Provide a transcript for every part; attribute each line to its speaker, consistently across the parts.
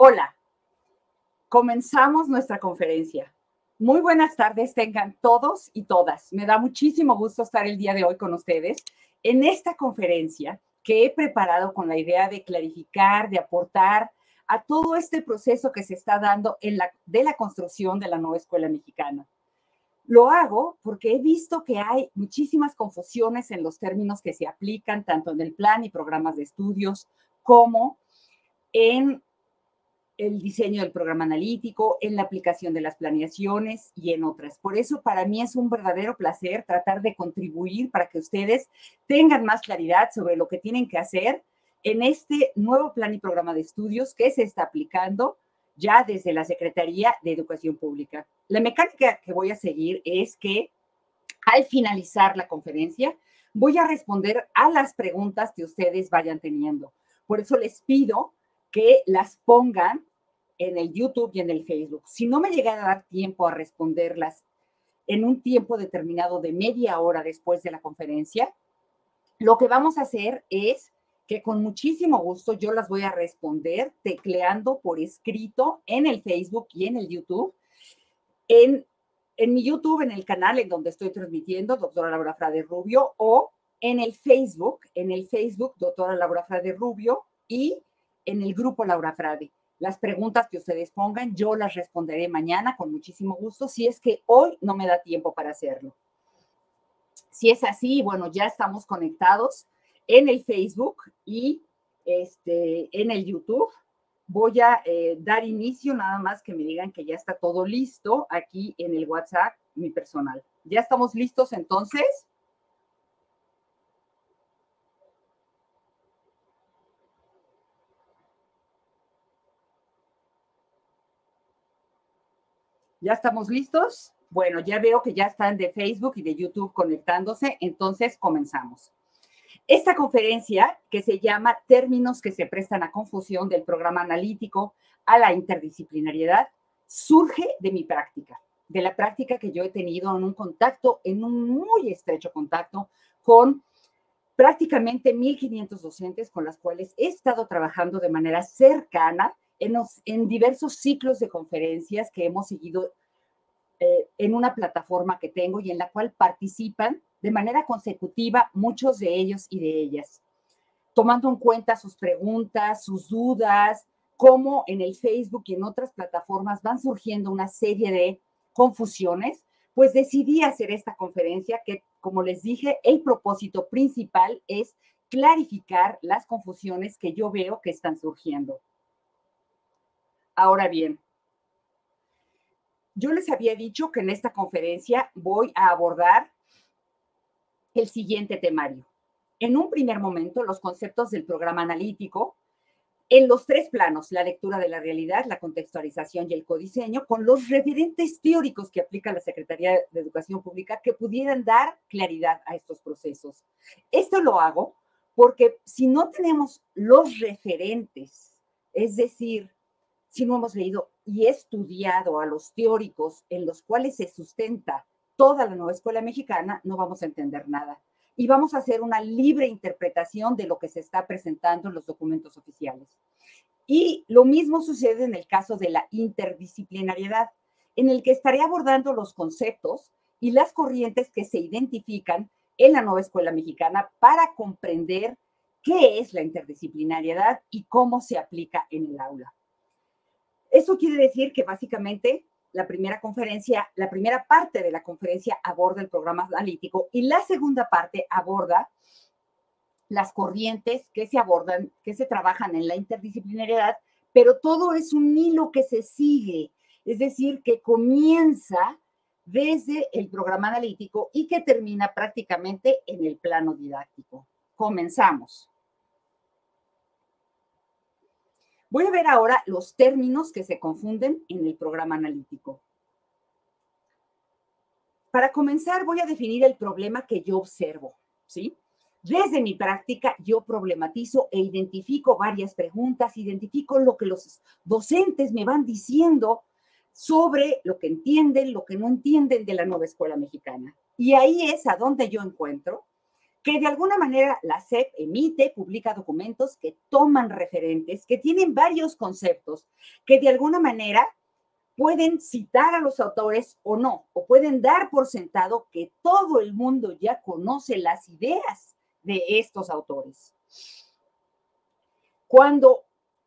Speaker 1: Hola, comenzamos nuestra conferencia. Muy buenas tardes tengan todos y todas. Me da muchísimo gusto estar el día de hoy con ustedes en esta conferencia que he preparado con la idea de clarificar, de aportar a todo este proceso que se está dando en la, de la construcción de la nueva escuela mexicana. Lo hago porque he visto que hay muchísimas confusiones en los términos que se aplican tanto en el plan y programas de estudios como en el diseño del programa analítico, en la aplicación de las planeaciones y en otras. Por eso para mí es un verdadero placer tratar de contribuir para que ustedes tengan más claridad sobre lo que tienen que hacer en este nuevo plan y programa de estudios que se está aplicando ya desde la Secretaría de Educación Pública. La mecánica que voy a seguir es que al finalizar la conferencia voy a responder a las preguntas que ustedes vayan teniendo. Por eso les pido que las pongan en el YouTube y en el Facebook. Si no me llega a dar tiempo a responderlas en un tiempo determinado de media hora después de la conferencia, lo que vamos a hacer es que con muchísimo gusto yo las voy a responder tecleando por escrito en el Facebook y en el YouTube. En, en mi YouTube, en el canal en donde estoy transmitiendo, doctora Laura Frade Rubio, o en el Facebook, en el Facebook, doctora Laura Frade Rubio, y en el grupo Laura Frade. Las preguntas que ustedes pongan, yo las responderé mañana con muchísimo gusto, si es que hoy no me da tiempo para hacerlo. Si es así, bueno, ya estamos conectados en el Facebook y este, en el YouTube. Voy a eh, dar inicio nada más que me digan que ya está todo listo aquí en el WhatsApp, mi personal. ¿Ya estamos listos entonces? ¿Ya estamos listos? Bueno, ya veo que ya están de Facebook y de YouTube conectándose, entonces comenzamos. Esta conferencia, que se llama Términos que se prestan a confusión del programa analítico a la interdisciplinariedad, surge de mi práctica, de la práctica que yo he tenido en un contacto, en un muy estrecho contacto con prácticamente 1.500 docentes con las cuales he estado trabajando de manera cercana en, en diversos ciclos de conferencias que hemos seguido eh, en una plataforma que tengo y en la cual participan de manera consecutiva muchos de ellos y de ellas, tomando en cuenta sus preguntas, sus dudas, cómo en el Facebook y en otras plataformas van surgiendo una serie de confusiones, pues decidí hacer esta conferencia que, como les dije, el propósito principal es clarificar las confusiones que yo veo que están surgiendo. Ahora bien, yo les había dicho que en esta conferencia voy a abordar el siguiente temario. En un primer momento, los conceptos del programa analítico en los tres planos, la lectura de la realidad, la contextualización y el codiseño, con los referentes teóricos que aplica la Secretaría de Educación Pública que pudieran dar claridad a estos procesos. Esto lo hago porque si no tenemos los referentes, es decir, si no hemos leído y estudiado a los teóricos en los cuales se sustenta toda la nueva escuela mexicana, no vamos a entender nada. Y vamos a hacer una libre interpretación de lo que se está presentando en los documentos oficiales. Y lo mismo sucede en el caso de la interdisciplinariedad, en el que estaré abordando los conceptos y las corrientes que se identifican en la nueva escuela mexicana para comprender qué es la interdisciplinariedad y cómo se aplica en el aula. Eso quiere decir que básicamente la primera conferencia, la primera parte de la conferencia aborda el programa analítico y la segunda parte aborda las corrientes que se abordan, que se trabajan en la interdisciplinariedad, pero todo es un hilo que se sigue, es decir, que comienza desde el programa analítico y que termina prácticamente en el plano didáctico. Comenzamos. Voy a ver ahora los términos que se confunden en el programa analítico. Para comenzar, voy a definir el problema que yo observo, ¿sí? Desde mi práctica, yo problematizo e identifico varias preguntas, identifico lo que los docentes me van diciendo sobre lo que entienden, lo que no entienden de la nueva escuela mexicana. Y ahí es a donde yo encuentro que de alguna manera la SEP emite, publica documentos que toman referentes, que tienen varios conceptos, que de alguna manera pueden citar a los autores o no, o pueden dar por sentado que todo el mundo ya conoce las ideas de estos autores. Cuando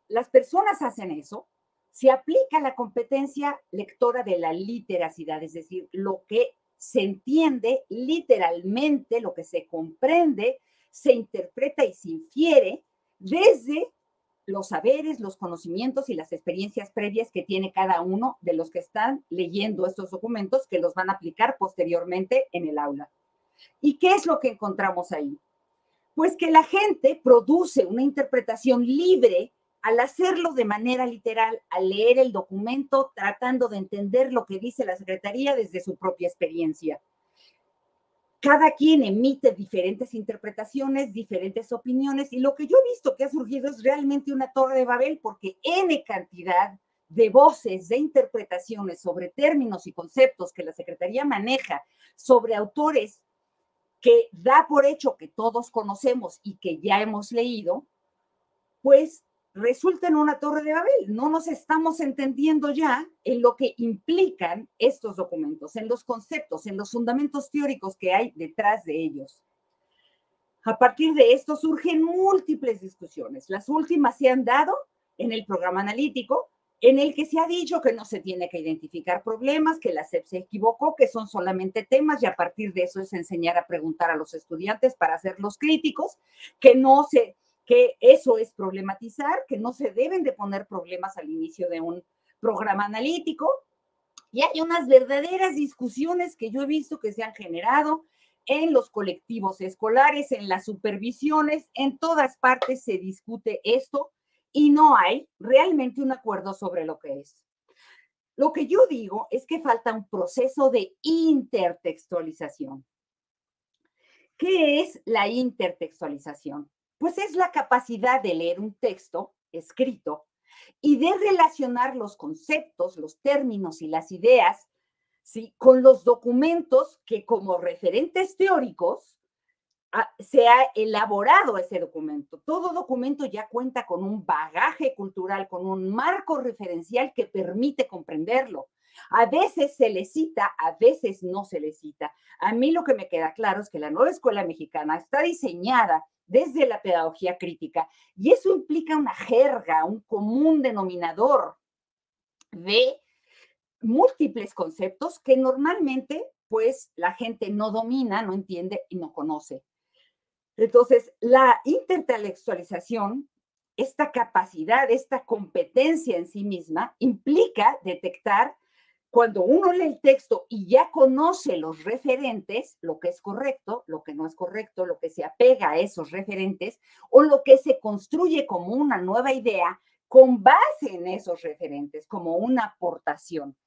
Speaker 1: las personas hacen eso, se aplica la competencia lectora de la literacidad, es decir, lo que se entiende literalmente, lo que se comprende, se interpreta y se infiere desde los saberes, los conocimientos y las experiencias previas que tiene cada uno de los que están leyendo estos documentos que los van a aplicar posteriormente en el aula. ¿Y qué es lo que encontramos ahí? Pues que la gente produce una interpretación libre al hacerlo de manera literal, al leer el documento, tratando de entender lo que dice la Secretaría desde su propia experiencia. Cada quien emite diferentes interpretaciones, diferentes opiniones, y lo que yo he visto que ha surgido es realmente una torre de Babel, porque N cantidad de voces, de interpretaciones sobre términos y conceptos que la Secretaría maneja, sobre autores que da por hecho que todos conocemos y que ya hemos leído, pues resulta en una torre de Babel. No nos estamos entendiendo ya en lo que implican estos documentos, en los conceptos, en los fundamentos teóricos que hay detrás de ellos. A partir de esto surgen múltiples discusiones. Las últimas se han dado en el programa analítico, en el que se ha dicho que no se tiene que identificar problemas, que la SEP se equivocó, que son solamente temas y a partir de eso es enseñar a preguntar a los estudiantes para hacerlos críticos, que no se que eso es problematizar, que no se deben de poner problemas al inicio de un programa analítico. Y hay unas verdaderas discusiones que yo he visto que se han generado en los colectivos escolares, en las supervisiones, en todas partes se discute esto y no hay realmente un acuerdo sobre lo que es. Lo que yo digo es que falta un proceso de intertextualización. ¿Qué es la intertextualización? Pues es la capacidad de leer un texto escrito y de relacionar los conceptos, los términos y las ideas ¿sí? con los documentos que como referentes teóricos ah, se ha elaborado ese documento. Todo documento ya cuenta con un bagaje cultural, con un marco referencial que permite comprenderlo. A veces se le cita, a veces no se le cita. A mí lo que me queda claro es que la nueva escuela mexicana está diseñada desde la pedagogía crítica. Y eso implica una jerga, un común denominador de múltiples conceptos que normalmente pues la gente no domina, no entiende y no conoce. Entonces, la intertextualización, esta capacidad, esta competencia en sí misma, implica detectar cuando uno lee el texto y ya conoce los referentes, lo que es correcto, lo que no es correcto, lo que se apega a esos referentes o lo que se construye como una nueva idea con base en esos referentes, como una aportación.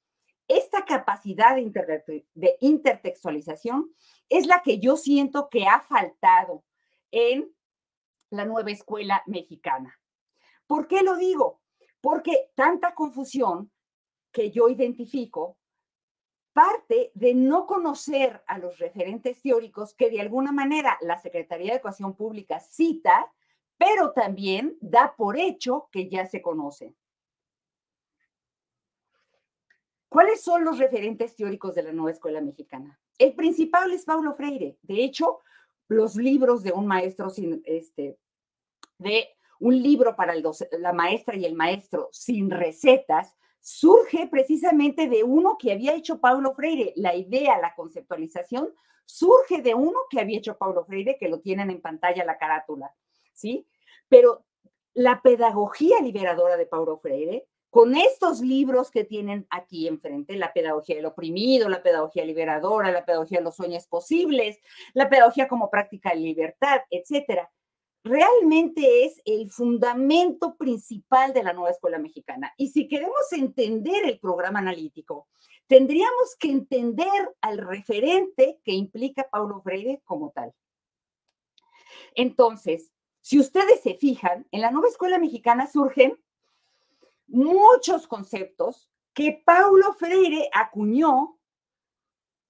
Speaker 1: Esta capacidad de, intertextualización es la que yo siento que ha faltado en la nueva escuela mexicana. ¿Por qué lo digo? Porque tanta confusión que yo identifico parte de no conocer a los referentes teóricos que de alguna manera la Secretaría de Educación Pública cita, pero también da por hecho que ya se conocen. ¿Cuáles son los referentes teóricos de la nueva escuela mexicana? El principal es Paulo Freire. De hecho, los libros de un maestro sin, este, de un libro para la maestra y el maestro sin recetas, surge precisamente de uno que había hecho Paulo Freire. La idea, la conceptualización, surge de uno que había hecho Paulo Freire, que lo tienen en pantalla la carátula, ¿sí? Pero la pedagogía liberadora de Paulo Freire, con estos libros que tienen aquí enfrente, la pedagogía del oprimido, la pedagogía liberadora, la pedagogía de los sueños posibles, la pedagogía como práctica de libertad, etcétera, realmente es el fundamento principal de la nueva escuela mexicana. Y si queremos entender el programa analítico, tendríamos que entender al referente que implica Paulo Freire como tal. Entonces, si ustedes se fijan, en la nueva escuela mexicana surgen muchos conceptos que Paulo Freire acuñó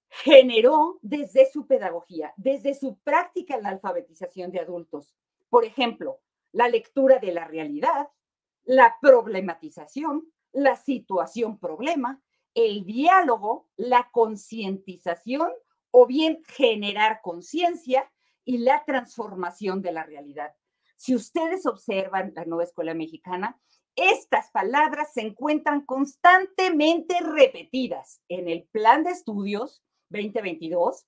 Speaker 1: generó desde su pedagogía, desde su práctica en la alfabetización de adultos. Por ejemplo, la lectura de la realidad, la problematización, la situación problema, el diálogo, la concientización o bien generar conciencia y la transformación de la realidad. Si ustedes observan la nueva escuela mexicana, estas palabras se encuentran constantemente repetidas en el plan de estudios 2022,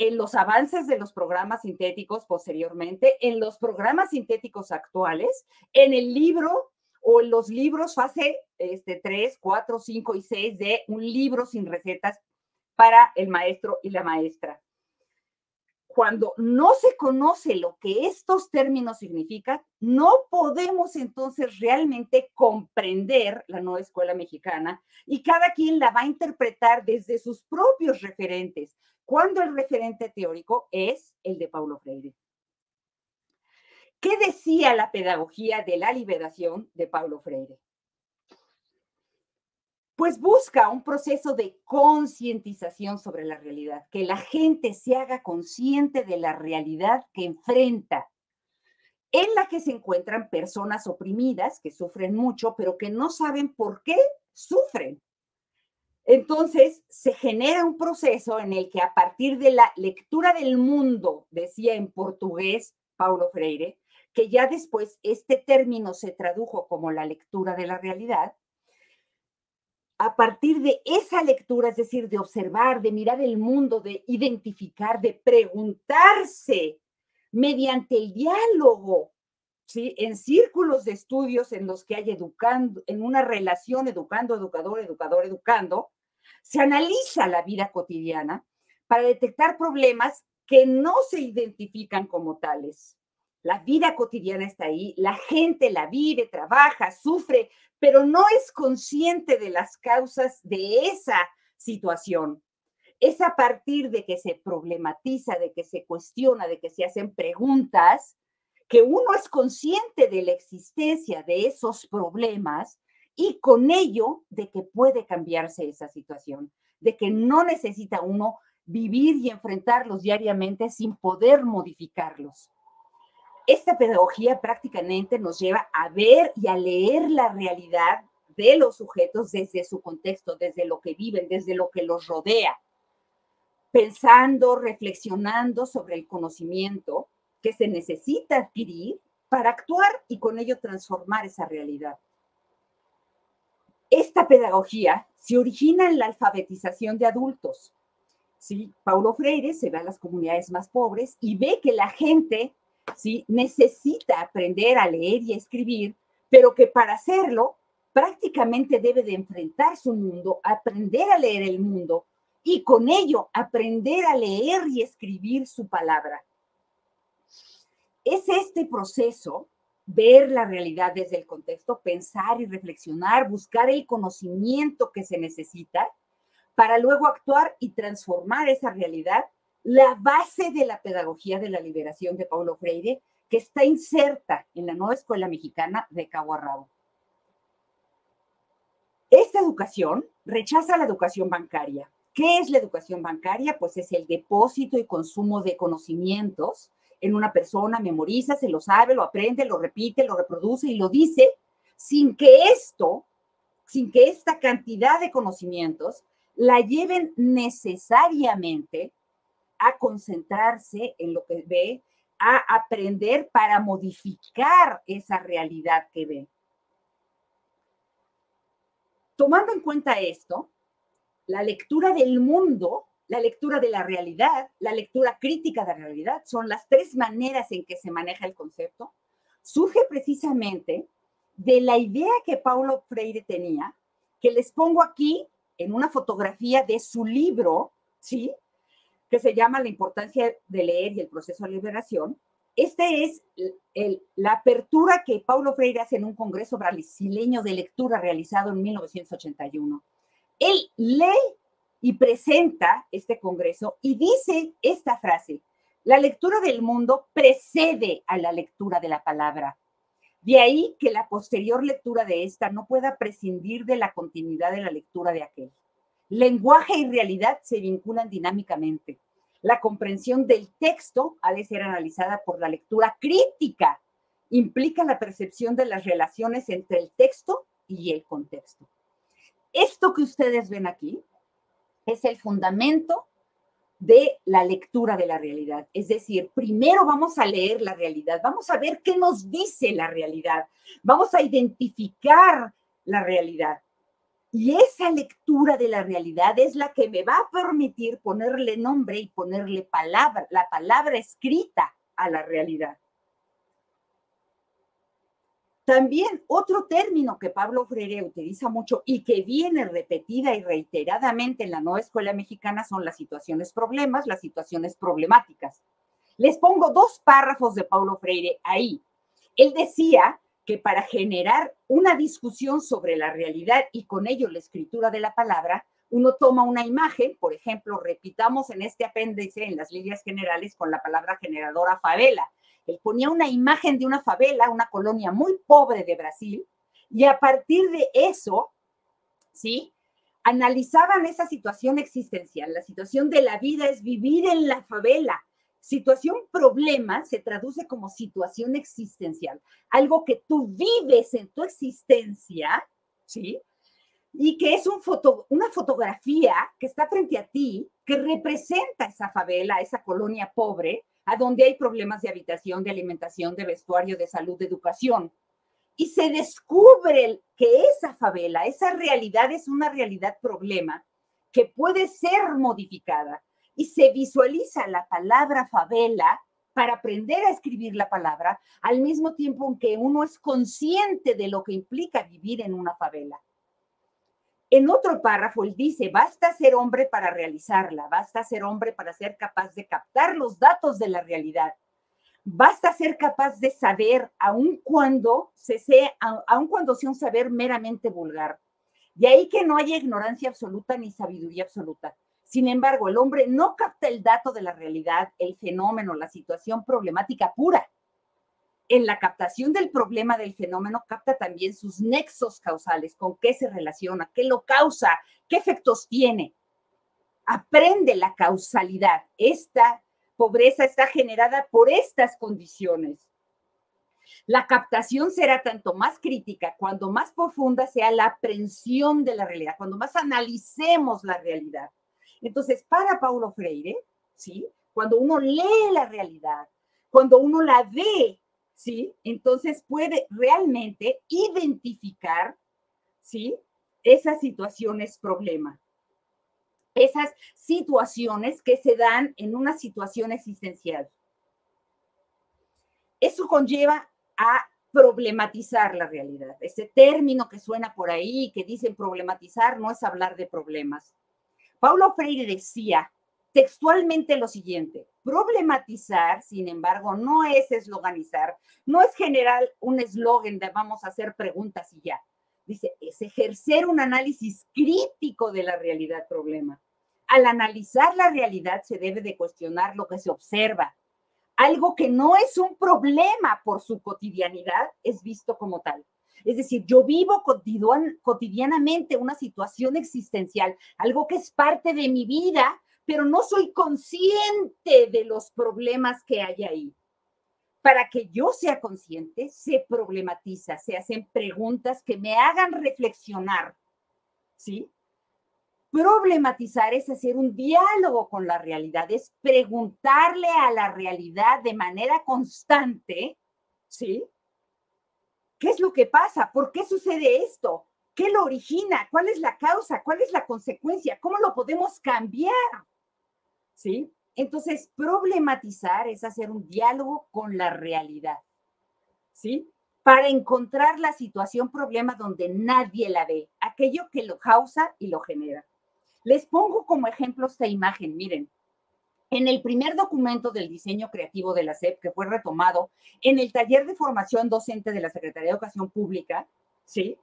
Speaker 1: en los avances de los programas sintéticos posteriormente, en los programas sintéticos actuales, en el libro o en los libros fase este, 3, 4, 5 y 6 de un libro sin recetas para el maestro y la maestra cuando no se conoce lo que estos términos significan, no podemos entonces realmente comprender la nueva escuela mexicana y cada quien la va a interpretar desde sus propios referentes, cuando el referente teórico es el de Paulo Freire. ¿Qué decía la pedagogía de la liberación de Paulo Freire? Pues busca un proceso de concientización sobre la realidad, que la gente se haga consciente de la realidad que enfrenta, en la que se encuentran personas oprimidas que sufren mucho, pero que no saben por qué sufren. Entonces, se genera un proceso en el que a partir de la lectura del mundo, decía en portugués Paulo Freire, que ya después este término se tradujo como la lectura de la realidad, a partir de esa lectura, es decir, de observar, de mirar el mundo, de identificar, de preguntarse mediante el diálogo, ¿sí? En círculos de estudios en los que hay educando, en una relación educando, educador, educador, educando, se analiza la vida cotidiana para detectar problemas que no se identifican como tales. La vida cotidiana está ahí, la gente la vive, trabaja, sufre, pero no es consciente de las causas de esa situación. Es a partir de que se problematiza, de que se cuestiona, de que se hacen preguntas, que uno es consciente de la existencia de esos problemas y con ello de que puede cambiarse esa situación, de que no necesita uno vivir y enfrentarlos diariamente sin poder modificarlos. Esta pedagogía prácticamente nos lleva a ver y a leer la realidad de los sujetos desde su contexto, desde lo que viven, desde lo que los rodea, pensando, reflexionando sobre el conocimiento que se necesita adquirir para actuar y con ello transformar esa realidad. Esta pedagogía se origina en la alfabetización de adultos. ¿sí? Paulo Freire se ve a las comunidades más pobres y ve que la gente ¿sí? necesita aprender a leer y escribir, pero que para hacerlo prácticamente debe de enfrentar su mundo, aprender a leer el mundo y con ello aprender a leer y escribir su palabra. Es este proceso, ver la realidad desde el contexto, pensar y reflexionar, buscar el conocimiento que se necesita para luego actuar y transformar esa realidad la base de la pedagogía de la liberación de Paulo Freire, que está inserta en la nueva escuela mexicana de Cabo. Esta educación rechaza la educación bancaria. ¿Qué es la educación bancaria? Pues es el depósito y consumo de conocimientos en una persona, memoriza, se lo sabe, lo aprende, lo repite, lo reproduce y lo dice, sin que esto, sin que esta cantidad de conocimientos la lleven necesariamente a concentrarse en lo que ve, a aprender para modificar esa realidad que ve. Tomando en cuenta esto, la lectura del mundo, la lectura de la realidad, la lectura crítica de la realidad, son las tres maneras en que se maneja el concepto, surge precisamente de la idea que Paulo Freire tenía, que les pongo aquí en una fotografía de su libro, ¿sí? Que se llama La importancia de leer y el proceso de liberación. Este es la apertura que Paulo Freire hace en un congreso brasileño de lectura realizado en 1981. Él lee y presenta este congreso y dice esta frase, la lectura del mundo precede a la lectura de la palabra. De ahí que la posterior lectura de esta no pueda prescindir de la continuidad de la lectura de aquel. Lenguaje y realidad se vinculan dinámicamente. La comprensión del texto ha de ser analizada por la lectura crítica. Implica la percepción de las relaciones entre el texto y el contexto. Esto que ustedes ven aquí es el fundamento de la lectura de la realidad. Es decir, primero vamos a leer la realidad, vamos a ver qué nos dice la realidad, vamos a identificar la realidad. Y esa lectura de la realidad es la que me va a permitir ponerle nombre y ponerle palabra, la palabra escrita a la realidad. También otro término que Pablo Freire utiliza mucho y que viene repetida y reiteradamente en la nueva escuela mexicana son las situaciones problemas, las situaciones problemáticas. Les pongo dos párrafos de Pablo Freire ahí. Él decía que para generar una discusión sobre la realidad y con ello la escritura de la palabra, uno toma una imagen, por ejemplo, repitamos en este apéndice, en las líneas generales, con la palabra generadora favela él ponía una imagen de una favela, una colonia muy pobre de Brasil, y a partir de eso, ¿sí? Analizaban esa situación existencial. La situación de la vida es vivir en la favela. Situación problema se traduce como situación existencial, algo que tú vives en tu existencia, ¿sí? Y que es un foto, una fotografía que está frente a ti, que representa esa favela, esa colonia pobre, a donde hay problemas de habitación, de alimentación, de vestuario, de salud, de educación. Y se descubre que esa favela, esa realidad es una realidad problema que puede ser modificada. Y se visualiza la palabra favela para aprender a escribir la palabra, al mismo tiempo que uno es consciente de lo que implica vivir en una favela. En otro párrafo, él dice, basta ser hombre para realizarla, basta ser hombre para ser capaz de captar los datos de la realidad, basta ser capaz de saber, aun cuando, se sea, aun cuando sea un saber meramente vulgar. De ahí que no haya ignorancia absoluta ni sabiduría absoluta. Sin embargo, el hombre no capta el dato de la realidad, el fenómeno, la situación problemática pura en la captación del problema del fenómeno capta también sus nexos causales, con qué se relaciona, qué lo causa, qué efectos tiene. Aprende la causalidad. Esta pobreza está generada por estas condiciones. La captación será tanto más crítica cuando más profunda sea la aprehensión de la realidad, cuando más analicemos la realidad. Entonces, para Paulo Freire, ¿sí? Cuando uno lee la realidad, cuando uno la ve ¿sí? Entonces puede realmente identificar, ¿sí? Esas situaciones problema. Esas situaciones que se dan en una situación existencial. Eso conlleva a problematizar la realidad. Ese término que suena por ahí, que dicen problematizar, no es hablar de problemas. Paulo Freire decía textualmente lo siguiente, problematizar, sin embargo, no es esloganizar, no es generar un eslogan de vamos a hacer preguntas y ya. Dice, es ejercer un análisis crítico de la realidad problema. Al analizar la realidad se debe de cuestionar lo que se observa. Algo que no es un problema por su cotidianidad es visto como tal. Es decir, yo vivo cotidianamente una situación existencial, algo que es parte de mi vida, pero no soy consciente de los problemas que hay ahí. Para que yo sea consciente, se problematiza, se hacen preguntas que me hagan reflexionar, ¿sí? Problematizar es hacer un diálogo con la realidad, es preguntarle a la realidad de manera constante, ¿sí? ¿Qué es lo que pasa? ¿Por qué sucede esto? ¿Qué lo origina? ¿Cuál es la causa? ¿Cuál es la consecuencia? ¿Cómo lo podemos cambiar? ¿sí? Entonces, problematizar es hacer un diálogo con la realidad, ¿sí? Para encontrar la situación problema donde nadie la ve, aquello que lo causa y lo genera. Les pongo como ejemplo esta imagen, miren. En el primer documento del diseño creativo de la SEP, que fue retomado en el taller de formación docente de la Secretaría de Educación Pública, ¿sí?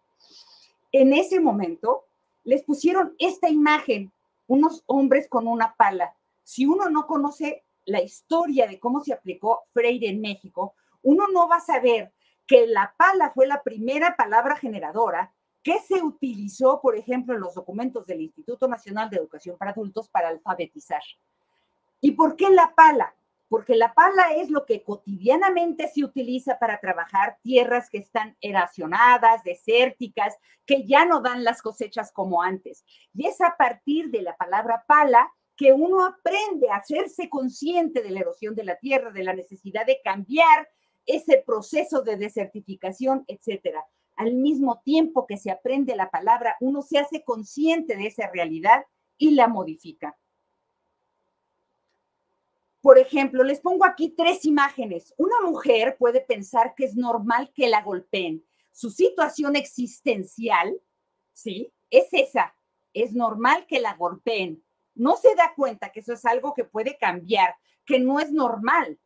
Speaker 1: En ese momento les pusieron esta imagen, unos hombres con una pala, si uno no conoce la historia de cómo se aplicó Freire en México, uno no va a saber que la pala fue la primera palabra generadora, ¿Qué se utilizó, por ejemplo, en los documentos del Instituto Nacional de Educación para Adultos para alfabetizar? ¿Y por qué la pala? Porque la pala es lo que cotidianamente se utiliza para trabajar tierras que están eracionadas, desérticas, que ya no dan las cosechas como antes. Y es a partir de la palabra pala que uno aprende a hacerse consciente de la erosión de la tierra, de la necesidad de cambiar ese proceso de desertificación, etcétera. Al mismo tiempo que se aprende la palabra, uno se hace consciente de esa realidad y la modifica. Por ejemplo, les pongo aquí tres imágenes. Una mujer puede pensar que es normal que la golpeen. Su situación existencial, ¿sí? Es esa. Es normal que la golpeen. No se da cuenta que eso es algo que puede cambiar, que no es normal,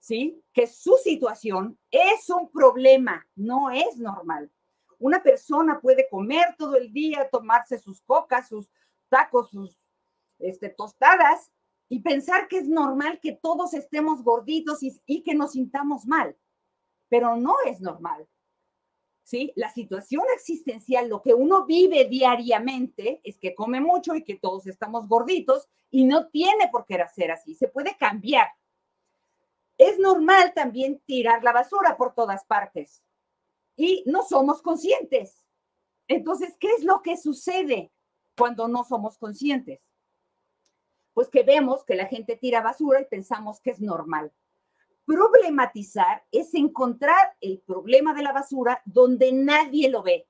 Speaker 1: ¿sí? Que su situación es un problema, no es normal. Una persona puede comer todo el día, tomarse sus cocas, sus tacos, sus este, tostadas y pensar que es normal que todos estemos gorditos y, y que nos sintamos mal, pero no es normal. ¿Sí? La situación existencial, lo que uno vive diariamente es que come mucho y que todos estamos gorditos y no tiene por qué ser así, se puede cambiar. Es normal también tirar la basura por todas partes y no somos conscientes. Entonces, ¿qué es lo que sucede cuando no somos conscientes? Pues que vemos que la gente tira basura y pensamos que es normal. Problematizar es encontrar el problema de la basura donde nadie lo ve,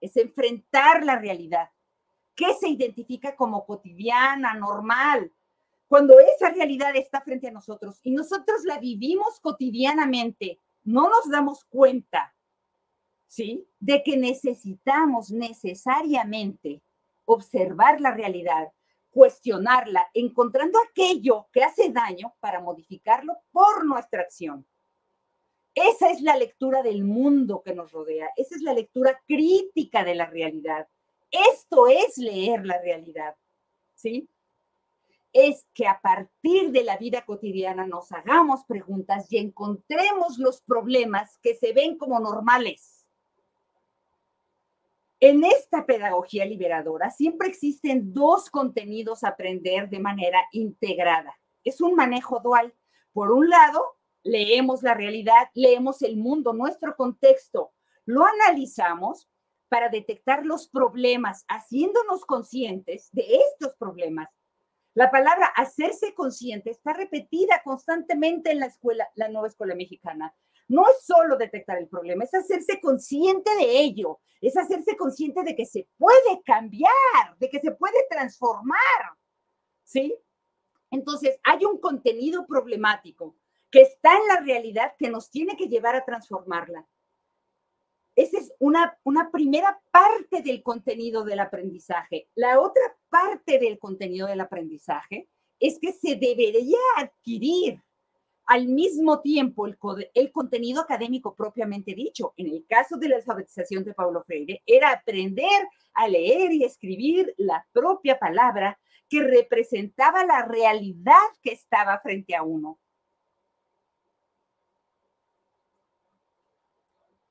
Speaker 1: es enfrentar la realidad, que se identifica como cotidiana, normal, cuando esa realidad está frente a nosotros y nosotros la vivimos cotidianamente, no nos damos cuenta, ¿sí? De que necesitamos necesariamente observar la realidad, cuestionarla, encontrando aquello que hace daño para modificarlo por nuestra acción. Esa es la lectura del mundo que nos rodea, esa es la lectura crítica de la realidad. Esto es leer la realidad, ¿sí? es que a partir de la vida cotidiana nos hagamos preguntas y encontremos los problemas que se ven como normales. En esta pedagogía liberadora siempre existen dos contenidos a aprender de manera integrada. Es un manejo dual. Por un lado, leemos la realidad, leemos el mundo, nuestro contexto, lo analizamos para detectar los problemas, haciéndonos conscientes de estos problemas la palabra hacerse consciente está repetida constantemente en la escuela, la nueva escuela mexicana. No es solo detectar el problema, es hacerse consciente de ello, es hacerse consciente de que se puede cambiar, de que se puede transformar. ¿Sí? Entonces, hay un contenido problemático que está en la realidad que nos tiene que llevar a transformarla. Esa es una, una primera parte del contenido del aprendizaje. La otra parte del contenido del aprendizaje es que se debería adquirir al mismo tiempo el, contenido académico propiamente dicho. En el caso de la alfabetización de Paulo Freire, era aprender a leer y escribir la propia palabra que representaba la realidad que estaba frente a uno.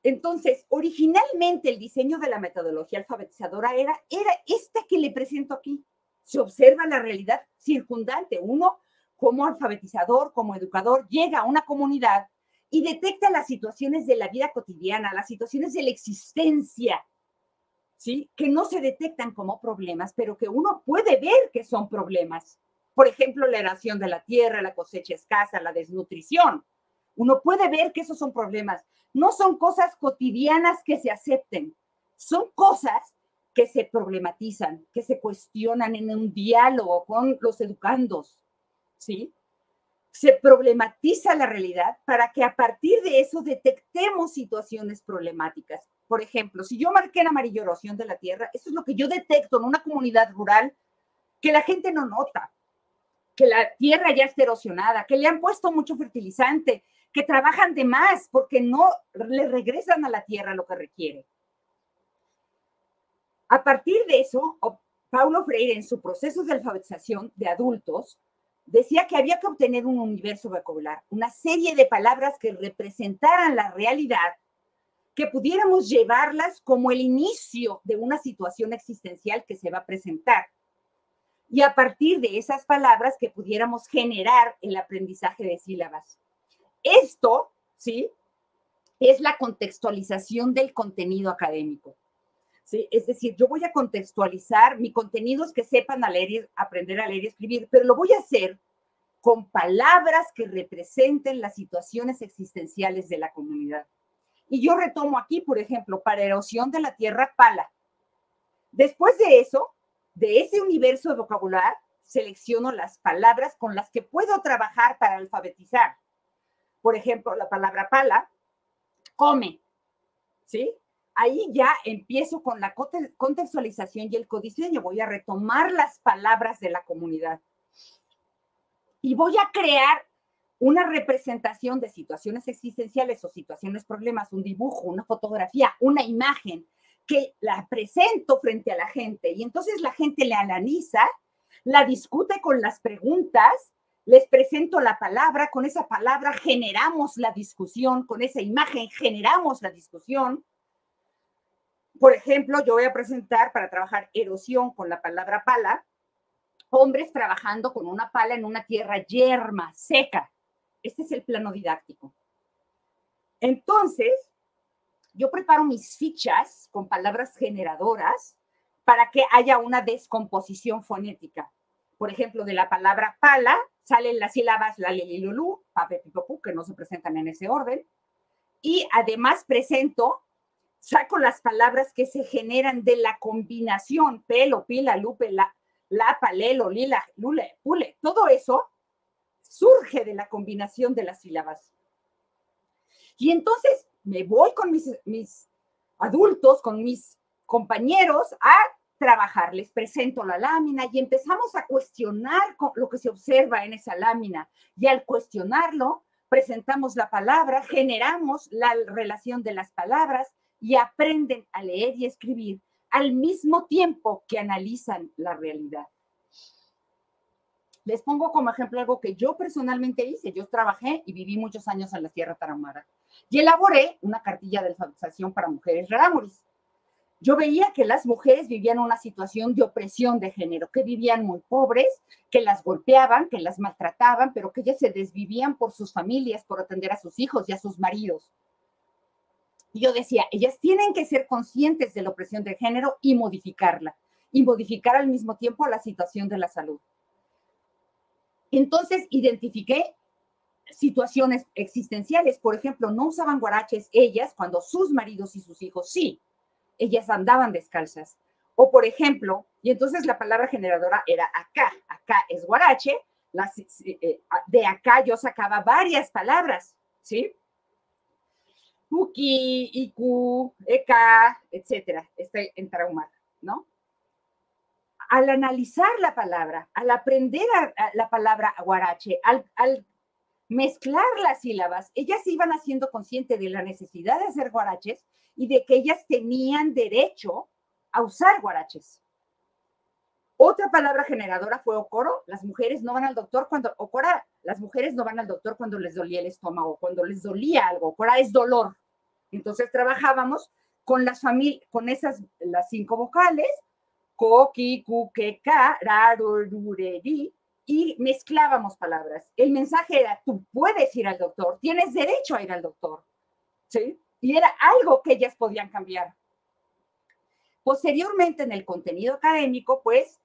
Speaker 1: Entonces, originalmente el diseño de la metodología alfabetizadora era, era esta que le presento aquí. Se observa la realidad circundante. Uno, como alfabetizador, como educador, llega a una comunidad y detecta las situaciones de la vida cotidiana, las situaciones de la existencia, ¿sí? Que no se detectan como problemas, pero que uno puede ver que son problemas. Por ejemplo, la eración de la tierra, la cosecha escasa, la desnutrición. Uno puede ver que esos son problemas, no son cosas cotidianas que se acepten, son cosas que se problematizan, que se cuestionan en un diálogo con los educandos, ¿sí? Se problematiza la realidad para que a partir de eso detectemos situaciones problemáticas. Por ejemplo, si yo marqué en amarillo erosión de la tierra, eso es lo que yo detecto en una comunidad rural que la gente no nota, que la tierra ya está erosionada, que le han puesto mucho fertilizante, que trabajan de más porque no le regresan a la tierra lo que requiere. A partir de eso, Paulo Freire, en su proceso de alfabetización de adultos, decía que había que obtener un universo vocabular, una serie de palabras que representaran la realidad, que pudiéramos llevarlas como el inicio de una situación existencial que se va a presentar. Y a partir de esas palabras que pudiéramos generar el aprendizaje de sílabas. Esto, ¿sí? Es la contextualización del contenido académico. Es decir, yo voy a contextualizar mi contenido es que sepan leer y, aprender a leer y escribir, pero lo voy a hacer con palabras que representen las situaciones existenciales de la comunidad. Y yo retomo aquí, por ejemplo, para erosión de la tierra, pala. Después de eso, de ese universo de vocabulario, selecciono las palabras con las que puedo trabajar para alfabetizar. Por ejemplo, la palabra pala, come, ¿sí? Ahí ya empiezo con la contextualización y el codiseño. Voy a retomar las palabras de la comunidad. Y voy a crear una representación de situaciones existenciales o situaciones problemas, un dibujo, una fotografía, una imagen, que la presento frente a la gente y entonces la gente le analiza, la discute con las preguntas, les presento la palabra, con esa palabra generamos la discusión, con esa imagen generamos la discusión. Por ejemplo, yo voy a presentar para trabajar erosión con la palabra pala, hombres trabajando con una pala en una tierra yerma, seca. Este es el plano didáctico. Entonces, yo preparo mis fichas con palabras generadoras para que haya una descomposición fonética. Por ejemplo, de la palabra pala salen las sílabas la, li, lulu, pape, que no se presentan en ese orden. Y además presento, saco las palabras que se generan de la combinación pelo, pila, lupe, la, la, palelo, lila, lule, pule. Todo eso surge de la combinación de las sílabas. Y entonces me voy con mis, mis adultos, con mis compañeros a trabajar. Les presento la lámina y empezamos a cuestionar lo que se observa en esa lámina. Y al cuestionarlo, presentamos la palabra, generamos la relación de las palabras y aprenden a leer y escribir al mismo tiempo que analizan la realidad. Les pongo como ejemplo algo que yo personalmente hice. Yo trabajé y viví muchos años en la Sierra Tarahumara y elaboré una cartilla de alfabetización para mujeres rarámuris. Yo veía que las mujeres vivían una situación de opresión de género, que vivían muy pobres, que las golpeaban, que las maltrataban, pero que ellas se desvivían por sus familias, por atender a sus hijos y a sus maridos. Y yo decía, ellas tienen que ser conscientes de la opresión de género y modificarla, y modificar al mismo tiempo la situación de la salud. Entonces identifiqué situaciones existenciales. Por ejemplo, no usaban guaraches ellas cuando sus maridos y sus hijos sí. Ellas andaban descalzas. O por ejemplo, y entonces la palabra generadora era acá. Acá es guarache. Eh, de acá yo sacaba varias palabras, ¿sí? Puki, Iku, Eka, etcétera. Estoy en traumar, ¿no? al analizar la palabra, al aprender la palabra guarache, al, mezclar las sílabas, ellas iban haciendo consciente de la necesidad de hacer guaraches y de que ellas tenían derecho a usar guaraches. Otra palabra generadora fue ocoro. Las mujeres no van al doctor cuando, ocora, las mujeres no van al doctor cuando les dolía el estómago, cuando les dolía algo. Ocora es dolor. Entonces trabajábamos con las familias, con esas, las cinco vocales coqui, cuqueca, rarurureri, y mezclábamos palabras. El mensaje era, tú puedes ir al doctor, tienes derecho a ir al doctor, ¿sí? Y era algo que ellas podían cambiar. Posteriormente, en el contenido académico, pues,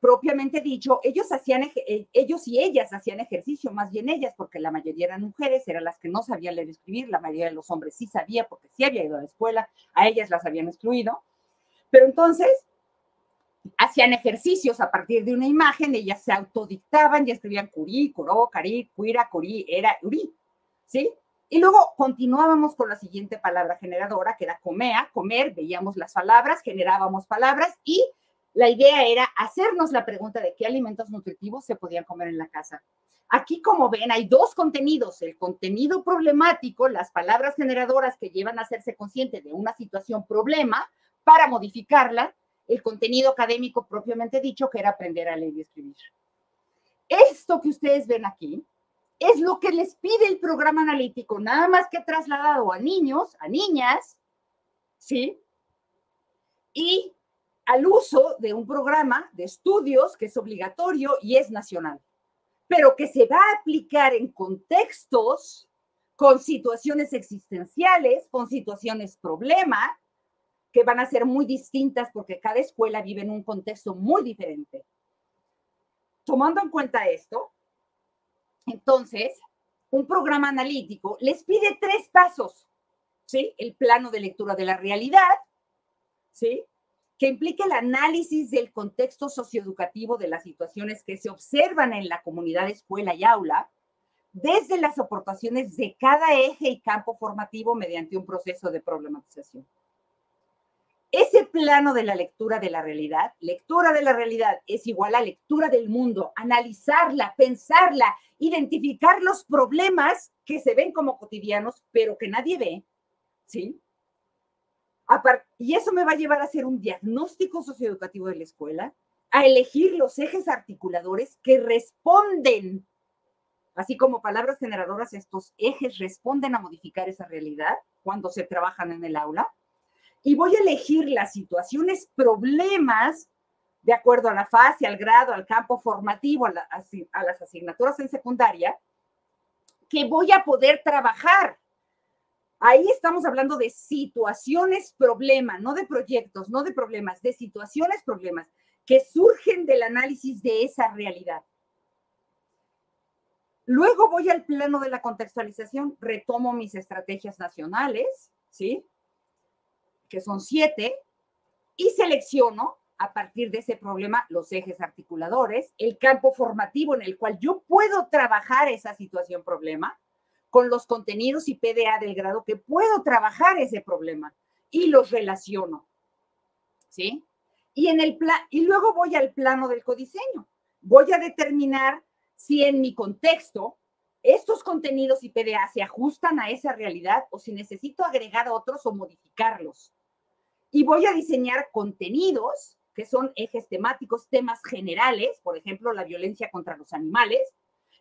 Speaker 1: propiamente dicho, ellos hacían, eh, ellos y ellas hacían ejercicio, más bien ellas, porque la mayoría eran mujeres, eran las que no sabían leer y escribir, la mayoría de los hombres sí sabía, porque sí había ido a la escuela, a ellas las habían excluido. Pero entonces, hacían ejercicios a partir de una imagen, ellas se autodictaban y escribían curí, curó, carí, cuira, curí, era, urí, ¿sí? Y luego continuábamos con la siguiente palabra generadora, que era comea, comer, veíamos las palabras, generábamos palabras y la idea era hacernos la pregunta de qué alimentos nutritivos se podían comer en la casa. Aquí, como ven, hay dos contenidos, el contenido problemático, las palabras generadoras que llevan a hacerse consciente de una situación problema para modificarla, el contenido académico propiamente dicho, que era aprender a leer y escribir. Esto que ustedes ven aquí es lo que les pide el programa analítico, nada más que trasladado a niños, a niñas, ¿sí? Y al uso de un programa de estudios que es obligatorio y es nacional, pero que se va a aplicar en contextos con situaciones existenciales, con situaciones problema, que van a ser muy distintas porque cada escuela vive en un contexto muy diferente. Tomando en cuenta esto, entonces, un programa analítico les pide tres pasos, ¿sí? El plano de lectura de la realidad, ¿sí? Que implica el análisis del contexto socioeducativo de las situaciones que se observan en la comunidad escuela y aula, desde las aportaciones de cada eje y campo formativo mediante un proceso de problematización. Ese plano de la lectura de la realidad, lectura de la realidad es igual a lectura del mundo, analizarla, pensarla, identificar los problemas que se ven como cotidianos, pero que nadie ve, ¿sí? Y eso me va a llevar a hacer un diagnóstico socioeducativo de la escuela, a elegir los ejes articuladores que responden, así como palabras generadoras, estos ejes responden a modificar esa realidad cuando se trabajan en el aula y voy a elegir las situaciones, problemas, de acuerdo a la fase, al grado, al campo formativo, a, las asignaturas en secundaria, que voy a poder trabajar. Ahí estamos hablando de situaciones, problema, no de proyectos, no de problemas, de situaciones, problemas que surgen del análisis de esa realidad. Luego voy al plano de la contextualización, retomo mis estrategias nacionales, ¿sí? que son siete, y selecciono a partir de ese problema los ejes articuladores, el campo formativo en el cual yo puedo trabajar esa situación problema, con los contenidos y PDA del grado que puedo trabajar ese problema y los relaciono. ¿Sí? Y, en el plan, y luego voy al plano del codiseño. Voy a determinar si en mi contexto estos contenidos y PDA se ajustan a esa realidad o si necesito agregar otros o modificarlos y voy a diseñar contenidos que son ejes temáticos, temas generales, por ejemplo, la violencia contra los animales,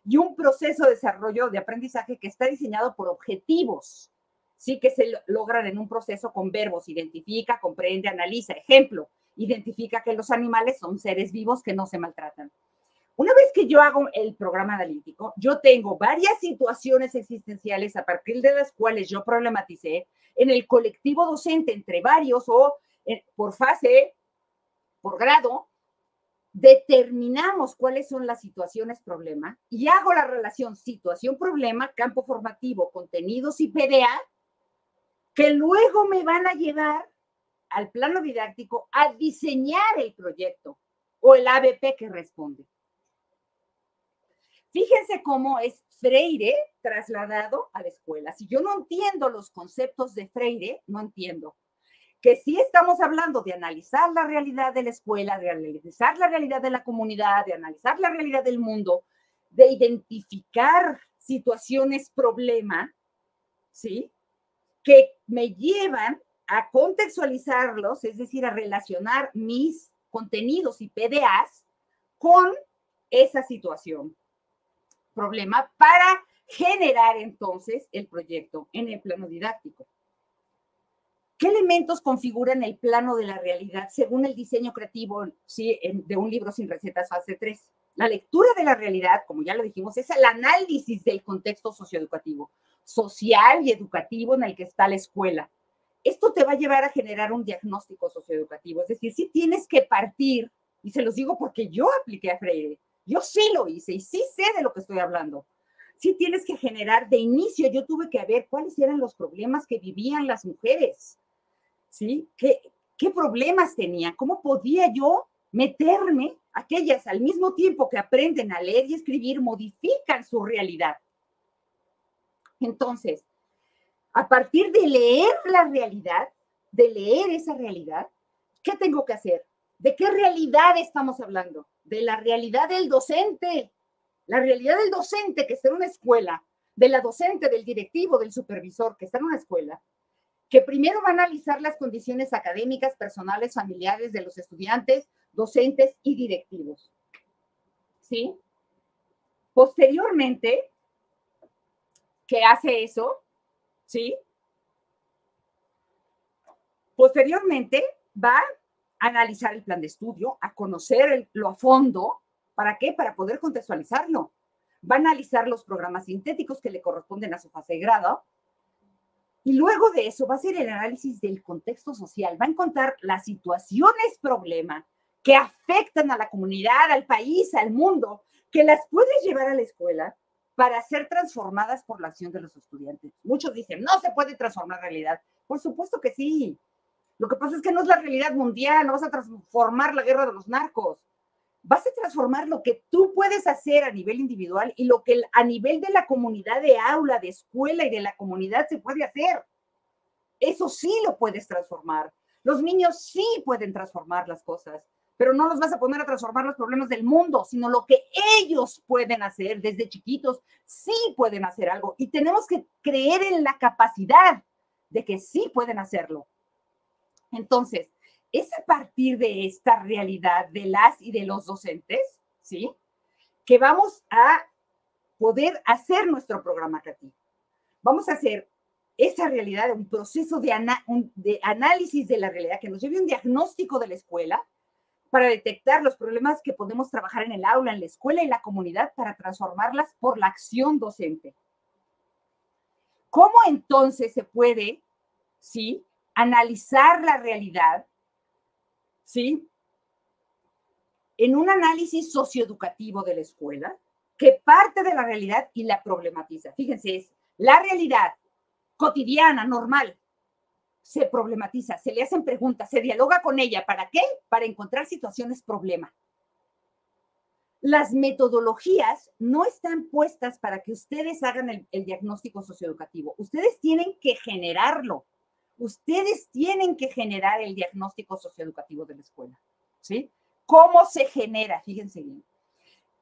Speaker 1: y un proceso de desarrollo de aprendizaje que está diseñado por objetivos, sí que se logran en un proceso con verbos, identifica, comprende, analiza. Ejemplo, identifica que los animales son seres vivos que no se maltratan. Una vez que yo hago el programa analítico, yo tengo varias situaciones existenciales a partir de las cuales yo problematicé en el colectivo docente entre varios o eh, por fase, por grado, determinamos cuáles son las situaciones problema y hago la relación situación-problema, campo formativo, contenidos y PDA, que luego me van a llevar al plano didáctico a diseñar el proyecto o el ABP que responde. Fíjense cómo es Freire trasladado a la escuela. Si yo no entiendo los conceptos de Freire, no entiendo. Que si estamos hablando de analizar la realidad de la escuela, de analizar la realidad de la comunidad, de analizar la realidad del mundo, de identificar situaciones problema, ¿sí? Que me llevan a contextualizarlos, es decir, a relacionar mis contenidos y PDAs con esa situación problema para generar entonces el proyecto en el plano didáctico. ¿Qué elementos configuran el plano de la realidad según el diseño creativo ¿sí? de un libro sin recetas fase 3? La lectura de la realidad, como ya lo dijimos, es el análisis del contexto socioeducativo, social y educativo en el que está la escuela. Esto te va a llevar a generar un diagnóstico socioeducativo, es decir, si tienes que partir, y se los digo porque yo apliqué a Freire, yo sí lo hice y sí sé de lo que estoy hablando. Sí tienes que generar de inicio, yo tuve que ver cuáles eran los problemas que vivían las mujeres, ¿sí? ¿Qué, qué problemas tenían? ¿Cómo podía yo meterme? Aquellas al mismo tiempo que aprenden a leer y escribir, modifican su realidad. Entonces, a partir de leer la realidad, de leer esa realidad, ¿qué tengo que hacer? ¿De qué realidad estamos hablando? De la realidad del docente. La realidad del docente que está en una escuela, de la docente, del directivo, del supervisor que está en una escuela, que primero va a analizar las condiciones académicas, personales, familiares de los estudiantes, docentes y directivos. ¿Sí? Posteriormente, que hace eso, ¿sí? Posteriormente va a analizar el plan de estudio, a conocerlo a fondo. ¿Para qué? Para poder contextualizarlo. Va a analizar los programas sintéticos que le corresponden a su fase de grado. Y luego de eso va a hacer el análisis del contexto social. Va a encontrar las situaciones problema que afectan a la comunidad, al país, al mundo, que las puedes llevar a la escuela para ser transformadas por la acción de los estudiantes. Muchos dicen, no se puede transformar realidad. Por supuesto que sí. Lo que pasa es que no es la realidad mundial, no vas a transformar la guerra de los narcos. Vas a transformar lo que tú puedes hacer a nivel individual y lo que a nivel de la comunidad de aula, de escuela y de la comunidad se puede hacer. Eso sí lo puedes transformar. Los niños sí pueden transformar las cosas pero no los vas a poner a transformar los problemas del mundo, sino lo que ellos pueden hacer desde chiquitos, sí pueden hacer algo y tenemos que creer en la capacidad de que sí pueden hacerlo. Entonces, es a partir de esta realidad de las y de los docentes, ¿sí? Que vamos a poder hacer nuestro programa creativo. Vamos a hacer esa realidad, un proceso de, de análisis de la realidad que nos lleve un diagnóstico de la escuela, para detectar los problemas que podemos trabajar en el aula, en la escuela y la comunidad para transformarlas por la acción docente. ¿Cómo entonces se puede, sí, analizar la realidad, sí, en un análisis socioeducativo de la escuela que parte de la realidad y la problematiza? Fíjense, es la realidad cotidiana, normal, se problematiza, se le hacen preguntas, se dialoga con ella. ¿Para qué? Para encontrar situaciones problema. Las metodologías no están puestas para que ustedes hagan el, el diagnóstico socioeducativo. Ustedes tienen que generarlo. Ustedes tienen que generar el diagnóstico socioeducativo de la escuela. ¿Sí? ¿Cómo se genera? Fíjense bien.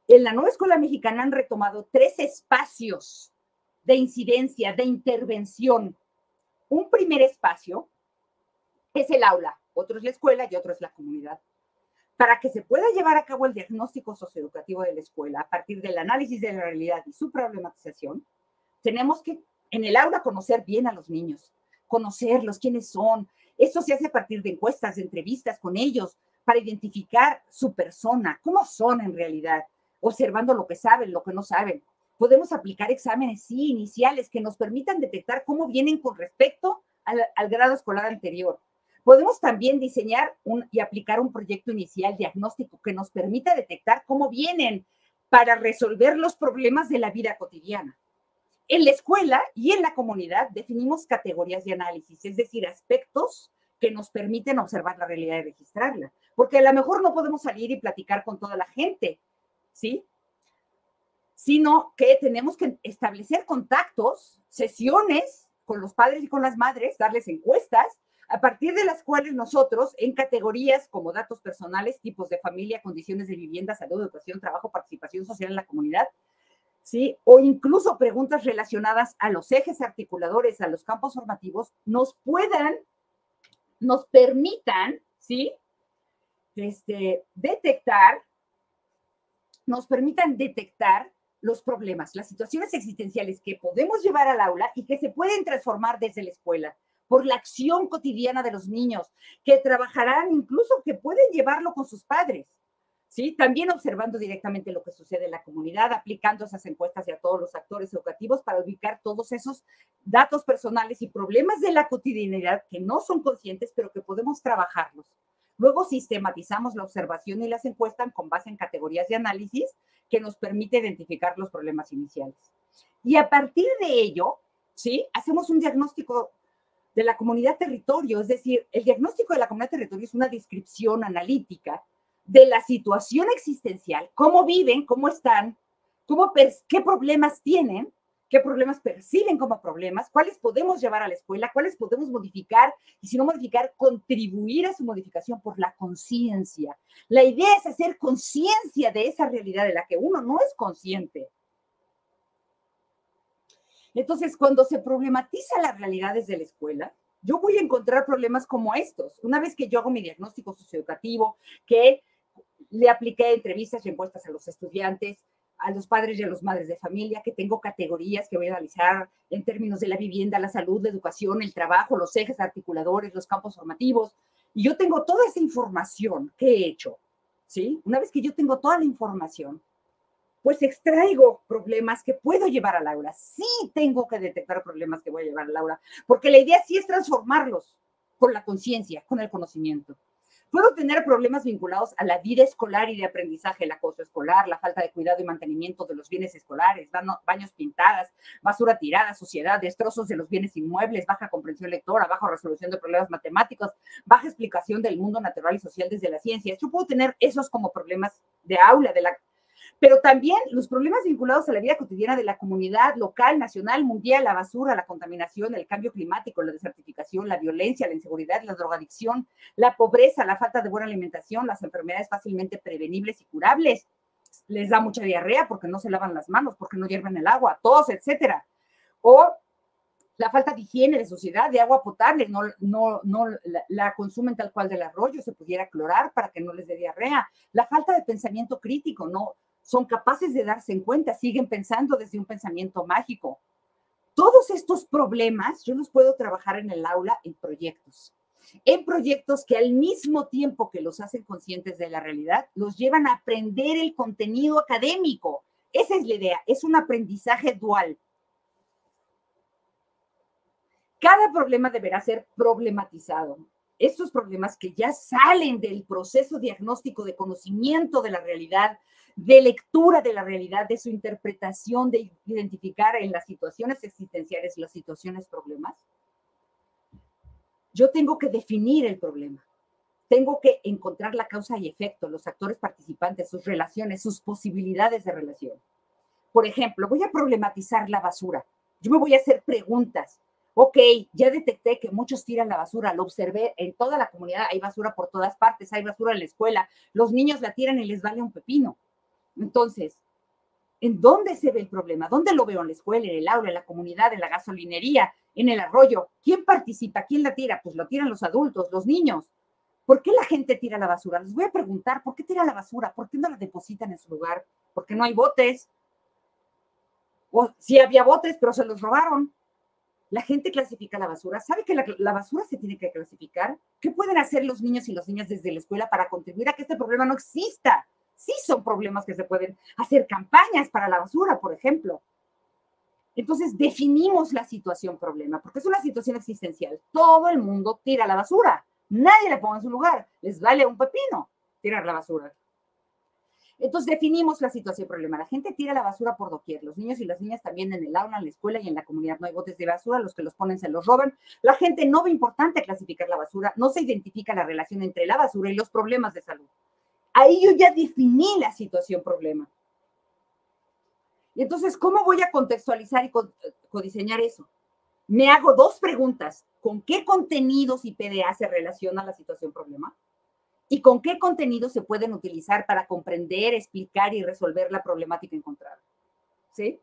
Speaker 1: En la nueva escuela mexicana han retomado tres espacios de incidencia, de intervención un primer espacio es el aula, otro es la escuela y otro es la comunidad. Para que se pueda llevar a cabo el diagnóstico socioeducativo de la escuela a partir del análisis de la realidad y su problematización, tenemos que en el aula conocer bien a los niños, conocerlos, quiénes son. Esto se hace a partir de encuestas, de entrevistas con ellos, para identificar su persona, cómo son en realidad, observando lo que saben, lo que no saben, Podemos aplicar exámenes, sí, iniciales, que nos permitan detectar cómo vienen con respecto al, grado escolar anterior. Podemos también diseñar y aplicar un proyecto inicial diagnóstico que nos permita detectar cómo vienen para resolver los problemas de la vida cotidiana. En la escuela y en la comunidad definimos categorías de análisis, es decir, aspectos que nos permiten observar la realidad y registrarla. Porque a lo mejor no podemos salir y platicar con toda la gente, ¿sí? sino que tenemos que establecer contactos, sesiones con los padres y con las madres, darles encuestas, a partir de las cuales nosotros, en categorías como datos personales, tipos de familia, condiciones de vivienda, salud, educación, trabajo, participación social en la comunidad, ¿sí? O incluso preguntas relacionadas a los ejes articuladores, a los campos formativos, nos puedan, nos permitan, ¿sí? Este, detectar, nos permitan detectar los problemas, las situaciones existenciales que podemos llevar al aula y que se pueden transformar desde la escuela por la acción cotidiana de los niños, que trabajarán incluso, que pueden llevarlo con sus padres. ¿Sí? También observando directamente lo que sucede en la comunidad, aplicando esas encuestas a todos los actores educativos para ubicar todos esos datos personales y problemas de la cotidianidad que no son conscientes, pero que podemos trabajarlos. Luego sistematizamos la observación y las encuestas con base en categorías de análisis que nos permite identificar los problemas iniciales. Y a partir de ello, ¿sí? Hacemos un diagnóstico de la comunidad territorio, es decir, el diagnóstico de la comunidad territorio es una descripción analítica de la situación existencial, cómo viven, cómo están, cómo, qué problemas tienen qué problemas perciben como problemas, cuáles podemos llevar a la escuela, cuáles podemos modificar y si no modificar, contribuir a su modificación por la conciencia. La idea es hacer conciencia de esa realidad de la que uno no es consciente. Entonces, cuando se problematiza la realidad desde la escuela, yo voy a encontrar problemas como estos. Una vez que yo hago mi diagnóstico socioeducativo, que le apliqué entrevistas y encuestas a los estudiantes, a los padres y a las madres de familia, que tengo categorías que voy a analizar en términos de la vivienda, la salud, la educación, el trabajo, los ejes articuladores, los campos formativos. Y yo tengo toda esa información que he hecho, ¿sí? Una vez que yo tengo toda la información, pues extraigo problemas que puedo llevar al aula. Sí tengo que detectar problemas que voy a llevar al aula, porque la idea sí es transformarlos con la conciencia, con el conocimiento. Puedo tener problemas vinculados a la vida escolar y de aprendizaje, el acoso escolar, la falta de cuidado y mantenimiento de los bienes escolares, baños pintadas, basura tirada, suciedad, destrozos de los bienes inmuebles, baja comprensión lectora, baja resolución de problemas matemáticos, baja explicación del mundo natural y social desde la ciencia. Yo puedo tener esos como problemas de aula, de la pero también los problemas vinculados a la vida cotidiana de la comunidad local, nacional, mundial, la basura, la contaminación, el cambio climático, la desertificación, la violencia, la inseguridad, la drogadicción, la pobreza, la falta de buena alimentación, las enfermedades fácilmente prevenibles y curables. Les da mucha diarrea porque no se lavan las manos, porque no hierven el agua, tos, etcétera. O la falta de higiene, de sociedad, de agua potable, no, no, no la, la, consumen tal cual del arroyo, se pudiera clorar para que no les dé diarrea. La falta de pensamiento crítico, no, son capaces de darse en cuenta, siguen pensando desde un pensamiento mágico. Todos estos problemas yo los puedo trabajar en el aula en proyectos. En proyectos que al mismo tiempo que los hacen conscientes de la realidad, los llevan a aprender el contenido académico. Esa es la idea, es un aprendizaje dual. Cada problema deberá ser problematizado. Estos problemas que ya salen del proceso diagnóstico de conocimiento de la realidad, de lectura de la realidad, de su interpretación, de identificar en las situaciones existenciales las situaciones problemas, yo tengo que definir el problema. Tengo que encontrar la causa y efecto, los actores participantes, sus relaciones, sus posibilidades de relación. Por ejemplo, voy a problematizar la basura. Yo me voy a hacer preguntas. Ok, ya detecté que muchos tiran la basura, lo observé en toda la comunidad, hay basura por todas partes, hay basura en la escuela, los niños la tiran y les vale un pepino. Entonces, ¿en dónde se ve el problema? ¿Dónde lo veo? ¿En la escuela, en el aula, en la comunidad, en la gasolinería, en el arroyo? ¿Quién participa? ¿Quién la tira? Pues lo tiran los adultos, los niños. ¿Por qué la gente tira la basura? Les voy a preguntar, ¿por qué tira la basura? ¿Por qué no la depositan en su lugar? Porque no hay botes. O sí había botes, pero se los robaron. La gente clasifica la basura. ¿Sabe que la, basura se tiene que clasificar? ¿Qué pueden hacer los niños y las niñas desde la escuela para contribuir a que este problema no exista? Sí son problemas que se pueden hacer campañas para la basura, por ejemplo. Entonces definimos la situación problema, porque es una situación existencial. Todo el mundo tira la basura. Nadie la ponga en su lugar. Les vale un pepino tirar la basura. Entonces definimos la situación problema. La gente tira la basura por doquier. Los niños y las niñas también en el aula, en la escuela y en la comunidad. No hay botes de basura. Los que los ponen se los roban. La gente no ve importante clasificar la basura. No se identifica la relación entre la basura y los problemas de salud. Ahí yo ya definí la situación problema. Y entonces, ¿cómo voy a contextualizar y codiseñar eso? Me hago dos preguntas. ¿Con qué contenidos y PDA se relaciona la situación problema? ¿Y con qué contenidos se pueden utilizar para comprender, explicar y resolver la problemática encontrada? ¿Sí?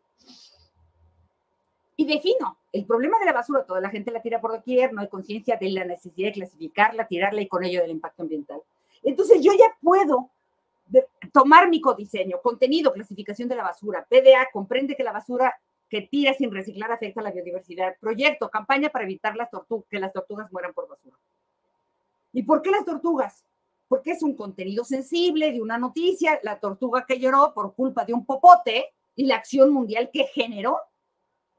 Speaker 1: Y defino el problema de la basura. Toda la gente la tira por doquier, no hay conciencia de la necesidad de clasificarla, tirarla y con ello del impacto ambiental. Entonces yo ya puedo tomar mi codiseño, contenido, clasificación de la basura, PDA, comprende que la basura que tira sin reciclar afecta a la biodiversidad. Proyecto, campaña para evitar las que las tortugas mueran por basura. ¿Y por qué las tortugas? Porque es un contenido sensible de una noticia, la tortuga que lloró por culpa de un popote y la acción mundial que generó,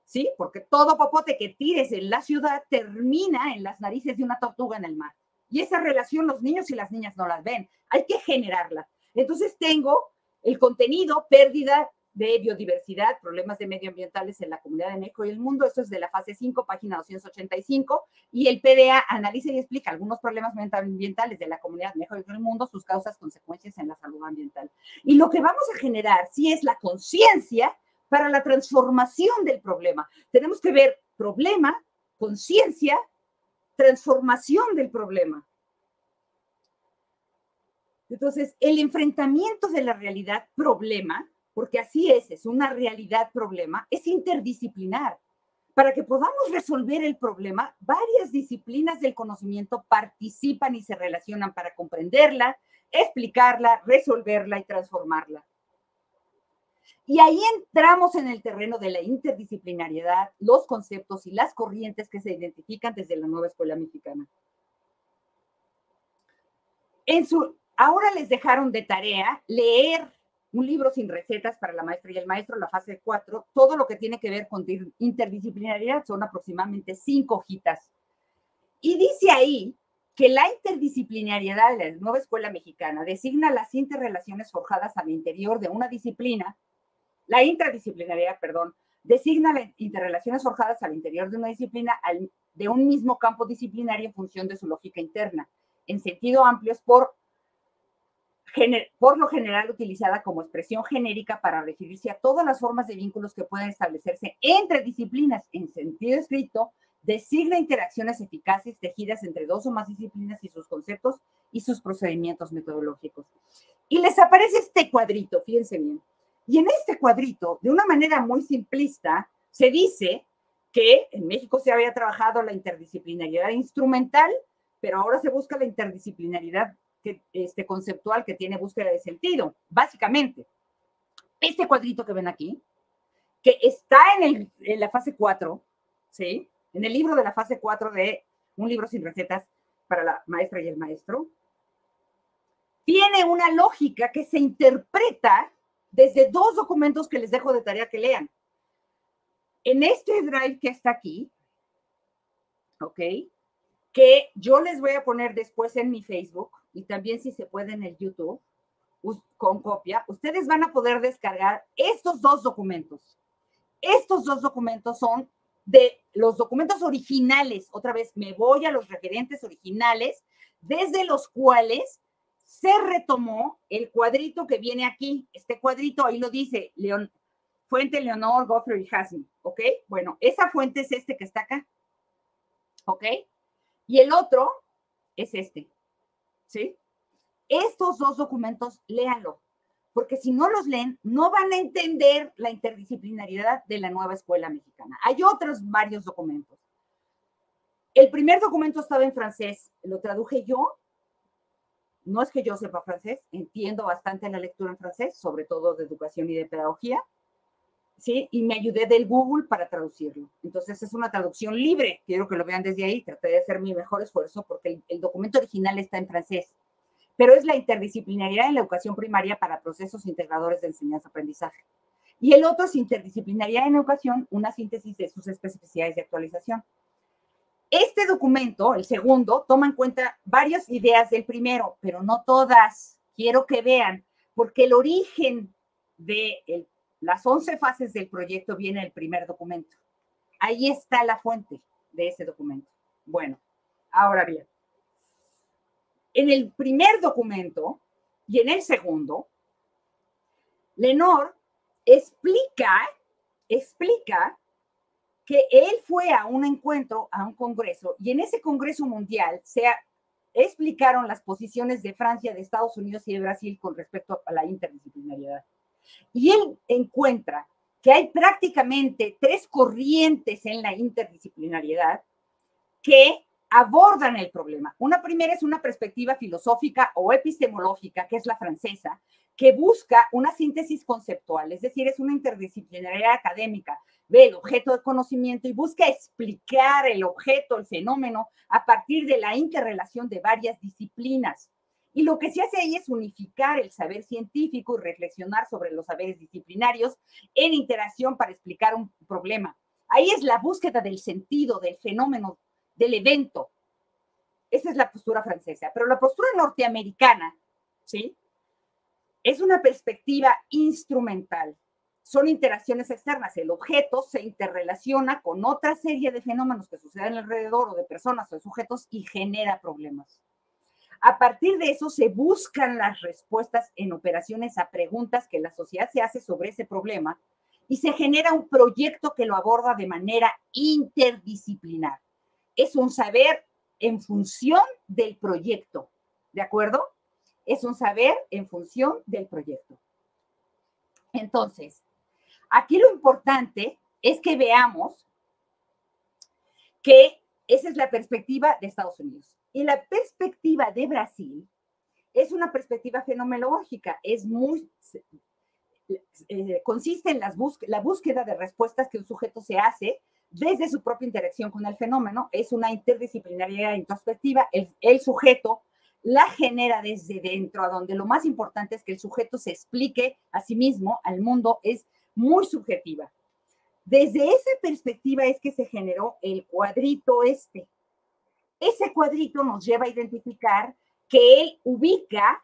Speaker 1: ¿sí? Porque todo popote que tires en la ciudad termina en las narices de una tortuga en el mar. Y esa relación los niños y las niñas no las ven. Hay que generarla. Entonces tengo el contenido, pérdida de biodiversidad, problemas de medioambientales en la comunidad de México y el mundo. Esto es de la fase 5, página 285. Y el PDA analiza y explica algunos problemas medioambientales de la comunidad de México y el mundo, sus causas, consecuencias en la salud ambiental. Y lo que vamos a generar, sí es la conciencia para la transformación del problema. Tenemos que ver problema, conciencia transformación del problema. Entonces, el enfrentamiento de la realidad problema, porque así es, es una realidad problema, es interdisciplinar. Para que podamos resolver el problema, varias disciplinas del conocimiento participan y se relacionan para comprenderla, explicarla, resolverla y transformarla. Y ahí entramos en el terreno de la interdisciplinariedad, los conceptos y las corrientes que se identifican desde la nueva escuela mexicana. En su, ahora les dejaron de tarea leer un libro sin recetas para la maestra y el maestro, la fase 4, todo lo que tiene que ver con interdisciplinariedad son aproximadamente cinco hojitas. Y dice ahí que la interdisciplinariedad de la nueva escuela mexicana designa las interrelaciones forjadas al interior de una disciplina, la interdisciplinariedad, perdón, designa las interrelaciones forjadas al interior de una disciplina de un mismo campo disciplinario en función de su lógica interna, en sentido amplio es por por lo general utilizada como expresión genérica para referirse a todas las formas de vínculos que pueden establecerse entre disciplinas. En sentido escrito, designa interacciones eficaces tejidas entre dos o más disciplinas y sus conceptos y sus procedimientos metodológicos. Y les aparece este cuadrito, fíjense bien. Y en este cuadrito, de una manera muy simplista, se dice que en México se había trabajado la interdisciplinariedad instrumental, pero ahora se busca la interdisciplinariedad este, conceptual que tiene búsqueda de sentido, básicamente. Este cuadrito que ven aquí, que está en, en la fase 4, ¿sí? En el libro de la fase 4 de Un libro sin recetas para la maestra y el maestro, tiene una lógica que se interpreta desde dos documentos que les dejo de tarea que lean. En este drive que está aquí, ¿ok? Que yo les voy a poner después en mi Facebook, y también si se puede en el YouTube con copia, ustedes van a poder descargar estos dos documentos. Estos dos documentos son de los documentos originales. Otra vez, me voy a los referentes originales, desde los cuales se retomó el cuadrito que viene aquí. Este cuadrito, ahí lo dice, León, fuente Leonor, Goffrey y Hasney, ¿ok? Bueno, esa fuente es este que está acá, ¿ok? Y el otro es este. ¿sí? Estos dos documentos, léanlo, porque si no los leen, no van a entender la interdisciplinariedad de la nueva escuela mexicana. Hay otros varios documentos. El primer documento estaba en francés, lo traduje yo. No es que yo sepa francés, entiendo bastante la lectura en francés, sobre todo de educación y de pedagogía. ¿sí? Y me ayudé del Google para traducirlo. Entonces es una traducción libre, quiero que lo vean desde ahí, traté de hacer mi mejor esfuerzo porque el, documento original está en francés, pero es la interdisciplinaridad en la educación primaria para procesos integradores de enseñanza-aprendizaje. Y el otro es interdisciplinaridad en educación, una síntesis de sus especificidades de actualización. Este documento, el segundo, toma en cuenta varias ideas del primero, pero no todas. Quiero que vean, porque el origen del de las 11 fases del proyecto viene el primer documento. Ahí está la fuente de ese documento. Bueno, ahora bien, en el primer documento y en el segundo, Lenor explica, explica que él fue a un encuentro, a un congreso, y en ese congreso mundial se explicaron las posiciones de Francia, de Estados Unidos y de Brasil con respecto a la interdisciplinariedad. Y él encuentra que hay prácticamente tres corrientes en la interdisciplinariedad que abordan el problema. Una primera es una perspectiva filosófica o epistemológica, que es la francesa, que busca una síntesis conceptual, es decir, es una interdisciplinariedad académica, ve el objeto de conocimiento y busca explicar el objeto, el fenómeno, a partir de la interrelación de varias disciplinas. Y lo que se hace ahí es unificar el saber científico y reflexionar sobre los saberes disciplinarios en interacción para explicar un problema. Ahí es la búsqueda del sentido, del fenómeno, del evento. Esa es la postura francesa. Pero la postura norteamericana, ¿sí? Es una perspectiva instrumental. Son interacciones externas. El objeto se interrelaciona con otra serie de fenómenos que suceden alrededor o de personas o de sujetos y genera problemas. A partir de eso se buscan las respuestas en operaciones a preguntas que la sociedad se hace sobre ese problema y se genera un proyecto que lo aborda de manera interdisciplinar. Es un saber en función del proyecto, ¿de acuerdo? Es un saber en función del proyecto. Entonces, aquí lo importante es que veamos que esa es la perspectiva de Estados Unidos. Y la perspectiva de Brasil es una perspectiva fenomenológica, es muy, eh, consiste en las la búsqueda de respuestas que un sujeto se hace desde su propia interacción con el fenómeno. Es una interdisciplinaridad introspectiva. El, sujeto la genera desde dentro, a donde lo más importante es que el sujeto se explique a sí mismo, al mundo, es muy subjetiva. Desde esa perspectiva es que se generó el cuadrito este. Ese cuadrito nos lleva a identificar que él ubica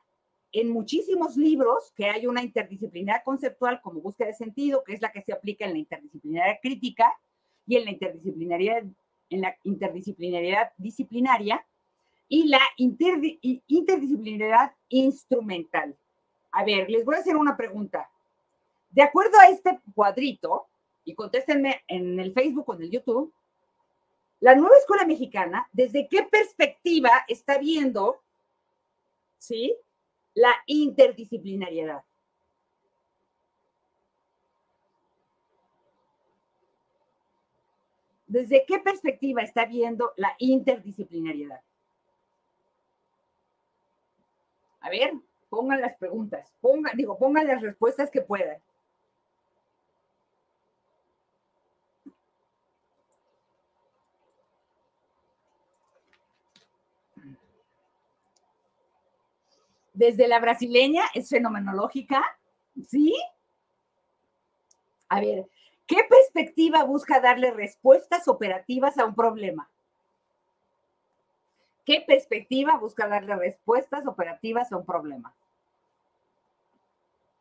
Speaker 1: en muchísimos libros que hay una interdisciplinaridad conceptual como búsqueda de sentido, que es la que se aplica en la interdisciplinaridad crítica y en la interdisciplinaridad, en la interdisciplinariedad disciplinaria y la interdisciplinariedad instrumental. A ver, les voy a hacer una pregunta. De acuerdo a este cuadrito, y contéstenme en el Facebook o en el YouTube, la nueva escuela mexicana, ¿desde qué perspectiva está viendo, sí, la interdisciplinariedad? ¿Desde qué perspectiva está viendo la interdisciplinariedad? A ver, pongan las preguntas, pongan, digo, pongan las respuestas que puedan. desde la brasileña es fenomenológica, ¿sí? A ver, ¿qué perspectiva busca darle respuestas operativas a un problema? ¿Qué perspectiva busca darle respuestas operativas a un problema?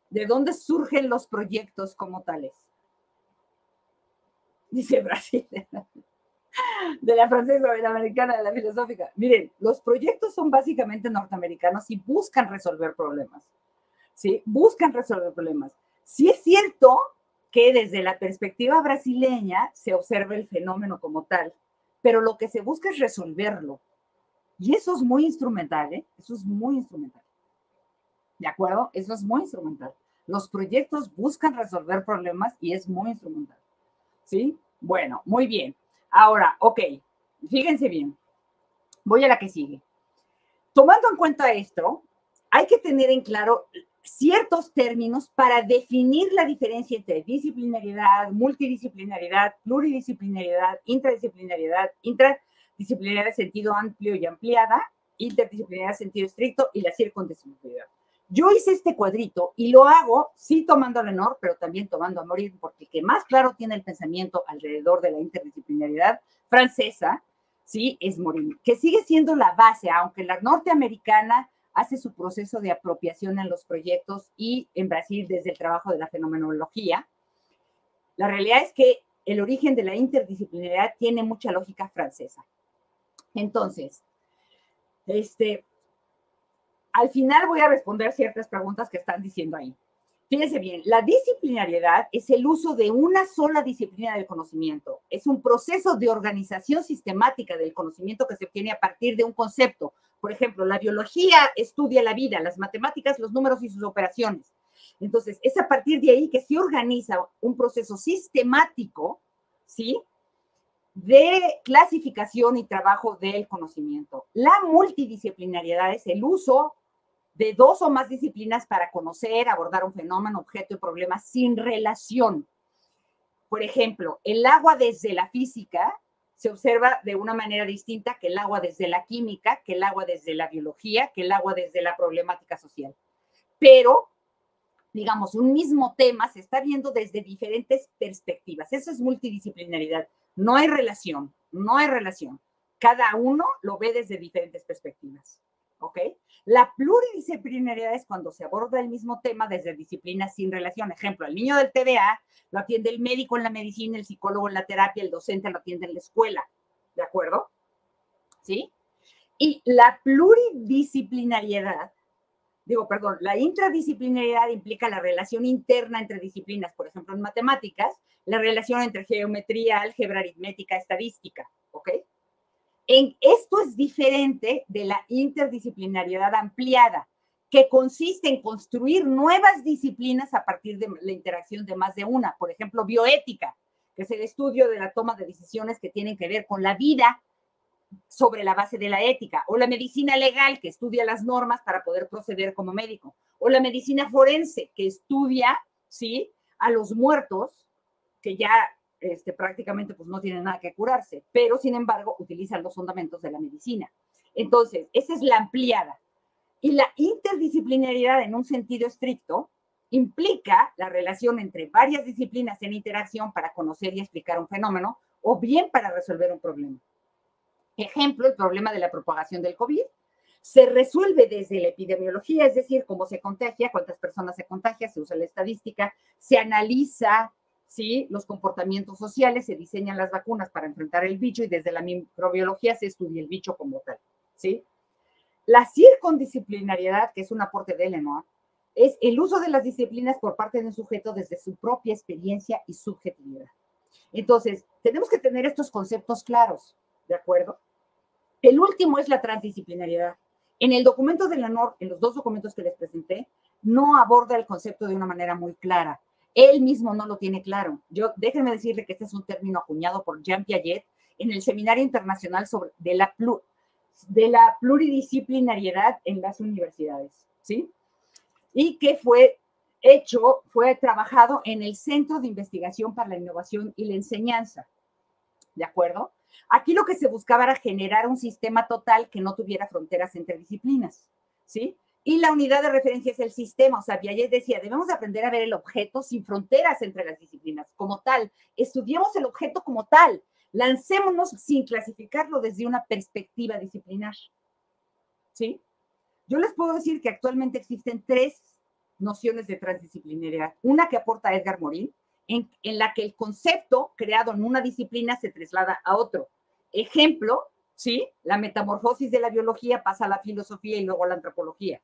Speaker 1: ¿De dónde surgen los proyectos como tales? Dice Brasil de la francesa, de la americana, de la filosófica. Miren, los proyectos son básicamente norteamericanos y buscan resolver problemas. ¿Sí? Buscan resolver problemas. Sí es cierto que desde la perspectiva brasileña se observa el fenómeno como tal, pero lo que se busca es resolverlo. Y eso es muy instrumental, ¿eh? Eso es muy instrumental. ¿De acuerdo? Eso es muy instrumental. Los proyectos buscan resolver problemas y es muy instrumental. ¿Sí? Bueno, muy bien. Ahora, ok, fíjense bien. Voy a la que sigue. Tomando en cuenta esto, hay que tener en claro ciertos términos para definir la diferencia entre disciplinariedad, multidisciplinariedad, pluridisciplinariedad, interdisciplinariedad, interdisciplinariedad en sentido amplio y ampliada, interdisciplinariedad en sentido estricto y la circundisciplinariedad. Yo hice este cuadrito y lo hago, sí tomando a Lenor, pero también tomando a Morir, porque el que más claro tiene el pensamiento alrededor de la interdisciplinariedad francesa, sí, es Morir, que sigue siendo la base, aunque la norteamericana hace su proceso de apropiación en los proyectos y en Brasil desde el trabajo de la fenomenología. La realidad es que el origen de la interdisciplinariedad tiene mucha lógica francesa. Entonces, este, al final voy a responder ciertas preguntas que están diciendo ahí. Fíjense bien, la disciplinariedad es el uso de una sola disciplina del conocimiento. Es un proceso de organización sistemática del conocimiento que se obtiene a partir de un concepto. Por ejemplo, la biología estudia la vida, las matemáticas, los números y sus operaciones. Entonces, es a partir de ahí que se organiza un proceso sistemático, ¿sí? De clasificación y trabajo del conocimiento. La multidisciplinariedad es el uso de dos o más disciplinas para conocer, abordar un fenómeno, objeto y problema sin relación. Por ejemplo, el agua desde la física se observa de una manera distinta que el agua desde la química, que el agua desde la biología, que el agua desde la problemática social. Pero, digamos, un mismo tema se está viendo desde diferentes perspectivas. Eso es multidisciplinaridad. No hay relación, no hay relación. Cada uno lo ve desde diferentes perspectivas. ¿ok? La pluridisciplinariedad es cuando se aborda el mismo tema desde disciplinas sin relación. Ejemplo, el niño del TDA lo atiende el médico en la medicina, el psicólogo en la terapia, el docente lo atiende en la escuela. ¿De acuerdo? ¿Sí? Y la pluridisciplinariedad, digo, perdón, la intradisciplinariedad implica la relación interna entre disciplinas, por ejemplo, en matemáticas, la relación entre geometría, álgebra, aritmética, estadística, ¿ok? esto es diferente de la interdisciplinariedad ampliada, que consiste en construir nuevas disciplinas a partir de la interacción de más de una. Por ejemplo, bioética, que es el estudio de la toma de decisiones que tienen que ver con la vida sobre la base de la ética, o la medicina legal, que estudia las normas para poder proceder como médico, o la medicina forense, que estudia ¿sí? A los muertos, que ya este, prácticamente pues no tienen nada que curarse, pero sin embargo utilizan los fundamentos de la medicina. Entonces, esa es la ampliada. Y la interdisciplinariedad en un sentido estricto implica la relación entre varias disciplinas en interacción para conocer y explicar un fenómeno o bien para resolver un problema. Ejemplo, el problema de la propagación del COVID se resuelve desde la epidemiología, es decir, cómo se contagia, cuántas personas se contagia, se usa la estadística, se analiza ¿sí? los comportamientos sociales, se diseñan las vacunas para enfrentar el bicho y desde la microbiología se estudia el bicho como tal. ¿sí? La circundisciplinariedad, que es un aporte de Lenoir, es el uso de las disciplinas por parte de un sujeto desde su propia experiencia y subjetividad. Entonces, tenemos que tener estos conceptos claros, ¿de acuerdo? El último es la transdisciplinariedad. En el documento de Lenoir, en los dos documentos que les presenté, no aborda el concepto de una manera muy clara. Él mismo no lo tiene claro. Yo, déjenme decirle que este es un término acuñado por Jean Piaget en el Seminario Internacional sobre, de, la, de la Pluridisciplinariedad en las Universidades, ¿sí? Y que fue hecho, fue trabajado en el Centro de Investigación para la Innovación y la Enseñanza, ¿de acuerdo? Aquí lo que se buscaba era generar un sistema total que no tuviera fronteras entre disciplinas, ¿sí? Y la unidad de referencia es el sistema. O sea, Piaget decía, debemos aprender a ver el objeto sin fronteras entre las disciplinas, como tal. Estudiemos el objeto como tal. Lancémonos sin clasificarlo desde una perspectiva disciplinar. ¿Sí? Yo les puedo decir que actualmente existen tres nociones de transdisciplinariedad. Una que aporta Edgar Morin, en, en, la que el concepto creado en una disciplina se traslada a otro. Ejemplo, ¿sí? La metamorfosis de la biología pasa a la filosofía y luego a la antropología.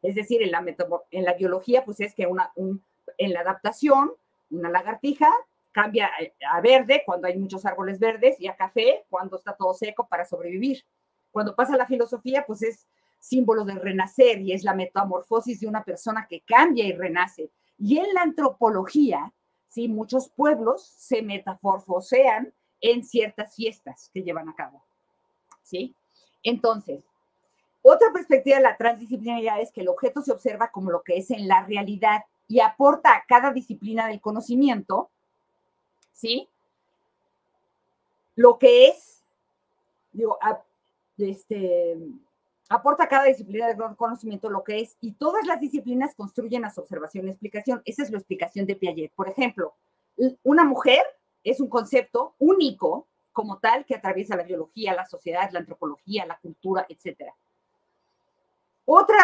Speaker 1: Es decir, en la, en la biología, pues es que una, en la adaptación, una lagartija cambia a verde cuando hay muchos árboles verdes y a café cuando está todo seco para sobrevivir. Cuando pasa a la filosofía, pues es símbolo del renacer y es la metamorfosis de una persona que cambia y renace. Y en la antropología, ¿sí? muchos pueblos se metamorfosean en ciertas fiestas que llevan a cabo. ¿sí? Entonces, otra perspectiva de la transdisciplinaridad es que el objeto se observa como lo que es en la realidad y aporta a cada disciplina del conocimiento, ¿sí? Lo que es, digo, este, aporta a cada disciplina del conocimiento lo que es, y todas las disciplinas construyen las observación y explicación. Esa es la explicación de Piaget. Por ejemplo, una mujer es un concepto único como tal que atraviesa la biología, la sociedad, la antropología, la cultura, etcétera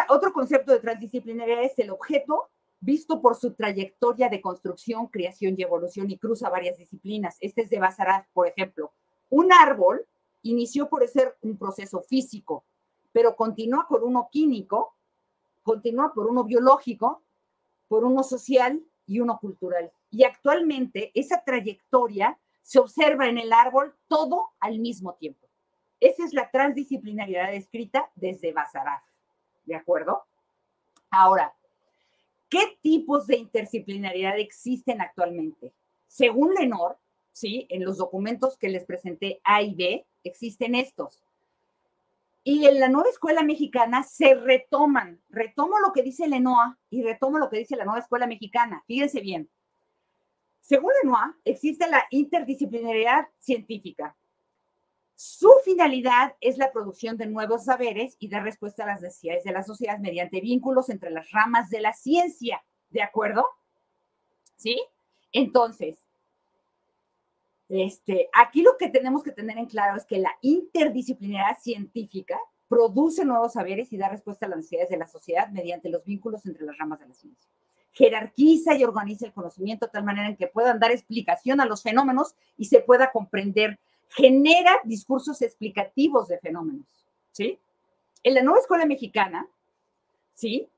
Speaker 1: otro concepto de transdisciplinaridad es el objeto visto por su trayectoria de construcción, creación y evolución y cruza varias disciplinas. Este es de Basarat, por ejemplo. Un árbol inició por ser un proceso físico, pero continúa por uno químico, continúa por uno biológico, por uno social y uno cultural. Y actualmente esa trayectoria se observa en el árbol todo al mismo tiempo. Esa es la transdisciplinaridad escrita desde Basarat. ¿de acuerdo? Ahora, ¿qué tipos de interdisciplinaridad existen actualmente? Según Lenor, ¿sí? En los documentos que les presenté A y B, existen estos. Y en la nueva escuela mexicana se retoman, retomo lo que dice Lenoa y retomo lo que dice la nueva escuela mexicana. Fíjense bien. Según Lenoa, existe la interdisciplinariedad científica, su finalidad es la producción de nuevos saberes y dar respuesta a las necesidades de la sociedad mediante vínculos entre las ramas de la ciencia. ¿De acuerdo? ¿Sí? Entonces, este, aquí lo que tenemos que tener en claro es que la interdisciplinaridad científica produce nuevos saberes y da respuesta a las necesidades de la sociedad mediante los vínculos entre las ramas de la ciencia. Jerarquiza y organiza el conocimiento de tal manera en que puedan dar explicación a los fenómenos y se pueda comprender genera discursos explicativos de fenómenos, ¿sí? En la nueva escuela mexicana, ¿sí?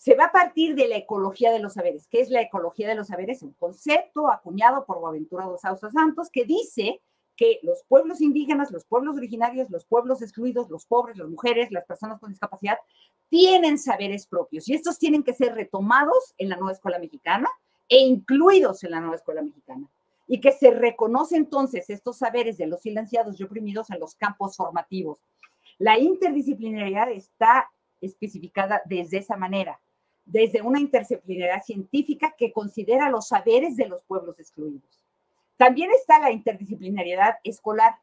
Speaker 1: Se va a partir de la ecología de los saberes. ¿Qué es la ecología de los saberes? Un concepto acuñado por Boaventura dos Sausa Santos que dice que los pueblos indígenas, los pueblos originarios, los pueblos excluidos, los pobres, las mujeres, las personas con discapacidad, tienen saberes propios y estos tienen que ser retomados en la nueva escuela mexicana e incluidos en la nueva escuela mexicana y que se reconoce entonces estos saberes de los silenciados y oprimidos en los campos formativos. La interdisciplinariedad está especificada desde esa manera. Desde una interdisciplinaridad científica que considera los saberes de los pueblos excluidos. También está la interdisciplinariedad escolar.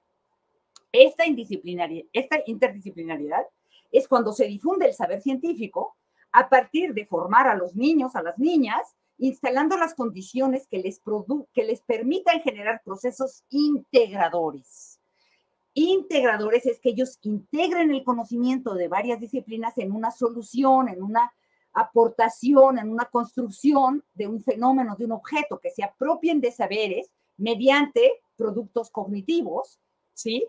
Speaker 1: Esta, interdisciplinariedad es cuando se difunde el saber científico a partir de formar a los niños, a las niñas, instalando las condiciones que les permitan generar procesos integradores. Integradores es que ellos integren el conocimiento de varias disciplinas en una solución, en una aportación, en una construcción de un fenómeno, de un objeto, que se apropien de saberes mediante productos cognitivos, ¿sí?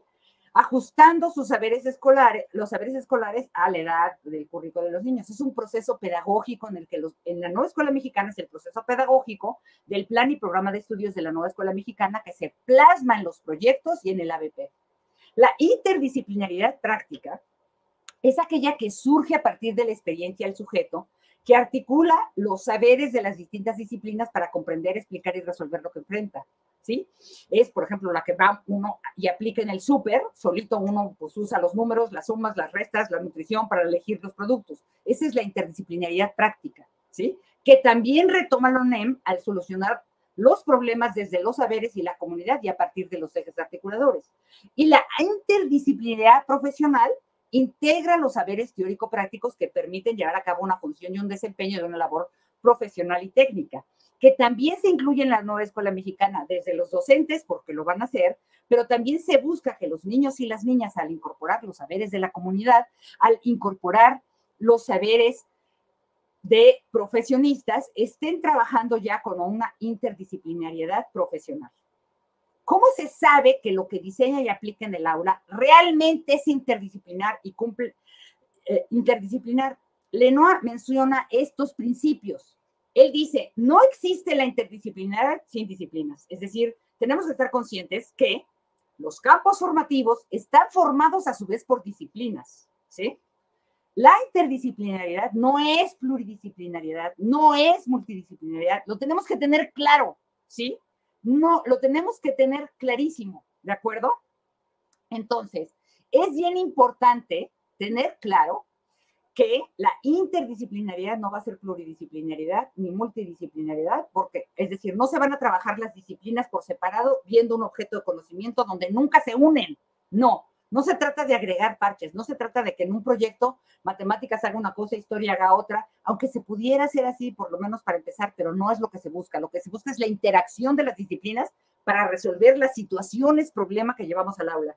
Speaker 1: ajustando sus saberes escolares, los saberes escolares a la edad del currículo de los niños. Es un proceso pedagógico en el que los, en la nueva escuela mexicana es el proceso pedagógico del plan y programa de estudios de la nueva escuela mexicana que se plasma en los proyectos y en el ABP. La interdisciplinaridad práctica es aquella que surge a partir de la experiencia del sujeto, que articula los saberes de las distintas disciplinas para comprender, explicar y resolver lo que enfrenta. ¿sí? Es, por ejemplo, la que va uno y aplica en el súper, solito uno pues usa los números, las sumas, las restas, la nutrición para elegir los productos. Esa es la interdisciplinaridad práctica, ¿sí? Que también retoma la ONEM al solucionar los problemas desde los saberes y la comunidad y a partir de los ejes articuladores. Y la interdisciplinaridad profesional integra los saberes teórico-prácticos que permiten llevar a cabo una función y un desempeño de una labor profesional y técnica que también se incluye en la nueva escuela mexicana, desde los docentes, porque lo van a hacer, pero también se busca que los niños y las niñas, al incorporar los saberes de la comunidad, al incorporar los saberes de profesionistas, estén trabajando ya con una interdisciplinariedad profesional. ¿Cómo se sabe que lo que diseña y aplica en el aula realmente es interdisciplinar y cumple eh, interdisciplinar? Lenoir menciona estos principios él dice, no existe la interdisciplinar sin disciplinas. Es decir, tenemos que estar conscientes que los campos formativos están formados a su vez por disciplinas, ¿sí? La interdisciplinariedad no es pluridisciplinariedad, no es multidisciplinariedad, lo tenemos que tener claro, ¿sí? No, lo tenemos que tener clarísimo, ¿de acuerdo? Entonces, es bien importante tener claro que la interdisciplinariedad no va a ser pluridisciplinariedad ni multidisciplinariedad, porque, es decir, no se van a trabajar las disciplinas por separado viendo un objeto de conocimiento donde nunca se unen. No, no se trata de agregar parches, no se trata de que en un proyecto matemáticas haga una cosa, historia haga otra, aunque se pudiera hacer así, por lo menos para empezar, pero no es lo que se busca. Lo que se busca es la interacción de las disciplinas para resolver las situaciones, problema que llevamos al aula.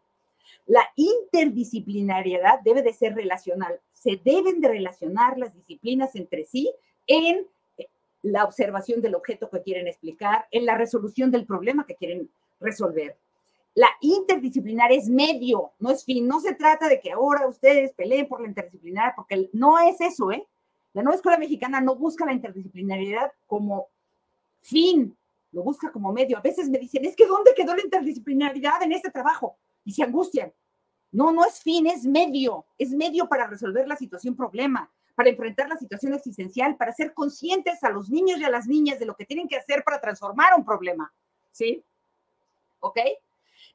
Speaker 1: La interdisciplinariedad debe de ser relacional. Se deben de relacionar las disciplinas entre sí en eh, la observación del objeto que quieren explicar, en la resolución del problema que quieren resolver. La interdisciplinar es medio, no es fin. No se trata de que ahora ustedes peleen por la interdisciplinar, porque no es eso, ¿eh? La nueva escuela mexicana no busca la interdisciplinariedad como fin, lo busca como medio. A veces me dicen, es que ¿dónde quedó la interdisciplinaridad en este trabajo? y se angustian. No, no es fin, es medio, es medio para resolver la situación problema, para enfrentar la situación existencial, para ser conscientes a los niños y a las niñas de lo que tienen que hacer para transformar un problema. ¿Sí? ¿Ok?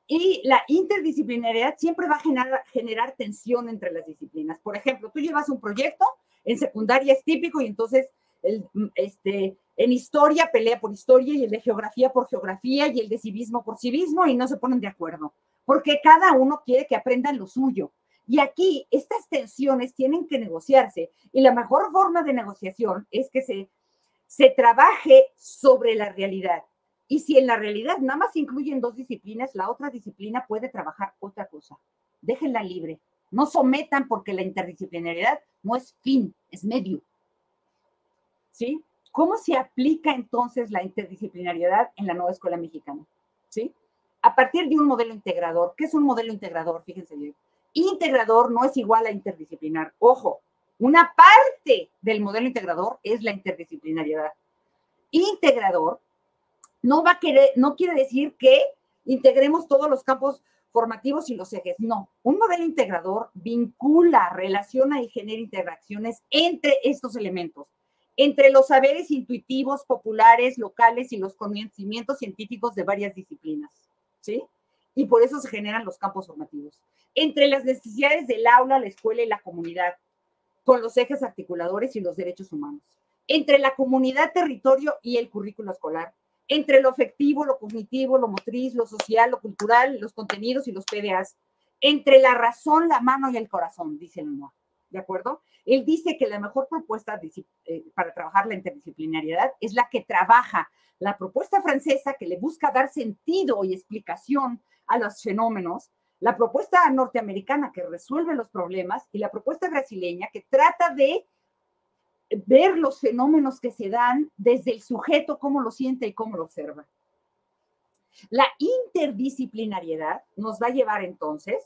Speaker 1: Y la interdisciplinariedad siempre va a generar, tensión entre las disciplinas. Por ejemplo, tú llevas un proyecto, en secundaria es típico y entonces el, este, en historia pelea por historia y el de geografía por geografía y el de civismo por civismo y no se ponen de acuerdo porque cada uno quiere que aprendan lo suyo. Y aquí estas tensiones tienen que negociarse y la mejor forma de negociación es que se, se trabaje sobre la realidad. Y si en la realidad nada más incluyen dos disciplinas, la otra disciplina puede trabajar otra cosa. Déjenla libre. No sometan porque la interdisciplinariedad no es fin, es medio. ¿Sí? ¿Cómo se aplica entonces la interdisciplinariedad en la nueva escuela mexicana? ¿Sí? a partir de un modelo integrador. ¿Qué es un modelo integrador? Fíjense bien. Integrador no es igual a interdisciplinar. Ojo, una parte del modelo integrador es la interdisciplinariedad. Integrador no va a querer, no quiere decir que integremos todos los campos formativos y los ejes. No, un modelo integrador vincula, relaciona y genera interacciones entre estos elementos, entre los saberes intuitivos, populares, locales y los conocimientos científicos de varias disciplinas. ¿sí? Y por eso se generan los campos formativos. Entre las necesidades del aula, la escuela y la comunidad, con los ejes articuladores y los derechos humanos. entre la comunidad, territorio y el currículo escolar, entre lo afectivo, lo cognitivo, lo motriz, lo social, lo cultural, los contenidos y los PDAs, entre la razón, la mano y el corazón, dice Lenoir. ¿De acuerdo? Él dice que la mejor propuesta eh, para trabajar la interdisciplinariedad es la que trabaja la propuesta francesa que le busca dar sentido y explicación a los fenómenos, la propuesta norteamericana que resuelve los problemas y la propuesta brasileña que trata de ver los fenómenos que se dan desde el sujeto, cómo lo siente y cómo lo observa. La interdisciplinariedad nos va a llevar entonces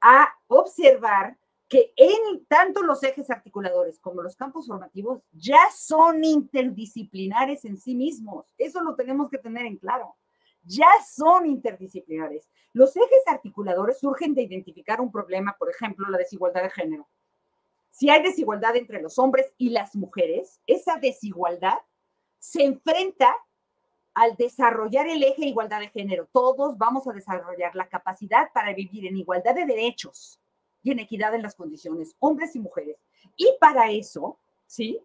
Speaker 1: a observar que en tanto los ejes articuladores como los campos formativos ya son interdisciplinares en sí mismos. Eso lo tenemos que tener en claro. Ya son interdisciplinares. Los ejes articuladores surgen de identificar un problema, por ejemplo, la desigualdad de género. Si hay desigualdad entre los hombres y las mujeres, esa desigualdad se enfrenta al desarrollar el eje igualdad de género. Todos vamos a desarrollar la capacidad para vivir en igualdad de derechos y en equidad en las condiciones, hombres y mujeres. Y para eso, ¿sí?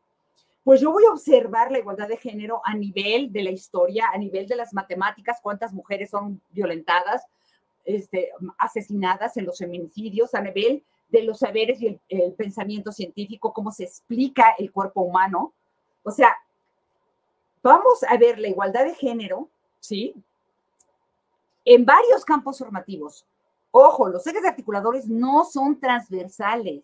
Speaker 1: Pues yo voy a observar la igualdad de género a nivel de la historia, a nivel de las matemáticas, cuántas mujeres son violentadas, este, asesinadas en los feminicidios, a nivel de los saberes y el, pensamiento científico, cómo se explica el cuerpo humano. O sea, vamos a ver la igualdad de género, ¿sí? En varios campos formativos. Ojo, los ejes articuladores no son transversales.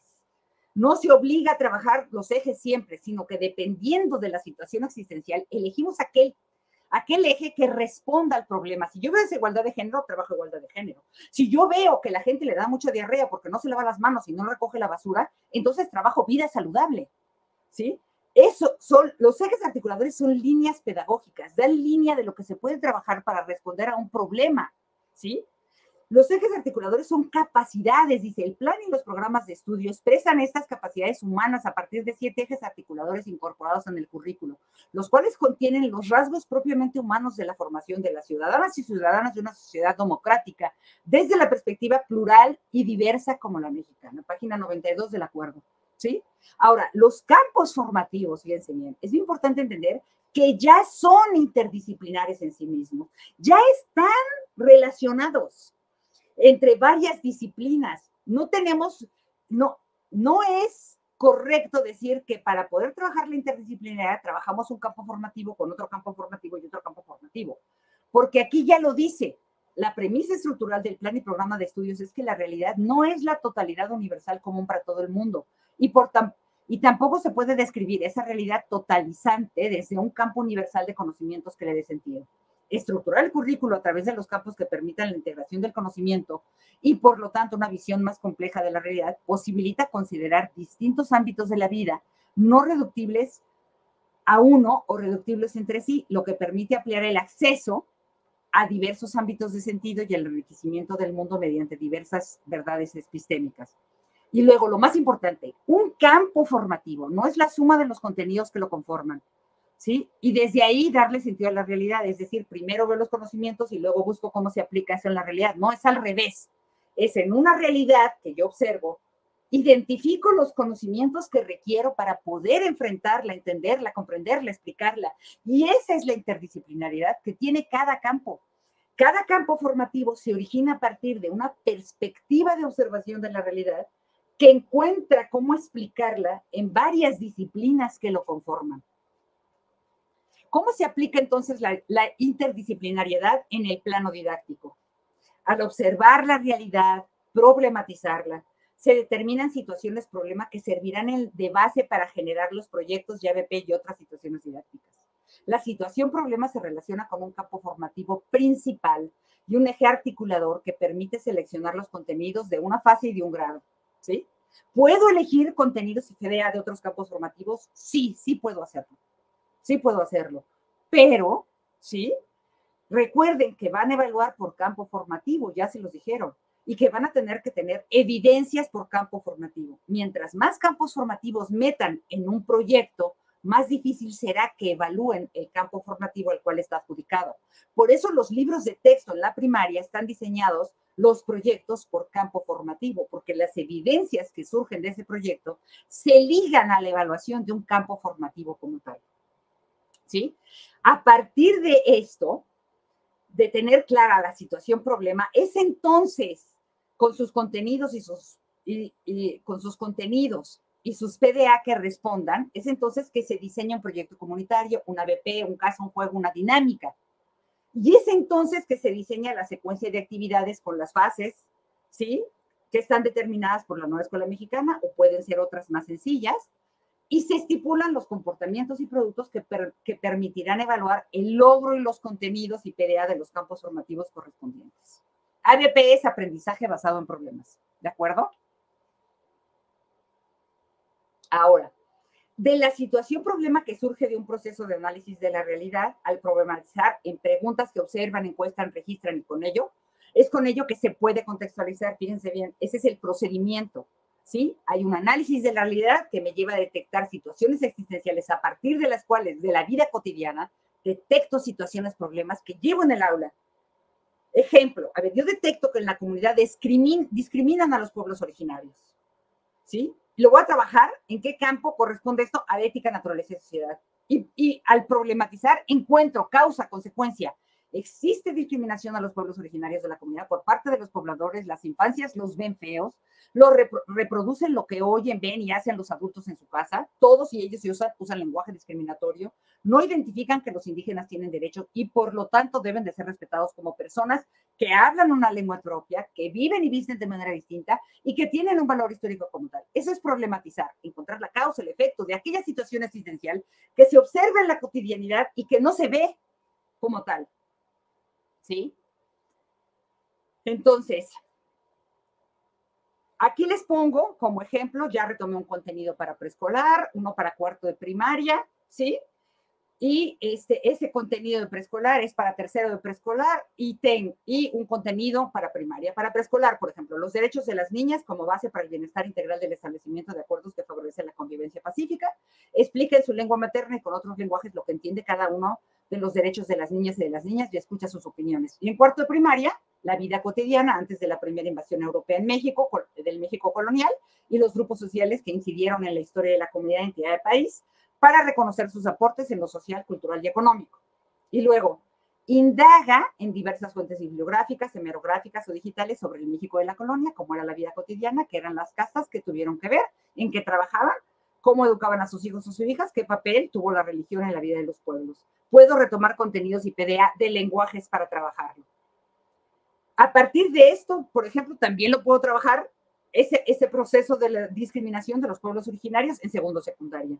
Speaker 1: No se obliga a trabajar los ejes siempre, sino que dependiendo de la situación existencial, elegimos aquel aquel eje que responda al problema. Si yo veo desigualdad de género, trabajo igualdad de género. Si yo veo que la gente le da mucha diarrea porque no se lava las manos y no recoge la basura, entonces trabajo vida saludable. ¿Sí? Eso son, los ejes articuladores son líneas pedagógicas, dan línea de lo que se puede trabajar para responder a un problema. ¿Sí? Los ejes articuladores son capacidades, dice el plan y los programas de estudio expresan estas capacidades humanas a partir de siete ejes articuladores incorporados en el currículo, los cuales contienen los rasgos propiamente humanos de la formación de las ciudadanas y ciudadanas de una sociedad democrática, desde la perspectiva plural y diversa como la mexicana, página 92 del acuerdo. ¿Sí? Ahora, los campos formativos, fíjense bien, es importante entender que ya son interdisciplinares en sí mismos, ya están relacionados entre varias disciplinas. No tenemos, no, no es correcto decir que para poder trabajar la interdisciplinaridad trabajamos un campo formativo con otro campo formativo y otro campo formativo, porque aquí ya lo dice. La premisa estructural del plan y programa de estudios es que la realidad no es la totalidad universal común para todo el mundo y, por y tampoco se puede describir esa realidad totalizante desde un campo universal de conocimientos que le dé sentido estructurar el currículo a través de los campos que permitan la integración del conocimiento y por lo tanto una visión más compleja de la realidad posibilita considerar distintos ámbitos de la vida no reductibles a uno o reductibles entre sí, lo que permite ampliar el acceso a diversos ámbitos de sentido y el enriquecimiento del mundo mediante diversas verdades epistémicas. Y luego, lo más importante, un campo formativo no es la suma de los contenidos que lo conforman, ¿sí? Y desde ahí darle sentido a la realidad, es decir, primero veo los conocimientos y luego busco cómo se aplica eso en la realidad. No, es al revés. Es en una realidad que yo observo, identifico los conocimientos que requiero para poder enfrentarla, entenderla, comprenderla, explicarla. Y esa es la interdisciplinariedad que tiene cada campo. Cada campo formativo se origina a partir de una perspectiva de observación de la realidad que encuentra cómo explicarla en varias disciplinas que lo conforman. ¿Cómo se aplica entonces la, interdisciplinariedad en el plano didáctico? Al observar la realidad, problematizarla, se determinan situaciones problema que servirán de base para generar los proyectos YBP y otras situaciones didácticas. La situación problema se relaciona con un campo formativo principal y un eje articulador que permite seleccionar los contenidos de una fase y de un grado. ¿sí? ¿Puedo elegir contenidos y FDA de otros campos formativos? Sí, sí puedo hacerlo sí puedo hacerlo. Pero, ¿sí? Recuerden que van a evaluar por campo formativo, ya se los dijeron, y que van a tener que tener evidencias por campo formativo. Mientras más campos formativos metan en un proyecto, más difícil será que evalúen el campo formativo al cual está adjudicado. Por eso los libros de texto en la primaria están diseñados los proyectos por campo formativo, porque las evidencias que surgen de ese proyecto se ligan a la evaluación de un campo formativo como tal. ¿Sí? A partir de esto, de tener clara la situación problema, es entonces con sus contenidos y sus con sus contenidos y sus PDA que respondan, es entonces que se diseña un proyecto comunitario, una BP, un caso, un juego, una dinámica. Y es entonces que se diseña la secuencia de actividades con las fases, ¿sí? Que están determinadas por la nueva escuela mexicana o pueden ser otras más sencillas. Y se estipulan los comportamientos y productos que, permitirán evaluar el logro y los contenidos y PDA de los campos formativos correspondientes. ABP es aprendizaje basado en problemas, ¿de acuerdo? Ahora, de la situación problema que surge de un proceso de análisis de la realidad al problematizar en preguntas que observan, encuestan, registran y con ello, es con ello que se puede contextualizar, fíjense bien, ese es el procedimiento, ¿sí? Hay un análisis de la realidad que me lleva a detectar situaciones existenciales a partir de las cuales, de la vida cotidiana, detecto situaciones, problemas que llevo en el aula. Ejemplo, a ver, yo detecto que en la comunidad discriminan a los pueblos originarios, ¿sí? lo voy a trabajar en qué campo corresponde esto a ética, naturaleza y sociedad. Y, y al problematizar, encuentro causa, consecuencia, Existe discriminación a los pueblos originarios de la comunidad por parte de los pobladores, las infancias los ven feos, lo reproducen lo que oyen, ven y hacen los adultos en su casa, todos y ellos usan, usan lenguaje discriminatorio, no identifican que los indígenas tienen derechos y por lo tanto deben de ser respetados como personas que hablan una lengua propia, que viven y visten de manera distinta y que tienen un valor histórico como tal. Eso es problematizar, encontrar la causa, el efecto de aquella situación existencial que se observa en la cotidianidad y que no se ve como tal. ¿Sí? Entonces, aquí les pongo como ejemplo, ya retomé un contenido para preescolar, uno para cuarto de primaria, ¿sí? Y este, ese contenido de preescolar es para tercero de preescolar y, ten, y un contenido para primaria. Para preescolar, por ejemplo, los derechos de las niñas como base para el bienestar integral del establecimiento de acuerdos que favorecen la convivencia pacífica. Explica en su lengua materna y con otros lenguajes lo que entiende cada uno de los derechos de las niñas y de las niñas y escucha sus opiniones. Y en cuarto de primaria, la vida cotidiana antes de la primera invasión europea en México, del México colonial, y los grupos sociales que incidieron en la historia de la comunidad entidad de país, para reconocer sus aportes en lo social, cultural y económico. Y luego, indaga en diversas fuentes bibliográficas, hemerográficas o digitales sobre el México de la colonia, cómo era la vida cotidiana, qué eran las castas que tuvieron que ver, en qué trabajaban, cómo educaban a sus hijos o sus hijas, qué papel tuvo la religión en la vida de los pueblos. Puedo retomar contenidos y PDA de lenguajes para trabajarlo. A partir de esto, por ejemplo, también lo puedo trabajar ese, ese proceso de la discriminación de los pueblos originarios en segundo secundaria.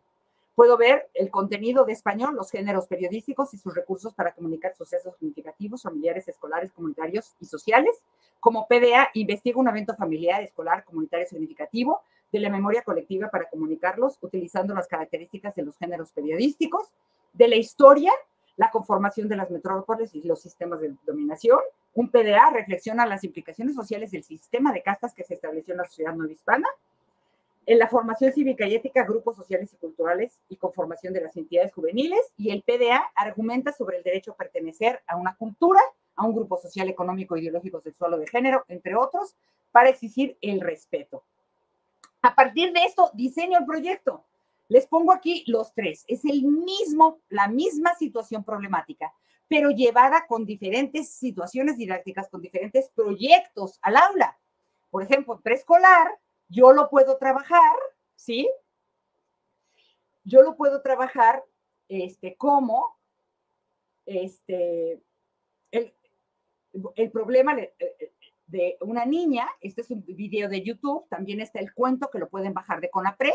Speaker 1: Puedo ver el contenido de español, los géneros periodísticos y sus recursos para comunicar sucesos significativos, familiares, escolares, comunitarios y sociales. Como PDA, investigo un evento familiar, escolar, comunitario significativo de la memoria colectiva para comunicarlos, utilizando las características de los géneros periodísticos, de la historia, la conformación de las metrópolis y los sistemas de dominación. Un PDA reflexiona las implicaciones sociales del sistema de castas que se estableció en la sociedad nueva hispana en la formación cívica y ética, grupos sociales y culturales y conformación de las entidades juveniles. Y el PDA argumenta sobre el derecho a pertenecer a una cultura, a un grupo social, económico, ideológico, sexual o de género, entre otros, para exigir el respeto. A partir de esto, diseño el proyecto. Les pongo aquí los tres. Es el mismo, la misma situación problemática, pero llevada con diferentes situaciones didácticas, con diferentes proyectos al aula. Por ejemplo, preescolar, yo lo puedo trabajar, ¿sí? Yo lo puedo trabajar este, como este, el, el problema de, de, una niña, este es un video de YouTube, también está el cuento que lo pueden bajar de Conapred,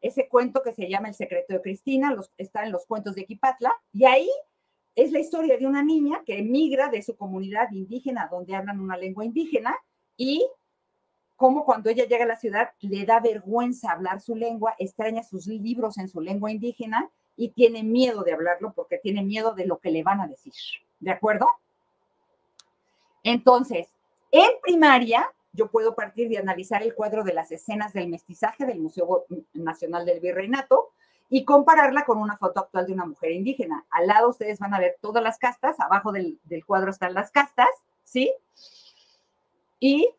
Speaker 1: ese cuento que se llama El secreto de Cristina, los, está en los cuentos de Equipatla, y ahí es la historia de una niña que emigra de su comunidad indígena, donde hablan una lengua indígena, y cómo cuando ella llega a la ciudad le da vergüenza hablar su lengua, extraña sus libros en su lengua indígena y tiene miedo de hablarlo porque tiene miedo de lo que le van a decir. ¿De acuerdo? Entonces, en primaria, yo puedo partir de analizar el cuadro de las escenas del mestizaje del Museo Nacional del Virreinato y compararla con una foto actual de una mujer indígena. Al lado ustedes van a ver todas las castas, abajo del, del cuadro están las castas, ¿sí? Y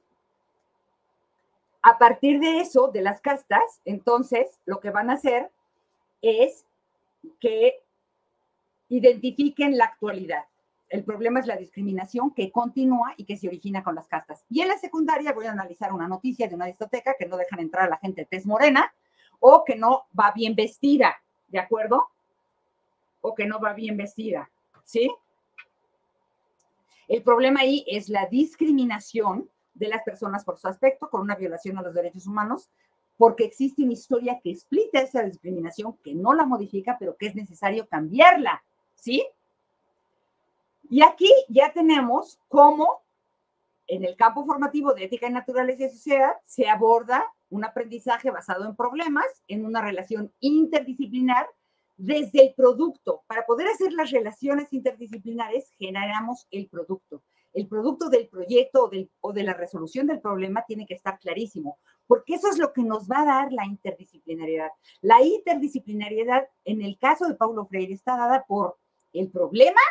Speaker 1: a partir de eso, de las castas, entonces lo que van a hacer es que identifiquen la actualidad. El problema es la discriminación que continúa y que se origina con las castas. Y en la secundaria voy a analizar una noticia de una discoteca que no dejan entrar a la gente tez morena o que no va bien vestida, ¿de acuerdo? O que no va bien vestida, ¿sí? El problema ahí es la discriminación de las personas por su aspecto, con una violación a los derechos humanos, porque existe una historia que explica esa discriminación, que no la modifica, pero que es necesario cambiarla, ¿sí? Y aquí ya tenemos cómo en el campo formativo de ética y naturaleza y sociedad se aborda un aprendizaje basado en problemas, en una relación interdisciplinar desde el producto. Para poder hacer las relaciones interdisciplinares, generamos el producto. El producto del proyecto o, de la resolución del problema tiene que estar clarísimo, porque eso es lo que nos va a dar la interdisciplinariedad. La interdisciplinariedad, en el caso de Paulo Freire, está dada por el problema,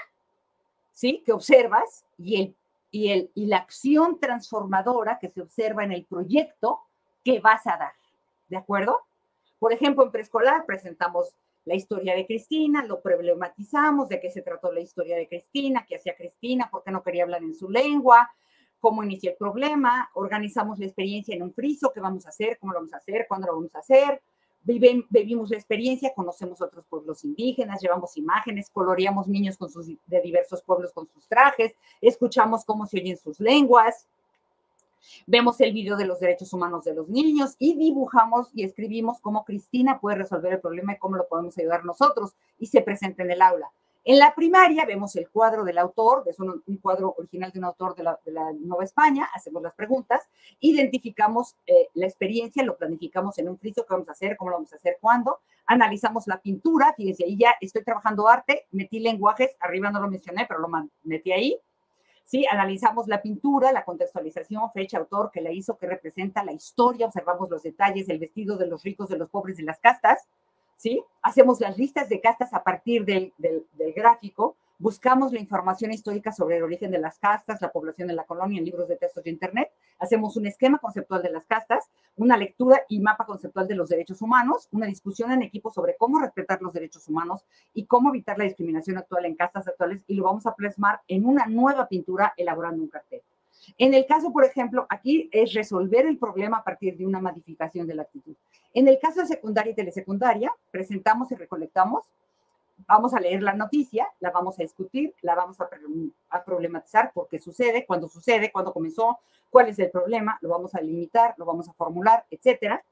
Speaker 1: ¿sí? Que observas y, el, y, el, y la acción transformadora que se observa en el proyecto que vas a dar, ¿de acuerdo? Por ejemplo, en preescolar presentamos la historia de Cristina, lo problematizamos, de qué se trató la historia de Cristina, qué hacía Cristina, por qué no quería hablar en su lengua, cómo inició el problema, organizamos la experiencia en un friso, qué vamos a hacer, cómo lo vamos a hacer, cuándo lo vamos a hacer, vivimos la experiencia, conocemos otros pueblos indígenas, llevamos imágenes, coloreamos niños con sus, de diversos pueblos con sus trajes, escuchamos cómo se oyen sus lenguas, Vemos el video de los derechos humanos de los niños y dibujamos y escribimos cómo Cristina puede resolver el problema y cómo lo podemos ayudar nosotros y se presenta en el aula. En la primaria vemos el cuadro del autor, es un, cuadro original de un autor de la, Nueva España, hacemos las preguntas, identificamos eh, la experiencia, lo planificamos en un friso, qué vamos a hacer, cómo lo vamos a hacer, cuándo, analizamos la pintura, fíjense, ahí ya estoy trabajando arte, metí lenguajes, arriba no lo mencioné, pero lo metí ahí, ¿sí? Analizamos la pintura, la contextualización, fecha, autor, que la hizo, que representa la historia, observamos los detalles, el vestido de los ricos, de los pobres, de las castas, ¿sí? Hacemos las listas de castas a partir del, del, del gráfico, buscamos la información histórica sobre el origen de las castas, la población de la colonia en libros de textos de Internet, hacemos un esquema conceptual de las castas, una lectura y mapa conceptual de los derechos humanos, una discusión en equipo sobre cómo respetar los derechos humanos y cómo evitar la discriminación actual en castas actuales y lo vamos a plasmar en una nueva pintura elaborando un cartel. En el caso, por ejemplo, aquí es resolver el problema a partir de una modificación de la actitud. En el caso de secundaria y telesecundaria, presentamos y recolectamos vamos a leer la noticia, la vamos a discutir, la vamos a, problematizar por qué sucede, cuándo sucede, cuándo comenzó, cuál es el problema, lo vamos a limitar, lo vamos a formular, etcétera.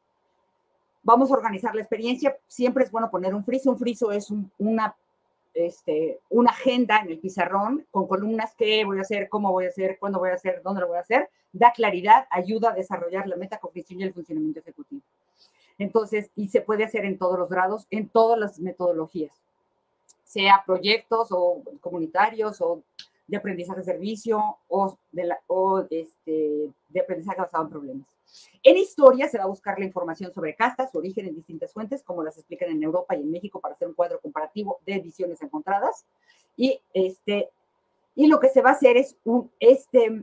Speaker 1: Vamos a organizar la experiencia. Siempre es bueno poner un friso. Un friso es una, este, una agenda en el pizarrón con columnas qué voy a hacer, cómo voy a hacer, cuándo voy a hacer, dónde lo voy a hacer. Da claridad, ayuda a desarrollar la metacognición y el funcionamiento ejecutivo. Entonces, y se puede hacer en todos los grados, en todas las metodologías sea proyectos o comunitarios o de aprendizaje de servicio o, de, la, o este, de aprendizaje basado en problemas. En historia se va a buscar la información sobre castas, su origen en distintas fuentes, como las explican en Europa y en México, para hacer un cuadro comparativo de visiones encontradas. Y, este, y lo que se va a hacer es un, este,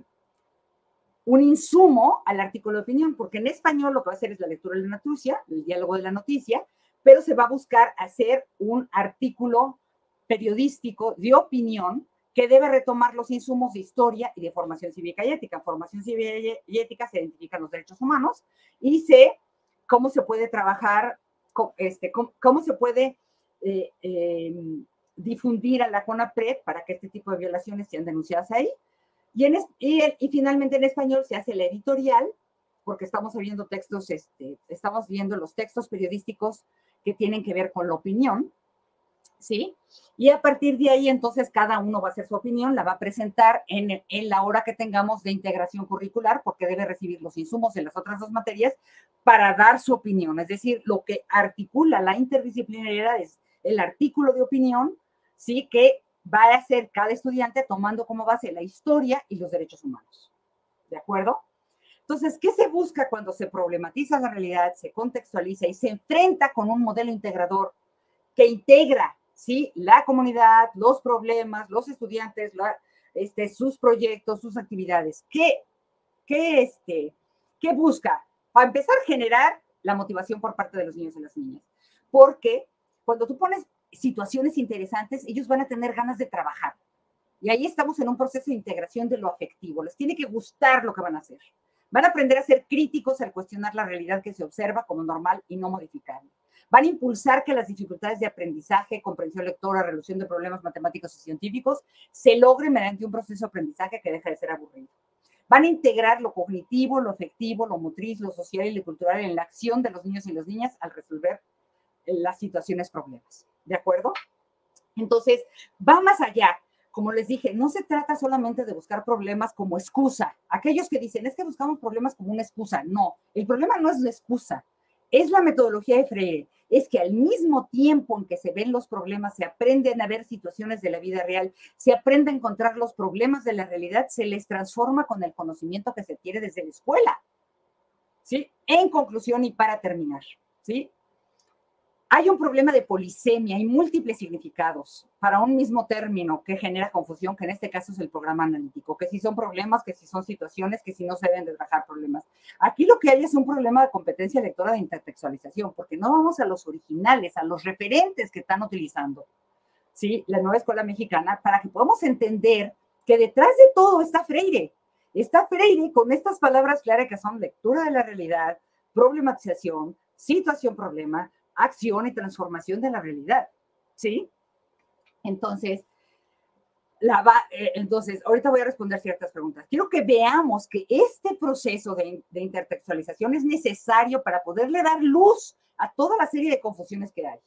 Speaker 1: un insumo al artículo de opinión, porque en español lo que va a hacer es la lectura de la noticia, el diálogo de la noticia, pero se va a buscar hacer un artículo periodístico de opinión que debe retomar los insumos de historia y de formación cívica y ética. Formación cívica y ética se identifican los derechos humanos y sé cómo se puede trabajar, este, cómo, se puede eh, em, difundir a la CONAPRED para que este tipo de violaciones sean denunciadas ahí. Y, en, y, finalmente en español se hace la editorial, porque estamos viendo textos, este, estamos viendo los textos periodísticos que tienen que ver con la opinión, ¿sí? Y a partir de ahí, entonces, cada uno va a hacer su opinión, la va a presentar en, en, la hora que tengamos de integración curricular, porque debe recibir los insumos de las otras dos materias para dar su opinión. Es decir, lo que articula la interdisciplinariedad es el artículo de opinión, ¿sí? Que va a hacer cada estudiante tomando como base la historia y los derechos humanos. ¿De acuerdo? Entonces, ¿qué se busca cuando se problematiza la realidad, se contextualiza y se enfrenta con un modelo integrador que integra, ¿sí? La comunidad, los problemas, los estudiantes, este, sus proyectos, sus actividades. ¿Qué, qué, este, ¿Qué busca? Para empezar, generar la motivación por parte de los niños y las niñas. Porque cuando tú pones situaciones interesantes, ellos van a tener ganas de trabajar. Y ahí estamos en un proceso de integración de lo afectivo. Les tiene que gustar lo que van a hacer. Van a aprender a ser críticos al cuestionar la realidad que se observa como normal y no modificarla. Van a impulsar que las dificultades de aprendizaje, comprensión lectora, resolución de problemas matemáticos y científicos se logren mediante un proceso de aprendizaje que deja de ser aburrido. Van a integrar lo cognitivo, lo afectivo, lo motriz, lo social y lo cultural en la acción de los niños y las niñas al resolver las situaciones problemas. ¿De acuerdo? Entonces, va más allá. Como les dije, no se trata solamente de buscar problemas como excusa. Aquellos que dicen, es que buscamos problemas como una excusa. No, el problema no es la excusa, es la metodología de Freire. Es que al mismo tiempo en que se ven los problemas, se aprenden a ver situaciones de la vida real, se aprende a encontrar los problemas de la realidad, se les transforma con el conocimiento que se tiene desde la escuela. ¿Sí? En conclusión y para terminar, ¿sí? Hay un problema de polisemia y múltiples significados para un mismo término que genera confusión, que en este caso es el programa analítico, que si son problemas, que si son situaciones, que si no se deben desbajar problemas. Aquí lo que hay es un problema de competencia lectora de intertextualización, porque no vamos a los originales, a los referentes que están utilizando, ¿sí? La nueva escuela mexicana, para que podamos entender que detrás de todo está Freire. Está Freire con estas palabras claras que son lectura de la realidad, problematización, situación-problema, acción y transformación de la realidad, ¿sí? Entonces, la eh, entonces, ahorita voy a responder ciertas preguntas. Quiero que veamos que este proceso de, de, intertextualización es necesario para poderle dar luz a toda la serie de confusiones que hay.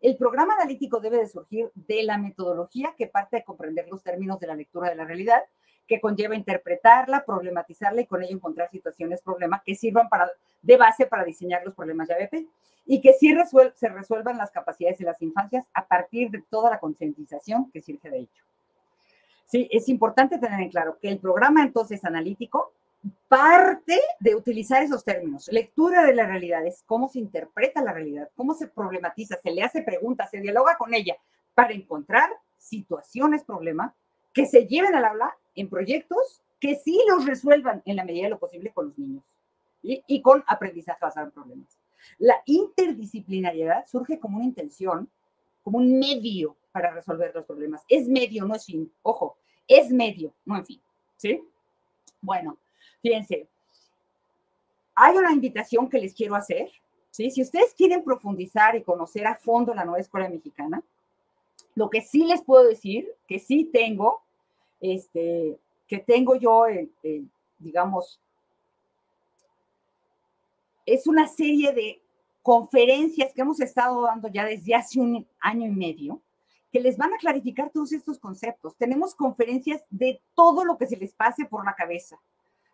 Speaker 1: El programa analítico debe de surgir de la metodología que parte de comprender los términos de la lectura de la realidad que conlleva interpretarla, problematizarla y con ello encontrar situaciones, problemas que sirvan para, de base para diseñar los problemas de ABP y que sí se resuelvan las capacidades de las infancias a partir de toda la concientización que surge de ello. Sí, es importante tener en claro que el programa entonces analítico parte de utilizar esos términos, lectura de las realidades, cómo se interpreta la realidad, cómo se problematiza, se le hace preguntas, se dialoga con ella para encontrar situaciones, problema, que se lleven al aula en proyectos que sí los resuelvan en la medida de lo posible con los niños y, con aprendizaje basado en problemas. La interdisciplinariedad surge como una intención, como un medio para resolver los problemas. Es medio, no es fin. Ojo, es medio, no en fin. ¿Sí? Bueno, fíjense, hay una invitación que les quiero hacer. ¿sí? Si ustedes quieren profundizar y conocer a fondo la nueva escuela mexicana, lo que sí les puedo decir, que sí tengo, este, que tengo yo, digamos, es una serie de conferencias que hemos estado dando ya desde hace un año y medio, que les van a clarificar todos estos conceptos. Tenemos conferencias de todo lo que se les pase por la cabeza.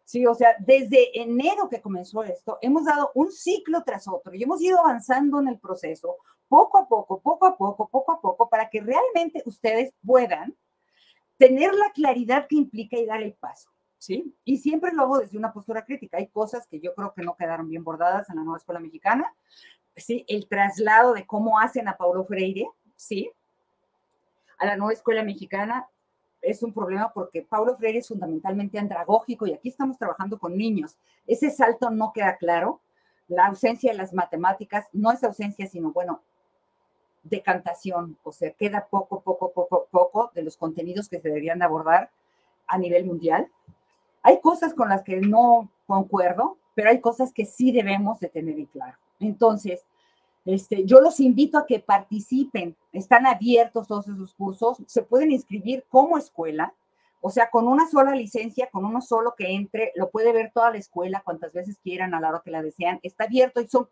Speaker 1: Sí, o sea, desde enero que comenzó esto, hemos dado un ciclo tras otro y hemos ido avanzando en el proceso poco a poco, poco a poco, poco a poco, para que realmente ustedes puedan tener la claridad que implica y dar el paso. ¿Sí? Y siempre lo hago desde una postura crítica. Hay cosas que yo creo que no quedaron bien bordadas en la nueva escuela mexicana. ¿Sí? El traslado de cómo hacen a Paulo Freire, ¿sí? A la nueva escuela mexicana es un problema porque Paulo Freire es fundamentalmente andragógico y aquí estamos trabajando con niños. Ese salto no queda claro. La ausencia de las matemáticas no es ausencia, sino, bueno, decantación, o sea, queda poco, poco, poco, poco de los contenidos que se deberían abordar a nivel mundial. Hay cosas con las que no concuerdo, pero hay cosas que sí debemos de tener en claro. Entonces, este, yo los invito a que participen. Están abiertos todos esos cursos. Se pueden inscribir como escuela, o sea, con una sola licencia, con uno solo que entre, lo puede ver toda la escuela cuantas veces quieran, a la hora que la desean. Está abierto y son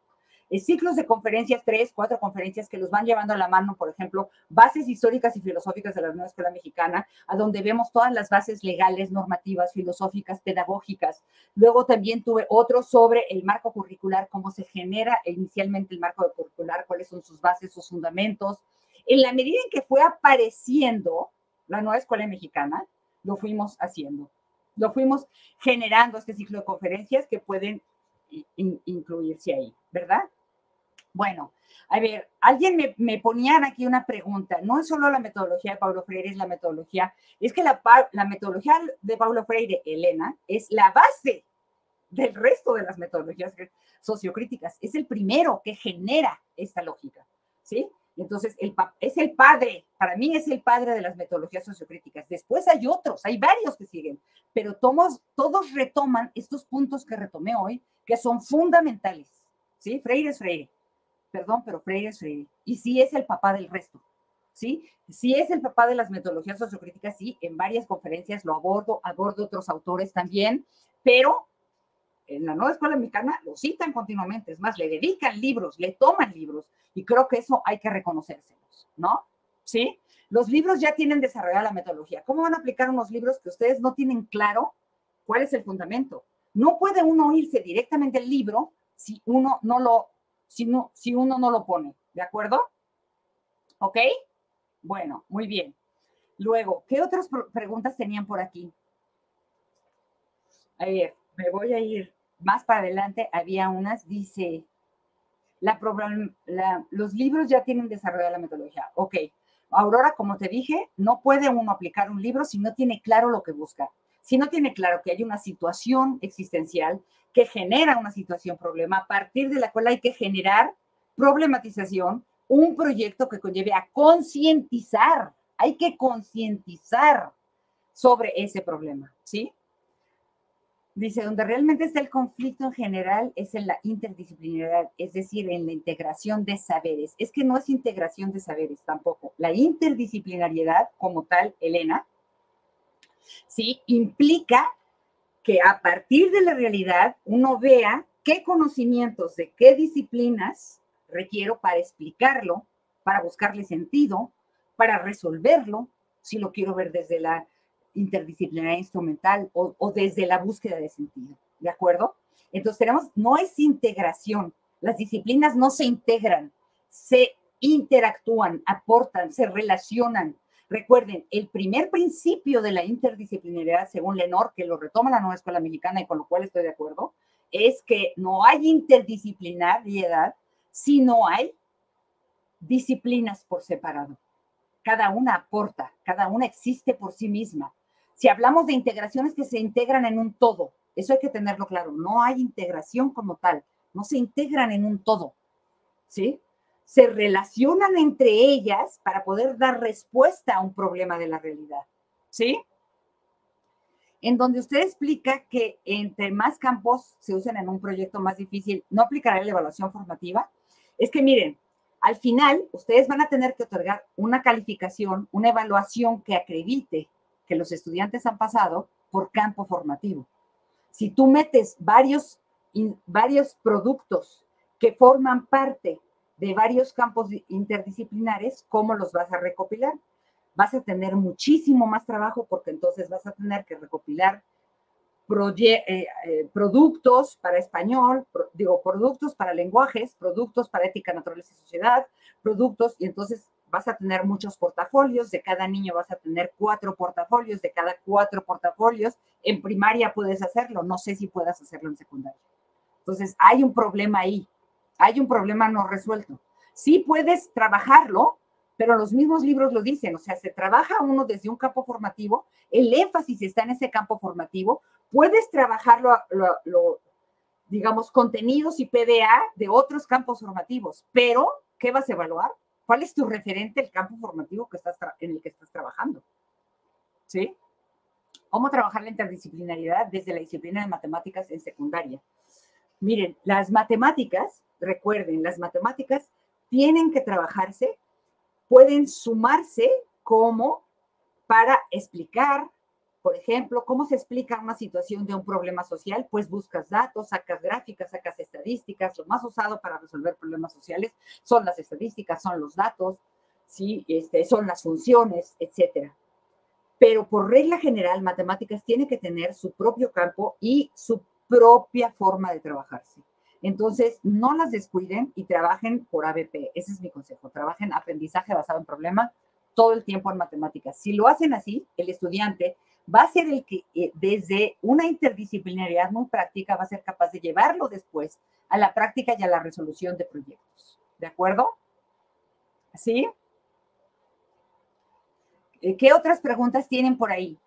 Speaker 1: eh, ciclos de conferencias, tres, cuatro conferencias que los van llevando a la mano, por ejemplo, bases históricas y filosóficas de la Nueva Escuela Mexicana, a donde vemos todas las bases legales, normativas, filosóficas, pedagógicas. Luego también tuve otro sobre el marco curricular, cómo se genera inicialmente el marco curricular, cuáles son sus bases, sus fundamentos. En la medida en que fue apareciendo la Nueva Escuela Mexicana, lo fuimos haciendo. Lo fuimos generando este ciclo de conferencias que pueden incluirse ahí, ¿verdad? Bueno, a ver, alguien me, me ponían aquí una pregunta. No es solo la metodología de Pablo Freire, es la metodología, es que la, la metodología de Pablo Freire, Elena, es la base del resto de las metodologías sociocríticas. Es el primero que genera esta lógica, ¿sí? Entonces, el, es el padre, para mí es el padre de las metodologías sociocríticas. Después hay otros, hay varios que siguen, pero todos, todos retoman estos puntos que retomé hoy, que son fundamentales, ¿sí? Freire es Freire, perdón, pero Freire es Freire. Y sí es el papá del resto, ¿sí? Sí es el papá de las metodologías sociocríticas, sí, en varias conferencias lo abordo, abordo otros autores también, pero en la nueva escuela mexicana lo citan continuamente, es más, le dedican libros, le toman libros, y creo que eso hay que reconocérselos, ¿no? ¿Sí? Los libros ya tienen desarrollada la metodología. ¿Cómo van a aplicar unos libros que ustedes no tienen claro cuál es el fundamento? No puede uno irse directamente al libro si uno no lo, si, no, si uno no lo pone, ¿de acuerdo? ¿Ok? Bueno, muy bien. Luego, ¿qué otras preguntas tenían por aquí? A ver, me voy a ir más para adelante había unas, dice, la, los libros ya tienen desarrollada la metodología. Ok, Aurora, como te dije, no puede uno aplicar un libro si no tiene claro lo que busca. Si no tiene claro que hay una situación existencial que genera una situación problema, a partir de la cual hay que generar problematización, un proyecto que conlleve a concientizar, hay que concientizar sobre ese problema, ¿sí? Dice, donde realmente está el conflicto en general es en la interdisciplinaridad, es decir, en la integración de saberes. Es que no es integración de saberes tampoco. La interdisciplinariedad como tal, Elena, sí, implica que a partir de la realidad uno vea qué conocimientos de qué disciplinas requiero para explicarlo, para buscarle sentido, para resolverlo, si lo quiero ver desde la interdisciplinaria instrumental o, desde la búsqueda de sentido, ¿de acuerdo? Entonces tenemos, no es integración, las disciplinas no se integran, se interactúan, aportan, se relacionan. Recuerden, el primer principio de la interdisciplinariedad, según Lenor, que lo retoma la nueva escuela mexicana y con lo cual estoy de acuerdo, es que no hay interdisciplinariedad si no hay disciplinas por separado. Cada una aporta, cada una existe por sí misma. Si hablamos de integraciones que se integran en un todo, eso hay que tenerlo claro. No hay integración como tal, no se integran en un todo, ¿sí? Se relacionan entre ellas para poder dar respuesta a un problema de la realidad, ¿sí? En donde usted explica que entre más campos se usan en un proyecto más difícil, no aplicará la evaluación formativa. Es que miren, al final ustedes van a tener que otorgar una calificación, una evaluación que acredite que los estudiantes han pasado por campo formativo. Si tú metes varios, varios productos que forman parte de varios campos interdisciplinares, ¿cómo los vas a recopilar? Vas a tener muchísimo más trabajo porque entonces vas a tener que recopilar eh, eh, productos para español, digo, productos para lenguajes, productos para ética, naturaleza y sociedad, productos, y entonces vas a tener muchos portafolios, de cada niño vas a tener cuatro portafolios, de cada cuatro portafolios, en primaria puedes hacerlo, no sé si puedas hacerlo en secundaria. Entonces, hay un problema ahí, hay un problema no resuelto. Sí puedes trabajarlo, pero los mismos libros lo dicen, o sea, se trabaja uno desde un campo formativo, el énfasis está en ese campo formativo, puedes trabajarlo, lo, digamos, contenidos y PDA de otros campos formativos, pero ¿qué vas a evaluar? ¿Cuál es tu referente, el campo formativo que estás en el que estás trabajando? ¿Sí? ¿Cómo trabajar la interdisciplinariedad desde la disciplina de matemáticas en secundaria? Miren, las matemáticas, recuerden, las matemáticas tienen que trabajarse, pueden sumarse como para explicar, por ejemplo, ¿cómo se explica una situación de un problema social? Pues buscas datos, sacas gráficas, sacas estadísticas. Lo más usado para resolver problemas sociales son las estadísticas, son los datos, ¿sí? Este, son las funciones, etcétera. Pero por regla general, matemáticas tiene que tener su propio campo y su propia forma de trabajarse. Entonces, no las descuiden y trabajen por ABP. Ese es mi consejo. Trabajen aprendizaje basado en problema todo el tiempo en matemáticas. Si lo hacen así, el estudiante va a ser el que eh, desde una interdisciplinariedad muy práctica va a ser capaz de llevarlo después a la práctica y a la resolución de proyectos. ¿De acuerdo? ¿Sí? Eh, ¿Qué otras preguntas tienen por ahí?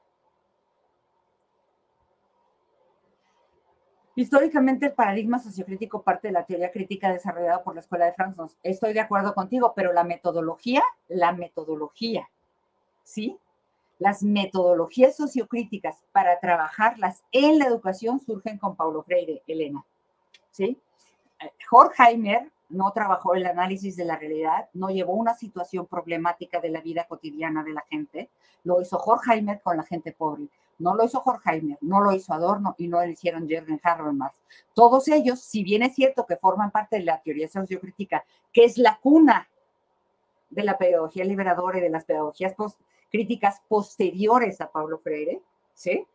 Speaker 1: Históricamente, el paradigma sociocrítico parte de la teoría crítica desarrollada por la Escuela de Frankfurt. Estoy de acuerdo contigo, pero la metodología, la metodología, ¿sí? Las metodologías sociocríticas para trabajarlas en la educación surgen con Paulo Freire, Elena, ¿sí? Horkheimer no trabajó el análisis de la realidad, no llevó una situación problemática de la vida cotidiana de la gente, lo hizo Horkheimer con la gente pobre, no lo hizo Horkheimer, no lo hizo Adorno y no lo hicieron Jürgen Habermas. Todos ellos, si bien es cierto que forman parte de la teoría sociocrítica, que es la cuna de la pedagogía liberadora y de las pedagogías críticas posteriores a Pablo Freire, ¿sí?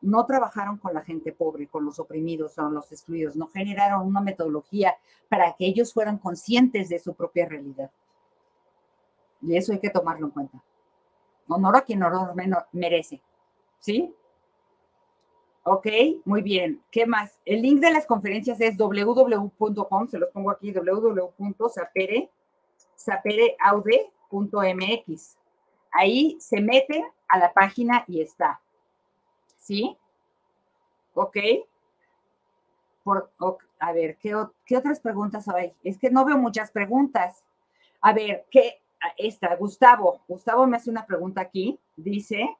Speaker 1: no trabajaron con la gente pobre, con los oprimidos, con los excluidos, no generaron una metodología para que ellos fueran conscientes de su propia realidad. Y eso hay que tomarlo en cuenta. Honor a quien honor merece. ¿Sí? Ok, muy bien. ¿Qué más? El link de las conferencias es www.com, se los pongo aquí, www.sapereaude.mx. Ahí se mete a la página y está. ¿Sí? ¿Ok? Por, a ver, ¿qué, otras preguntas hay? Es que no veo muchas preguntas. A ver, ¿qué? Esta, Gustavo. Gustavo me hace una pregunta aquí. Dice,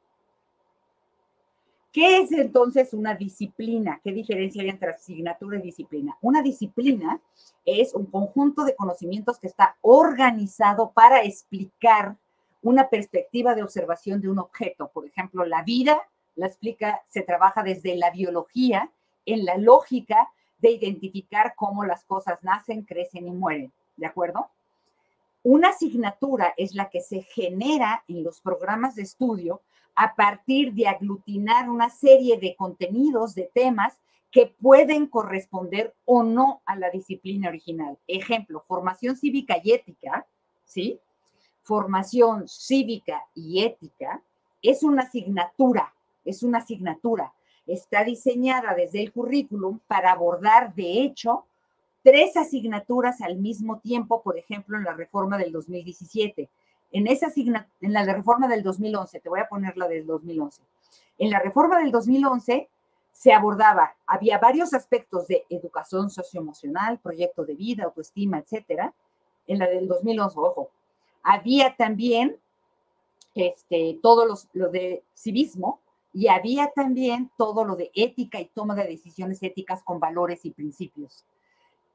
Speaker 1: ¿qué es entonces una disciplina? ¿Qué diferencia hay entre asignatura y disciplina? Una disciplina es un conjunto de conocimientos que está organizado para explicar una perspectiva de observación de un objeto. Por ejemplo, la vida la explica, se trabaja desde la biología, en la lógica de identificar cómo las cosas nacen, crecen y mueren, ¿de acuerdo? Una asignatura es la que se genera en los programas de estudio a partir de aglutinar una serie de contenidos, de temas que pueden corresponder o no a la disciplina original. Ejemplo, formación cívica y ética, ¿sí? Formación cívica y ética es una asignatura es una asignatura. Está diseñada desde el currículum para abordar, de hecho, tres asignaturas al mismo tiempo, por ejemplo, en la reforma del 2017. En, esa en la reforma del 2011, te voy a poner la del 2011. En la reforma del 2011 se abordaba, había varios aspectos de educación socioemocional, proyecto de vida, autoestima, etcétera. En la del 2011, ojo, había también este, todo lo de civismo, y había también todo lo de ética y toma de decisiones éticas con valores y principios.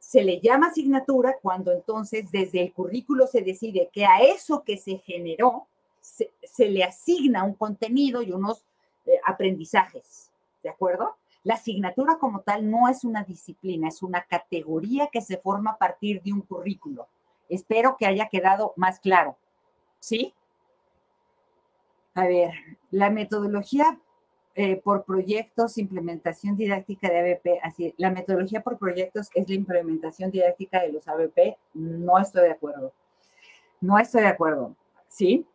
Speaker 1: Se le llama asignatura cuando entonces desde el currículo se decide que a eso que se generó se, le asigna un contenido y unos eh, aprendizajes, ¿de acuerdo? La asignatura como tal no es una disciplina, es una categoría que se forma a partir de un currículo. Espero que haya quedado más claro. ¿Sí? A ver, la metodología eh, por proyectos, implementación didáctica de ABP, así, la metodología por proyectos es la implementación didáctica de los ABP, no estoy de acuerdo. No estoy de acuerdo, ¿sí?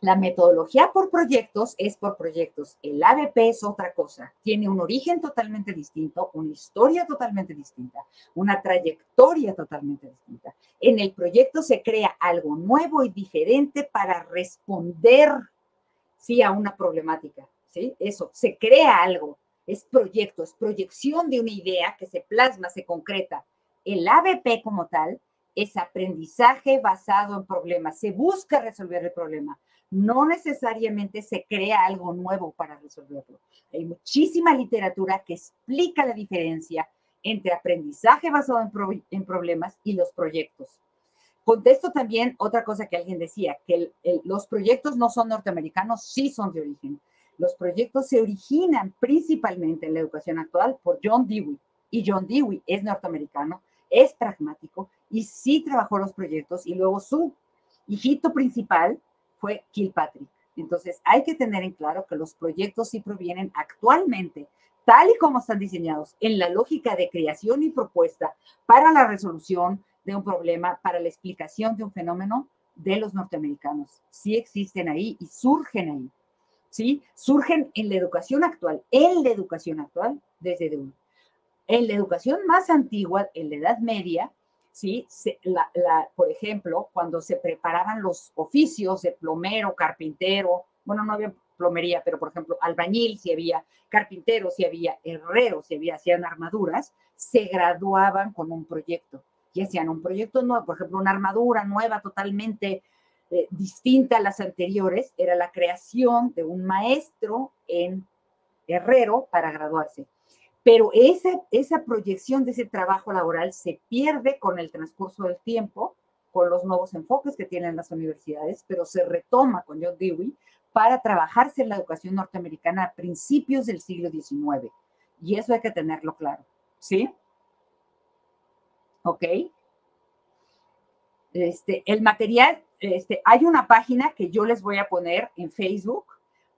Speaker 1: La metodología por proyectos es por proyectos. El ABP es otra cosa. Tiene un origen totalmente distinto, una historia totalmente distinta, una trayectoria totalmente distinta. En el proyecto se crea algo nuevo y diferente para responder, sí, a una problemática. ¿Sí? Eso, se crea algo, es proyecto, es proyección de una idea que se plasma, se concreta. El ABP como tal es aprendizaje basado en problemas, se busca resolver el problema, no necesariamente se crea algo nuevo para resolverlo. Hay muchísima literatura que explica la diferencia entre aprendizaje basado en, problemas y los proyectos. Contesto también otra cosa que alguien decía, que los proyectos no son norteamericanos, sí son de origen. Los proyectos se originan principalmente en la educación actual por John Dewey. Y John Dewey es norteamericano, es pragmático y sí trabajó los proyectos y luego su hijito principal fue Kilpatrick. Entonces hay que tener en claro que los proyectos sí provienen actualmente, tal y como están diseñados, en la lógica de creación y propuesta para la resolución de un problema, para la explicación de un fenómeno de los norteamericanos. Sí existen ahí y surgen ahí. ¿Sí? Surgen en la educación actual, en la educación actual, desde de En la educación más antigua, en la Edad Media, ¿sí? la, por ejemplo, cuando se preparaban los oficios de plomero, carpintero, bueno, no había plomería, pero por ejemplo, albañil, si había carpintero, si había herrero, si había, hacían armaduras, se graduaban con un proyecto y hacían un proyecto nuevo, por ejemplo, una armadura nueva totalmente eh, distinta a las anteriores, era la creación de un maestro en herrero para graduarse. Pero esa, esa proyección de ese trabajo laboral se pierde con el transcurso del tiempo, con los nuevos enfoques que tienen las universidades, pero se retoma con John Dewey para trabajarse en la educación norteamericana a principios del siglo XIX. Y eso hay que tenerlo claro, ¿sí? ¿Ok? Este, el material, este, hay una página que yo les voy a poner en Facebook,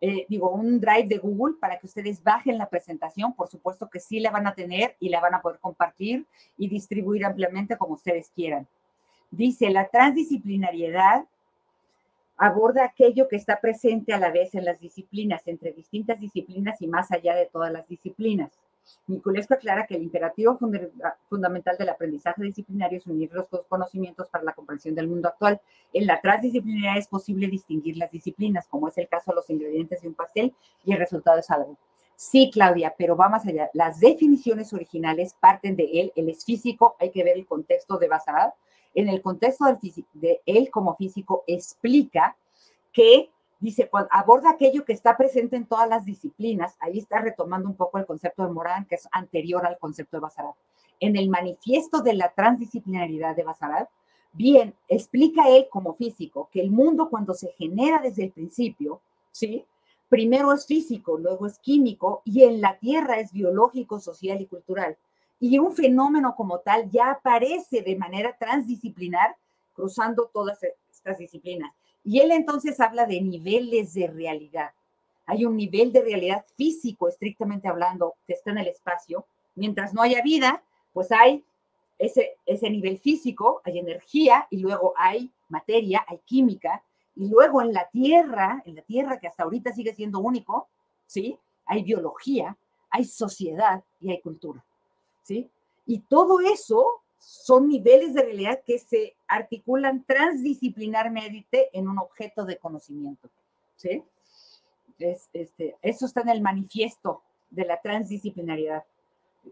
Speaker 1: eh, digo, un drive de Google para que ustedes bajen la presentación. Por supuesto que sí la van a tener y la van a poder compartir y distribuir ampliamente como ustedes quieran. Dice, la transdisciplinariedad aborda aquello que está presente a la vez en las disciplinas, entre distintas disciplinas y más allá de todas las disciplinas. Niculescu aclara que el imperativo fundamental del aprendizaje disciplinario es unir los dos conocimientos para la comprensión del mundo actual. En la transdisciplinaria es posible distinguir las disciplinas, como es el caso de los ingredientes de un pastel, y el resultado es algo. Sí, Claudia, pero va más allá. Las definiciones originales parten de él. Él es físico, hay que ver el contexto de Basarat. En el contexto de él como físico, explica que dice, cuando aborda aquello que está presente en todas las disciplinas, ahí está retomando un poco el concepto de Morán, que es anterior al concepto de Basarat. En el manifiesto de la transdisciplinaridad de Basarat, bien, explica él como físico que el mundo cuando se genera desde el principio, ¿sí? Primero es físico, luego es químico y en la Tierra es biológico, social y cultural. Y un fenómeno como tal ya aparece de manera transdisciplinar cruzando todas estas disciplinas. Y él entonces habla de niveles de realidad. Hay un nivel de realidad físico, estrictamente hablando, que está en el espacio. Mientras no haya vida, pues hay ese, ese nivel físico, hay energía y luego hay materia, hay química. Y luego en la Tierra, en la Tierra que hasta ahorita sigue siendo único, ¿sí? Hay biología, hay sociedad y hay cultura, ¿sí? Y todo eso son niveles de realidad que se articulan transdisciplinarmente en un objeto de conocimiento. ¿sí? este, eso está en el manifiesto de la transdisciplinariedad,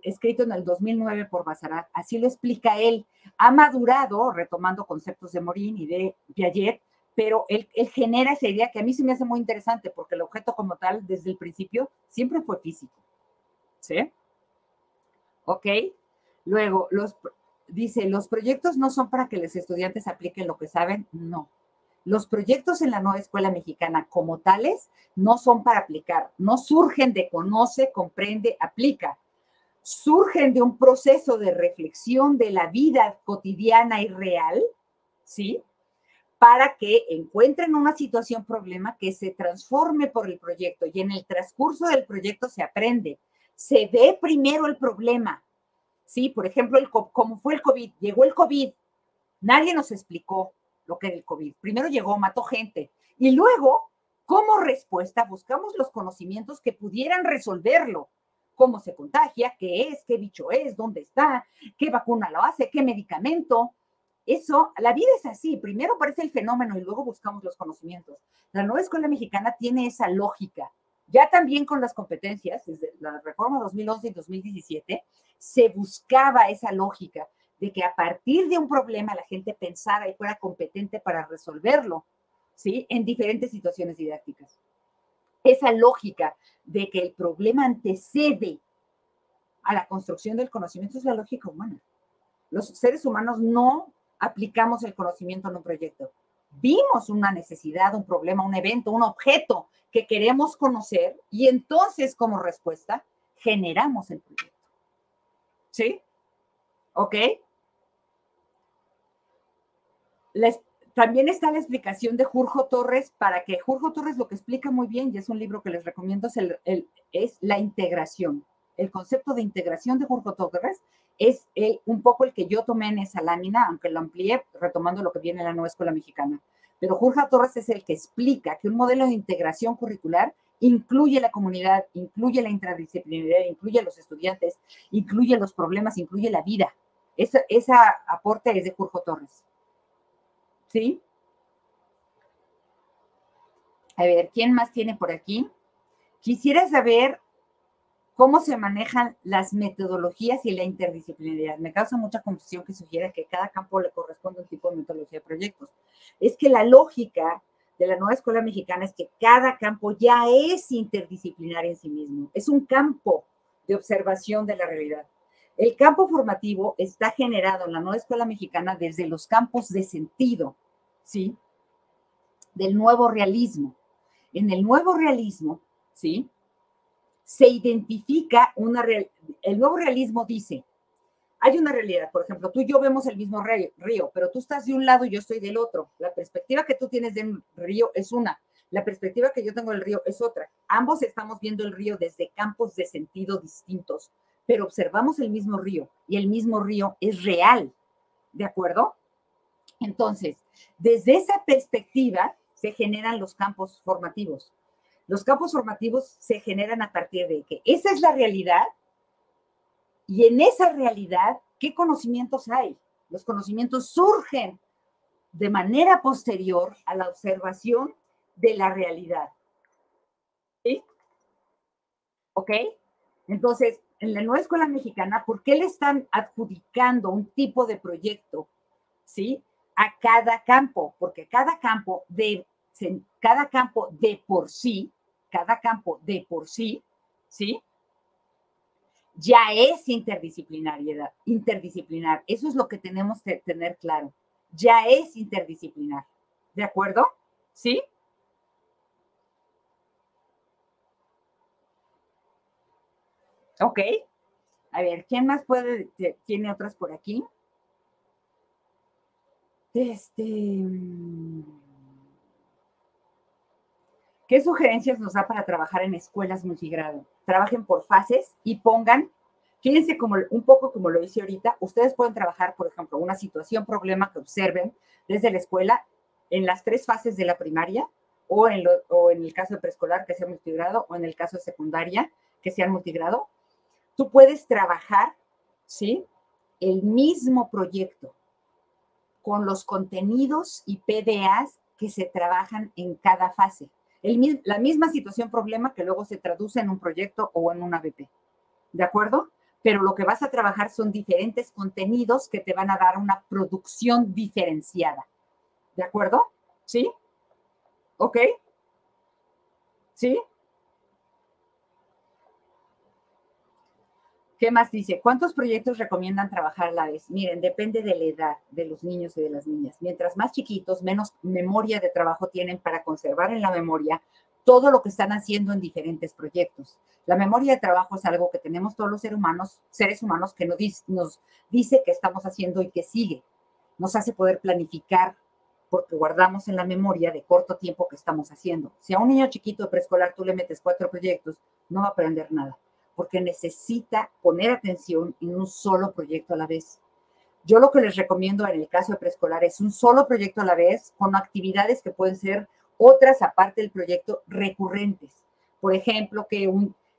Speaker 1: escrito en el 2009 por Basarat. Así lo explica él. Ha madurado, retomando conceptos de Morin y de Piaget, pero él, él genera esa idea que a mí se me hace muy interesante porque el objeto como tal, desde el principio, siempre fue físico. ¿Sí? ¿Ok? Luego, los, dice, los proyectos no son para que los estudiantes apliquen lo que saben, no. Los proyectos en la nueva escuela mexicana como tales no son para aplicar, no surgen de conoce, comprende, aplica. Surgen de un proceso de reflexión de la vida cotidiana y real, ¿sí? Para que encuentren una situación, problema que se transforme por el proyecto y en el transcurso del proyecto se aprende. Se ve primero el problema, ¿sí? Por ejemplo, el, como fue el COVID, llegó el COVID, nadie nos explicó lo que era el COVID. Primero llegó, mató gente y luego, como respuesta, buscamos los conocimientos que pudieran resolverlo. Cómo se contagia, qué es, qué bicho es, dónde está, qué vacuna lo hace, qué medicamento. Eso, la vida es así. Primero aparece el fenómeno y luego buscamos los conocimientos. La nueva escuela mexicana tiene esa lógica. Ya también con las competencias, desde la reforma 2011 y 2017, se buscaba esa lógica de que a partir de un problema la gente pensara y fuera competente para resolverlo, ¿sí? En diferentes situaciones didácticas. Esa lógica de que el problema antecede a la construcción del conocimiento es la lógica humana. Los seres humanos no aplicamos el conocimiento en un proyecto. Vimos una necesidad, un problema, un evento, un objeto que queremos conocer y entonces como respuesta generamos el proyecto. ¿Sí? ¿Ok? también está la explicación de Jurjo Torres para que Jurjo Torres lo que explica muy bien, y es un libro que les recomiendo, es la integración. El concepto de integración de Jurjo Torres es un poco el que yo tomé en esa lámina, aunque lo amplié retomando lo que viene en la nueva escuela mexicana. Pero Jurjo Torres es el que explica que un modelo de integración curricular incluye la comunidad, incluye la interdisciplinaridad, incluye a los estudiantes, incluye los problemas, incluye la vida. Ese aporte es de Curjo Torres. ¿Sí? A ver, ¿quién más tiene por aquí? Quisiera saber cómo se manejan las metodologías y la interdisciplinaridad. Me causa mucha confusión que sugiera que cada campo le corresponde un tipo de metodología de proyectos. Es que la lógica de la nueva escuela mexicana es que cada campo ya es interdisciplinario en sí mismo. Es un campo de observación de la realidad. El campo formativo está generado en la nueva escuela mexicana desde los campos de sentido, ¿sí? Del nuevo realismo. En el nuevo realismo, ¿sí? Se identifica una real, el nuevo realismo dice, hay una realidad, por ejemplo, tú y yo vemos el mismo río, pero tú estás de un lado y yo estoy del otro. La perspectiva que tú tienes del río es una, la perspectiva que yo tengo del río es otra. Ambos estamos viendo el río desde campos de sentido distintos, pero observamos el mismo río y el mismo río es real, ¿de acuerdo? Entonces, desde esa perspectiva se generan los campos formativos. Los campos formativos se generan a partir de que esa es la realidad y en esa realidad, ¿qué conocimientos hay? Los conocimientos surgen de manera posterior a la observación de la realidad. ¿Sí? ¿Ok? Entonces, en la nueva escuela mexicana, ¿por qué le están adjudicando un tipo de proyecto? ¿Sí? A cada campo, porque cada campo de, cada campo de por sí, cada campo de por sí, ¿sí? ya es interdisciplinariedad, interdisciplinar. Eso es lo que tenemos que tener claro. Ya es interdisciplinar. ¿De acuerdo? ¿Sí? Ok. A ver, ¿quién más puede, tiene otras por aquí? Este. ¿Qué sugerencias nos da para trabajar en escuelas multigrado? Trabajen por fases y pongan, fíjense como un poco como lo hice ahorita, ustedes pueden trabajar, por ejemplo, una situación, problema que observen desde la escuela en las tres fases de la primaria o en, el caso de preescolar que sea multigrado o en el caso de secundaria que sea multigrado. Tú puedes trabajar, ¿sí? El mismo proyecto con los contenidos y PDAs que se trabajan en cada fase la misma situación, problema que luego se traduce en un proyecto o en una BP. ¿De acuerdo? Pero lo que vas a trabajar son diferentes contenidos que te van a dar una producción diferenciada. ¿De acuerdo? ¿Sí? ¿Ok? ¿Sí? ¿Qué más dice? ¿Cuántos proyectos recomiendan trabajar a la vez? Miren, depende de la edad de los niños y de las niñas. Mientras más chiquitos, menos memoria de trabajo tienen para conservar en la memoria todo lo que están haciendo en diferentes proyectos. La memoria de trabajo es algo que tenemos todos los seres humanos, seres humanos que nos nos dice que estamos haciendo y que sigue. Nos hace poder planificar porque guardamos en la memoria de corto tiempo que estamos haciendo. Si a un niño chiquito de preescolar tú le metes cuatro proyectos, no va a aprender nada porque necesita poner atención en un solo proyecto a la vez. Yo lo que les recomiendo en el caso de preescolar es un solo proyecto a la vez con actividades que pueden ser otras aparte del proyecto recurrentes. Por ejemplo, que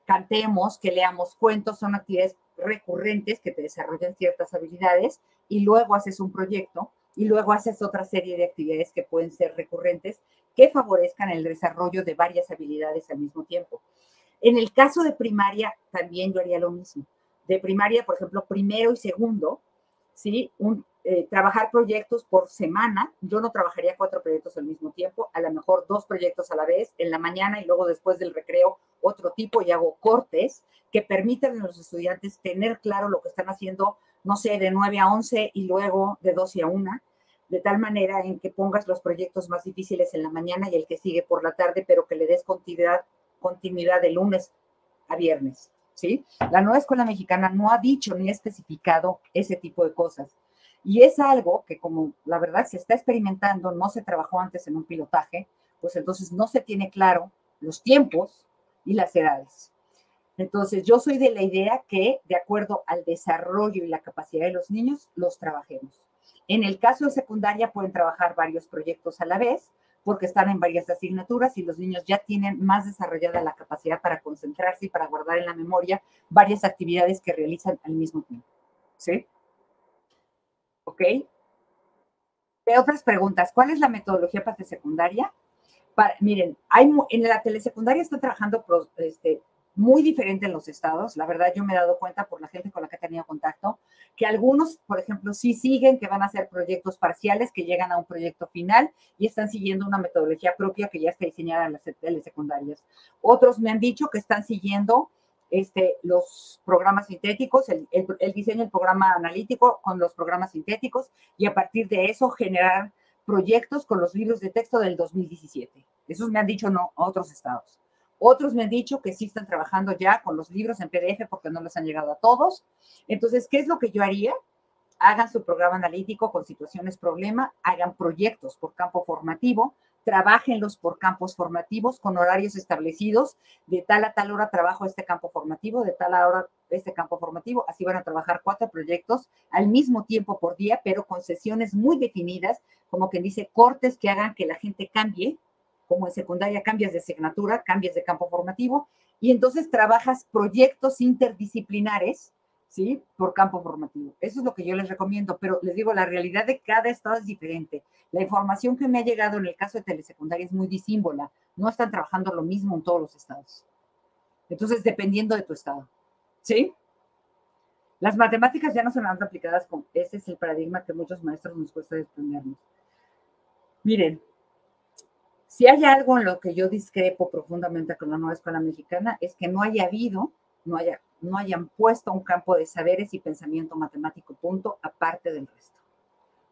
Speaker 1: cantemos, que leamos cuentos, son actividades recurrentes que te desarrollan ciertas habilidades y luego haces un proyecto y luego haces otra serie de actividades que pueden ser recurrentes que favorezcan el desarrollo de varias habilidades al mismo tiempo. En el caso de primaria, también yo haría lo mismo. De primaria, por ejemplo, primero y segundo, ¿sí? Eh, trabajar proyectos por semana. Yo no trabajaría cuatro proyectos al mismo tiempo, a lo mejor dos proyectos a la vez, en la mañana y luego después del recreo otro tipo y hago cortes que permitan a los estudiantes tener claro lo que están haciendo, no sé, de 9 a 11 y luego de 12 a 1, de tal manera en que pongas los proyectos más difíciles en la mañana y el que sigue por la tarde, pero que le des continuidad continuidad de lunes a viernes, ¿sí? La nueva escuela mexicana no ha dicho ni especificado ese tipo de cosas. Y es algo que como la verdad se está experimentando, no se trabajó antes en un pilotaje, pues entonces no se tiene claro los tiempos y las edades. Entonces yo soy de la idea que de acuerdo al desarrollo y la capacidad de los niños, los trabajemos. En el caso de secundaria pueden trabajar varios proyectos a la vez, porque están en varias asignaturas y los niños ya tienen más desarrollada la capacidad para concentrarse y para guardar en la memoria varias actividades que realizan al mismo tiempo. ¿Sí? ¿Ok? De otras preguntas, ¿cuál es la metodología para secundaria? miren, hay, en la telesecundaria está trabajando este, muy diferente en los estados. La verdad, yo me he dado cuenta por la gente con la que he tenido contacto, que algunos, por ejemplo, sí siguen, que van a hacer proyectos parciales, que llegan a un proyecto final y están siguiendo una metodología propia que ya está diseñada en las telesecundarias. Otros me han dicho que están siguiendo este, los programas sintéticos, el, el diseño del programa analítico con los programas sintéticos y a partir de eso generar proyectos con los libros de texto del 2017. Esos me han dicho no otros estados. Otros me han dicho que sí están trabajando ya con los libros en PDF porque no les han llegado a todos. Entonces, ¿qué es lo que yo haría? Hagan su programa analítico con situaciones problema, hagan proyectos por campo formativo, trabajenlos por campos formativos con horarios establecidos. De tal a tal hora trabajo este campo formativo, de tal a hora este campo formativo. Así van a trabajar cuatro proyectos al mismo tiempo por día, pero con sesiones muy definidas, como quien dice, cortes que hagan que la gente cambie, como en secundaria cambias de asignatura, cambias de campo formativo, y entonces trabajas proyectos interdisciplinares ¿sí? Por campo formativo. Eso es lo que yo les recomiendo, pero les digo, la realidad de cada estado es diferente. La información que me ha llegado en el caso de telesecundaria es muy disímbola. No están trabajando lo mismo en todos los estados. Entonces, dependiendo de tu estado. ¿Sí? Las matemáticas ya no son aplicadas con, ese es el paradigma que muchos maestros nos cuesta desprendernos. Miren, si hay algo en lo que yo discrepo profundamente con la nueva escuela mexicana, es que no haya habido, no haya no hayan puesto un campo de saberes y pensamiento matemático, punto, aparte del resto.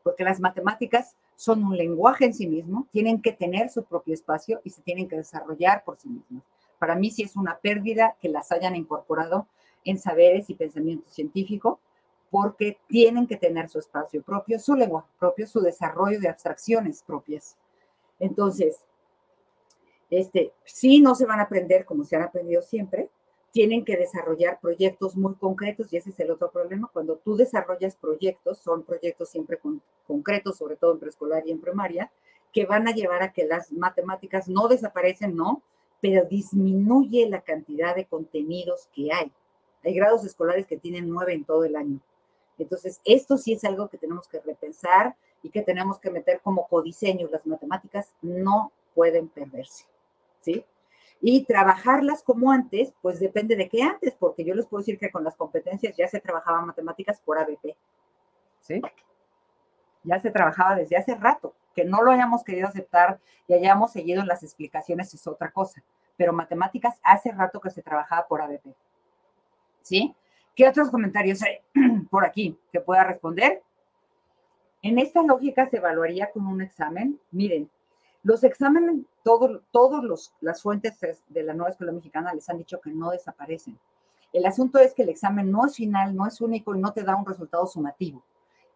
Speaker 1: Porque las matemáticas son un lenguaje en sí mismo, tienen que tener su propio espacio y se tienen que desarrollar por sí mismos. Para mí sí es una pérdida que las hayan incorporado en saberes y pensamiento científico, porque tienen que tener su espacio propio, su lenguaje propio, su desarrollo de abstracciones propias. Entonces, este, sí no se van a aprender como se han aprendido siempre, tienen que desarrollar proyectos muy concretos y ese es el otro problema. Cuando tú desarrollas proyectos, son proyectos siempre concretos, sobre todo en preescolar y en primaria, que van a llevar a que las matemáticas no desaparecen, no, pero disminuye la cantidad de contenidos que hay. Hay grados escolares que tienen nueve en todo el año. Entonces, esto sí es algo que tenemos que repensar y que tenemos que meter como codiseño. Las matemáticas no pueden perderse, ¿sí? Y trabajarlas como antes, pues depende de qué antes, porque yo les puedo decir que con las competencias ya se trabajaba matemáticas por ABP. ¿Sí? Ya se trabajaba desde hace rato. Que no lo hayamos querido aceptar y hayamos seguido las explicaciones es otra cosa. Pero matemáticas hace rato que se trabajaba por ABP. ¿Sí? ¿Qué otros comentarios hay por aquí que pueda responder? En esta lógica se evaluaría como un examen. Miren, los exámenes, todas los, las fuentes de la nueva escuela mexicana les han dicho que no desaparecen. El asunto es que el examen no es final, no es único y no te da un resultado sumativo.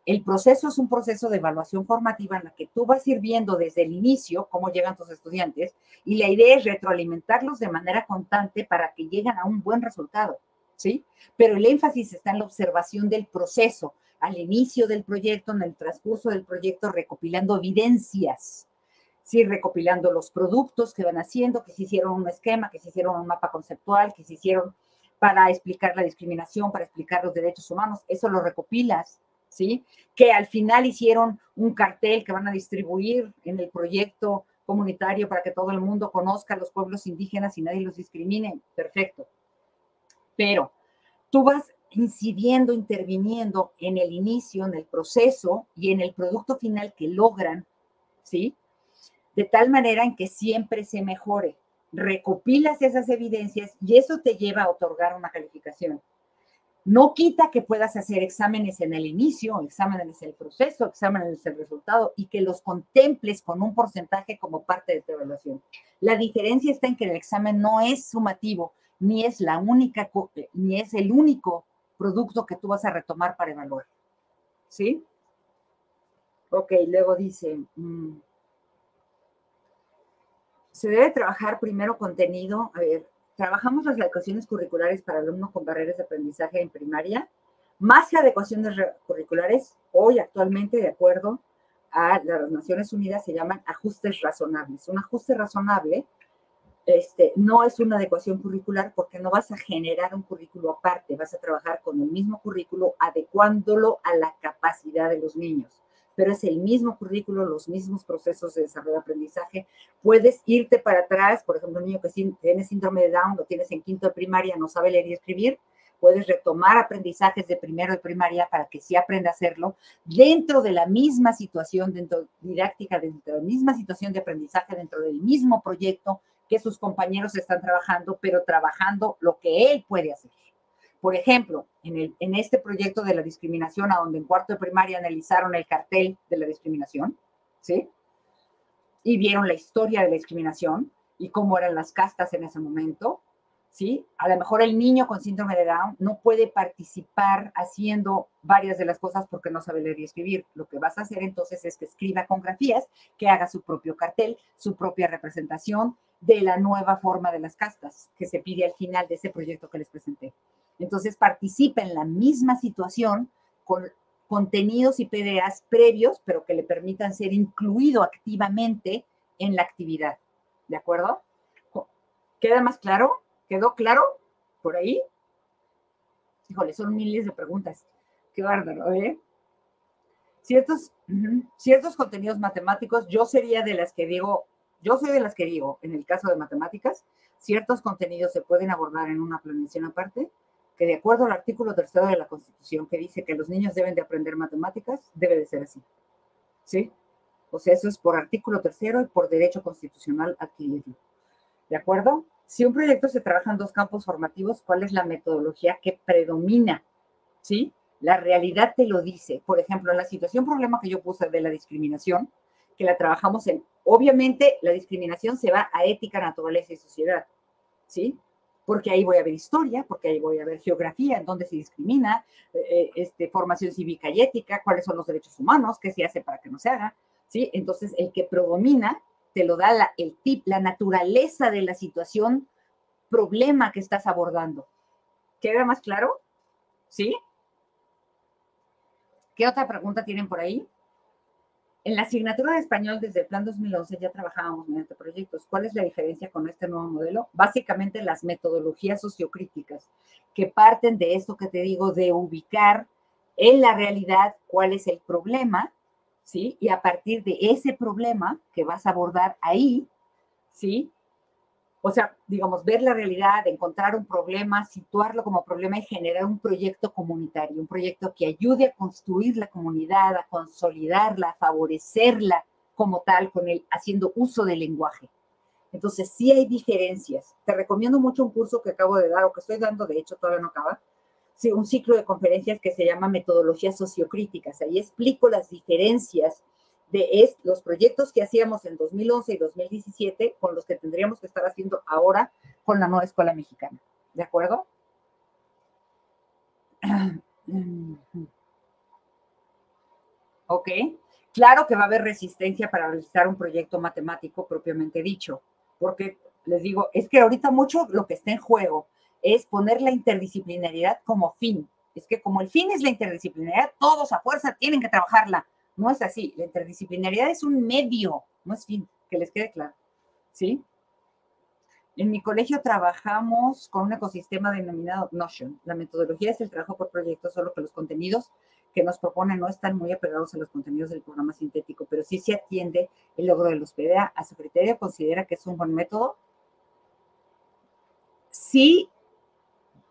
Speaker 1: El proceso es un proceso de evaluación formativa en la que tú vas ir viendo desde el inicio cómo llegan tus estudiantes y la idea es retroalimentarlos de manera constante para que lleguen a un buen resultado, ¿sí? Pero el énfasis está en la observación del proceso, al inicio del proyecto, en el transcurso del proyecto, recopilando evidencias, sí, recopilando los productos que van haciendo, que se hicieron un esquema, que se hicieron un mapa conceptual, que se hicieron para explicar la discriminación, para explicar los derechos humanos, eso lo recopilas, ¿sí? Que al final hicieron un cartel que van a distribuir en el proyecto comunitario para que todo el mundo conozca a los pueblos indígenas y nadie los discrimine, perfecto. Pero tú vas incidiendo, interviniendo en el inicio, en el proceso y en el producto final que logran, ¿sí? de tal manera en que siempre se mejore. Recopilas esas evidencias y eso te lleva a otorgar una calificación. No quita que puedas hacer exámenes en el inicio, exámenes en el proceso, exámenes en el resultado y que los contemples con un porcentaje como parte de tu evaluación. La diferencia está en que el examen no es sumativo, ni es la única, ni es el único producto que tú vas a retomar para evaluar. ¿Sí? Ok, luego dice, mm, se debe trabajar primero contenido. A ver, trabajamos las adecuaciones curriculares para alumnos con barreras de aprendizaje en primaria, más que adecuaciones curriculares, hoy actualmente, de acuerdo a las Naciones Unidas, se llaman ajustes razonables. Un ajuste razonable este, no es una adecuación curricular porque no vas a generar un currículo aparte, vas a trabajar con el mismo currículo adecuándolo a la capacidad de los niños. Pero es el mismo currículo, los mismos procesos de desarrollo de aprendizaje. Puedes irte para atrás, por ejemplo, un niño que tiene síndrome de Down, lo tienes en quinto de primaria, no sabe leer y escribir, puedes retomar aprendizajes de primero de primaria para que sí aprenda a hacerlo dentro de la misma situación dentro didáctica, dentro de la misma situación de aprendizaje, dentro del mismo proyecto que sus compañeros están trabajando, pero trabajando lo que él puede hacer. Por ejemplo, en, el, en este proyecto de la discriminación, a donde en cuarto de primaria analizaron el cartel de la discriminación, ¿sí? Y vieron la historia de la discriminación y cómo eran las castas en ese momento, ¿sí? A lo mejor el niño con síndrome de Down no puede participar haciendo varias de las cosas porque no sabe leer y escribir. Lo que vas a hacer entonces es que escriba con grafías, que haga su propio cartel, su propia representación de la nueva forma de las castas que se pide al final de ese proyecto que les presenté. Entonces participa en la misma situación con contenidos y PDAs previos, pero que le permitan ser incluido activamente en la actividad. ¿De acuerdo? ¿Queda más claro? ¿Quedó claro por ahí? Híjole, son miles de preguntas. Qué bárbaro, ¿eh? Ciertos, ciertos contenidos matemáticos, yo sería de las que digo, yo soy de las que digo, en el caso de matemáticas, ciertos contenidos se pueden abordar en una planeación aparte, que de acuerdo al artículo tercero de la Constitución que dice que los niños deben de aprender matemáticas, debe de ser así. ¿Sí? O sea, eso es por artículo tercero y por derecho constitucional adquirido. ¿De acuerdo? Si un proyecto se trabaja en dos campos formativos, ¿cuál es la metodología que predomina? ¿Sí? La realidad te lo dice. Por ejemplo, en la situación problema que yo puse de la discriminación, que la trabajamos en, obviamente la discriminación se va a ética, naturaleza y sociedad, ¿sí? Porque ahí voy a ver historia, porque ahí voy a ver geografía, en dónde se discrimina, eh, este, formación cívica y ética, cuáles son los derechos humanos, qué se hace para que no se haga, ¿sí? Entonces, el que predomina te lo da el tip, la naturaleza de la situación, problema que estás abordando. ¿Queda más claro? ¿Sí? ¿Qué otra pregunta tienen por ahí? En la asignatura de español desde el plan 2011 ya trabajábamos mediante proyectos. ¿Cuál es la diferencia con este nuevo modelo? Básicamente las metodologías sociocríticas que parten de esto que te digo, de ubicar en la realidad cuál es el problema ¿sí? Y a partir de ese problema que vas a abordar ahí, ¿sí? O sea, digamos, ver la realidad, encontrar un problema, situarlo como problema y generar un proyecto comunitario, un proyecto que ayude a construir la comunidad, a consolidarla, a favorecerla como tal, con el, haciendo uso del lenguaje. Entonces, sí hay diferencias. Te recomiendo mucho un curso que acabo de dar o que estoy dando, de hecho todavía no acaba, un ciclo de conferencias que se llama Metodologías Sociocríticas. Ahí explico las diferencias de los proyectos que hacíamos en 2011 y 2017 con los que tendríamos que estar haciendo ahora con la nueva escuela mexicana. ¿De acuerdo? Ok. Claro que va a haber resistencia para realizar un proyecto matemático propiamente dicho, porque les digo, es que ahorita mucho lo que está en juego es poner la interdisciplinariedad como fin. Es que como el fin es la interdisciplinariedad, todos a fuerza tienen que trabajarla. No es así. La interdisciplinariedad es un medio, no es fin, que les quede claro. ¿Sí? En mi colegio trabajamos con un ecosistema denominado Notion. La metodología es el trabajo por proyectos, solo que los contenidos que nos proponen no están muy apegados a los contenidos del programa sintético, pero sí se atiende el logro de los PDA. A su criterio, considera que es un buen método. Sí,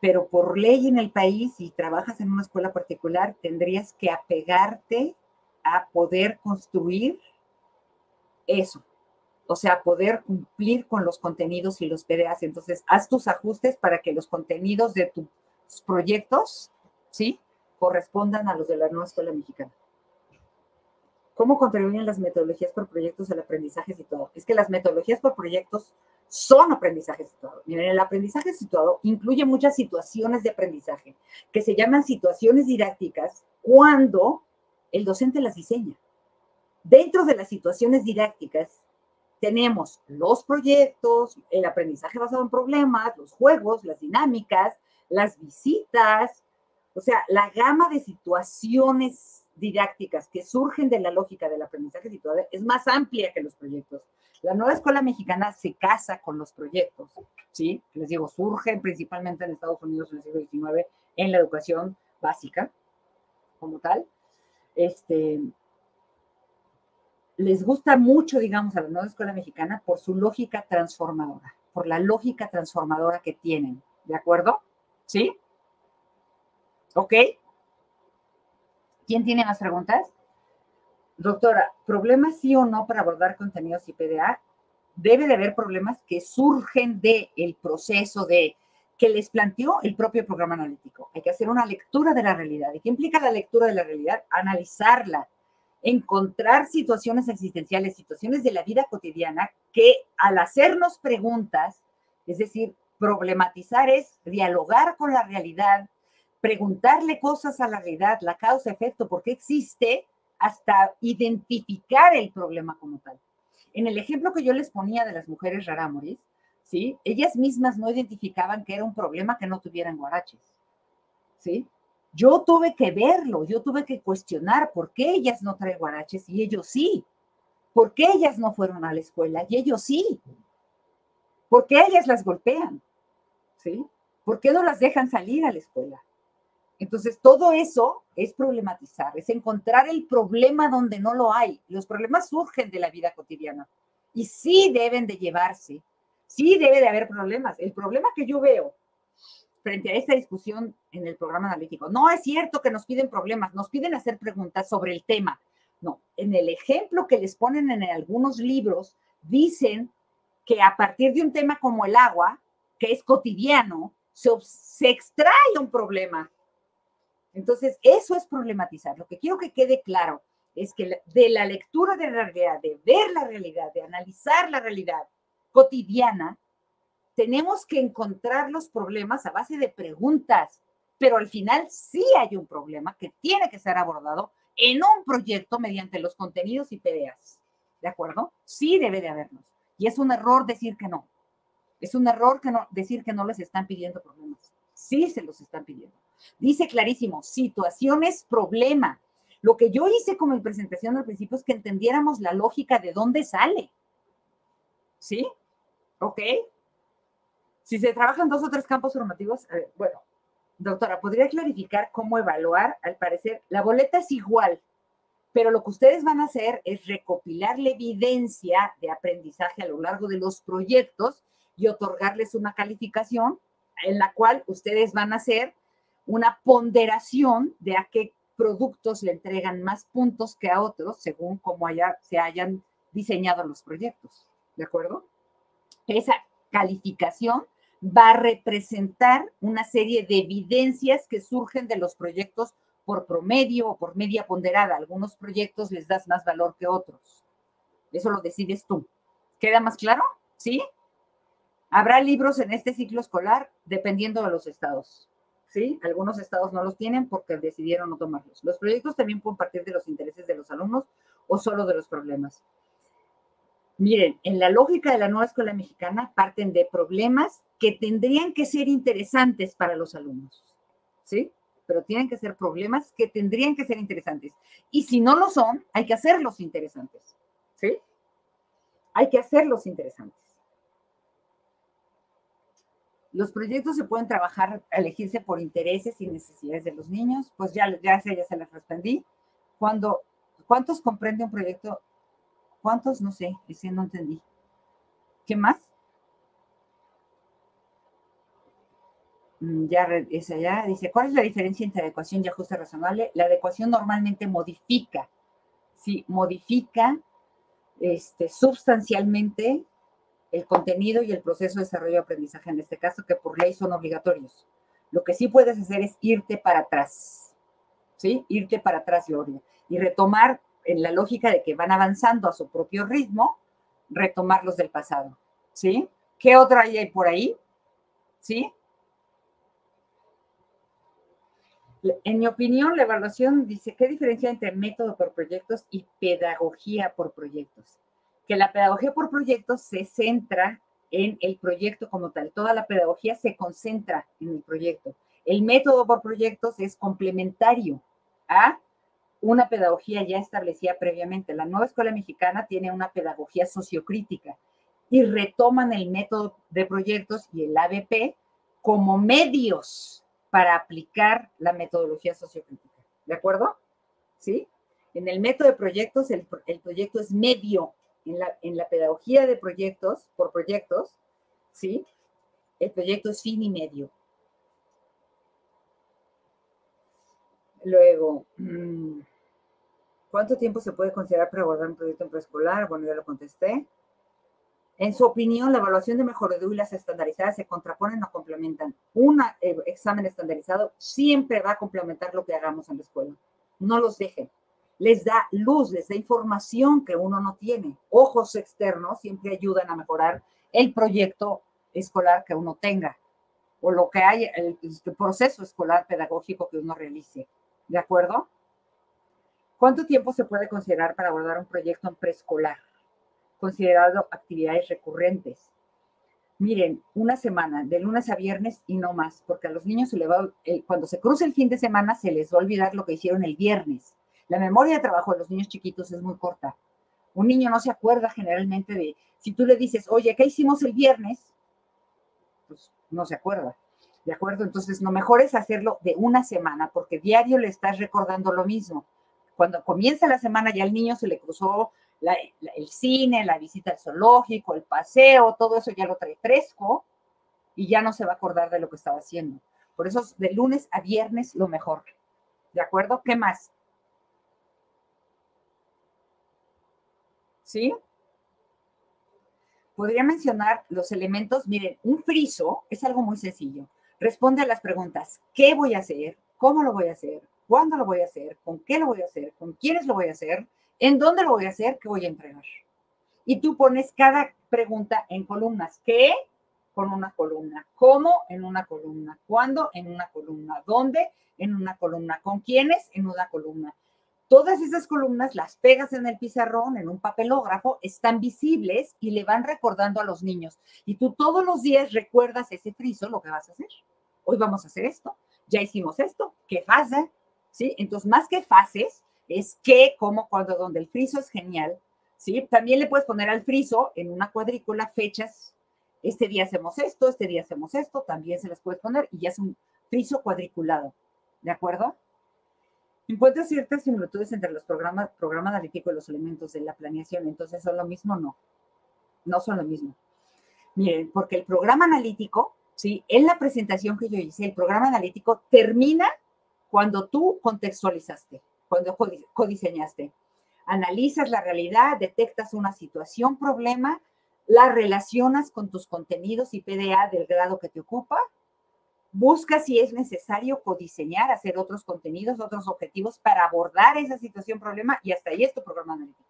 Speaker 1: pero por ley en el país, si trabajas en una escuela particular, tendrías que apegarte a poder construir eso, o sea, poder cumplir con los contenidos y los PDAs. Entonces, haz tus ajustes para que los contenidos de tus proyectos, ¿sí? Correspondan a los de la nueva escuela mexicana. ¿Cómo contribuyen las metodologías por proyectos al aprendizaje situado? Es que las metodologías por proyectos son aprendizaje situado. Miren, el aprendizaje situado incluye muchas situaciones de aprendizaje que se llaman situaciones didácticas cuando el docente las diseña. Dentro de las situaciones didácticas tenemos los proyectos, el aprendizaje basado en problemas, los juegos, las dinámicas, las visitas, o sea, la gama de situaciones didácticas que surgen de la lógica del aprendizaje situado es más amplia que los proyectos. La nueva escuela mexicana se casa con los proyectos, ¿sí? Les digo, surgen principalmente en Estados Unidos en el siglo XIX en la educación básica, como tal. Este, les gusta mucho, digamos, a la nueva escuela mexicana por su lógica transformadora, por la lógica transformadora que tienen, ¿de acuerdo? ¿Sí? ¿Ok? ¿Quién tiene más preguntas? Doctora, ¿problemas sí o no para abordar contenidos IPDA? Debe de haber problemas que surgen del el proceso de que les planteó el propio programa analítico. Hay que hacer una lectura de la realidad. ¿Y qué implica la lectura de la realidad? Analizarla, encontrar situaciones existenciales, situaciones de la vida cotidiana que al hacernos preguntas, es decir, problematizar es dialogar con la realidad, preguntarle cosas a la realidad, la causa-efecto, por qué existe, hasta identificar el problema como tal. En el ejemplo que yo les ponía de las mujeres rarámoris, ¿sí? Ellas mismas no identificaban que era un problema que no tuvieran guaraches, ¿sí? Yo tuve que verlo, yo tuve que cuestionar por qué ellas no traen guaraches y ellos sí. ¿Por qué ellas no fueron a la escuela y ellos sí? ¿Por qué ellas las golpean? ¿Sí? ¿Por qué no las dejan salir a la escuela? Entonces, todo eso es problematizar, es encontrar el problema donde no lo hay. Los problemas surgen de la vida cotidiana y sí deben de llevarse, sí debe de haber problemas. El problema que yo veo frente a esta discusión en el programa analítico, no es cierto que nos piden problemas, nos piden hacer preguntas sobre el tema. No, en el ejemplo que les ponen en algunos libros, dicen que a partir de un tema como el agua, que es cotidiano, se, se extrae un problema entonces, eso es problematizar. Lo que quiero que quede claro es que de la lectura de la realidad, de ver la realidad, de analizar la realidad cotidiana, tenemos que encontrar los problemas a base de preguntas, pero al final sí hay un problema que tiene que ser abordado en un proyecto mediante los contenidos y PDAs. ¿De acuerdo? Sí debe de habernos. Y es un error decir que no. Es un error que no, decir que no les están pidiendo problemas. Sí se los están pidiendo. Dice clarísimo, situaciones, problema. Lo que yo hice con mi presentación al principio es que entendiéramos la lógica de dónde sale. ¿Sí? ¿Ok? Si se trabajan dos o tres campos formativos, bueno, doctora, ¿podría clarificar cómo evaluar? Al parecer, la boleta es igual, pero lo que ustedes van a hacer es recopilar la evidencia de aprendizaje a lo largo de los proyectos y otorgarles una calificación en la cual ustedes van a hacer una ponderación de a qué productos le entregan más puntos que a otros según cómo se hayan diseñado los proyectos. ¿De acuerdo? Esa calificación va a representar una serie de evidencias que surgen de los proyectos por promedio o por media ponderada. Algunos proyectos les das más valor que otros. Eso lo decides tú. ¿Queda más claro? ¿Sí? Habrá libros en este ciclo escolar dependiendo de los estados. ¿Sí? Algunos estados no los tienen porque decidieron no tomarlos. Los proyectos también pueden partir de los intereses de los alumnos o solo de los problemas. Miren, en la lógica de la nueva escuela mexicana parten de problemas que tendrían que ser interesantes para los alumnos, ¿sí? Pero tienen que ser problemas que tendrían que ser interesantes. Y si no lo son, hay que hacerlos interesantes, ¿sí? Hay que hacerlos interesantes. Los proyectos se pueden trabajar, elegirse por intereses y necesidades de los niños. Pues ya, ya, ya se les respondí. Cuando, ¿Cuántos comprende un proyecto? ¿Cuántos? No sé, ese no entendí. ¿Qué más? Mm, ya, esa ya dice, ¿cuál es la diferencia entre adecuación y ajuste razonable? La adecuación normalmente modifica, sí, modifica este, sustancialmente el contenido y el proceso de desarrollo de aprendizaje, en este caso, que por ley son obligatorios. Lo que sí puedes hacer es irte para atrás, ¿sí? Irte para atrás, Gloria, y retomar en la lógica de que van avanzando a su propio ritmo, retomarlos del pasado, ¿sí? ¿Qué otra hay por ahí? ¿Sí? En mi opinión, la evaluación dice, ¿qué diferencia entre método por proyectos y pedagogía por proyectos? Que la pedagogía por proyectos se centra en el proyecto como tal. Toda la pedagogía se concentra en el proyecto. El método por proyectos es complementario a una pedagogía ya establecida previamente. La nueva escuela mexicana tiene una pedagogía sociocrítica y retoman el método de proyectos y el ABP como medios para aplicar la metodología sociocrítica. ¿De acuerdo? ¿Sí? En el método de proyectos, el, proyecto es medio. En la, en la pedagogía de proyectos, por proyectos, ¿sí? El proyecto es fin y medio. Luego, mm, ¿cuánto tiempo se puede considerar para abordar un proyecto en preescolar? Bueno, ya lo contesté. En su opinión, la evaluación de mejorado y las estandarizadas se contraponen o complementan. Un eh, examen estandarizado siempre va a complementar lo que hagamos en la escuela. No los dejen. Les da luz, les da información que uno no tiene. Ojos externos siempre ayudan a mejorar el proyecto escolar que uno tenga o lo que haya, el, el proceso escolar pedagógico que uno realice. ¿De acuerdo? ¿Cuánto tiempo se puede considerar para abordar un proyecto en preescolar? Considerado actividades recurrentes. Miren, una semana, de lunes a viernes y no más, porque a los niños se le va, cuando se cruza el fin de semana se les va a olvidar lo que hicieron el viernes. La memoria de trabajo de los niños chiquitos es muy corta. Un niño no se acuerda generalmente de, si tú le dices, oye, ¿qué hicimos el viernes? Pues no se acuerda. ¿De acuerdo? Entonces, lo mejor es hacerlo de una semana, porque diario le estás recordando lo mismo. Cuando comienza la semana ya al niño se le cruzó el cine, la visita al zoológico, el paseo, todo eso ya lo trae fresco y ya no se va a acordar de lo que estaba haciendo. Por eso, de lunes a viernes, lo mejor. ¿De acuerdo? ¿Qué más? ¿Sí? Podría mencionar los elementos. Miren, un friso es algo muy sencillo responde a las preguntas, ¿qué voy a hacer? ¿Cómo lo voy a hacer? ¿Cuándo lo voy a hacer? ¿Con qué lo voy a hacer? ¿Con quiénes lo voy a hacer? ¿En dónde lo voy a hacer? ¿Qué voy a entregar? Y tú pones cada pregunta en columnas. ¿Qué? Con una columna. ¿Cómo? En una columna. ¿Cuándo? En una columna. ¿Dónde? En una columna. ¿Con quiénes? En una columna. Todas esas columnas las pegas en el pizarrón, en un papelógrafo, están visibles y le van recordando a los niños. Y tú todos los días recuerdas ese friso, lo que vas a hacer. Hoy vamos a hacer esto, ya hicimos esto, ¿qué fase? ¿Sí? Entonces, más que fases, es qué, cómo, cuándo, dónde. El friso es genial, ¿sí? También le puedes poner al friso en una cuadrícula fechas. Este día hacemos esto, este día hacemos esto, también se las puedes poner y ya es un friso cuadriculado, ¿de acuerdo? Encuentra ciertas similitudes entre los programas, programa analítico y los elementos de la planeación. Entonces, ¿son lo mismo? No, no son lo mismo. Miren, porque el programa analítico, ¿sí? En la presentación que yo hice, el programa analítico termina cuando tú contextualizaste, cuando codiseñaste. Analizas la realidad, detectas una situación, problema, la relacionas con tus contenidos y PDA del grado que te ocupa Busca si es necesario codiseñar, hacer otros contenidos, otros objetivos para abordar esa situación, problema y hasta ahí es tu programa analítico.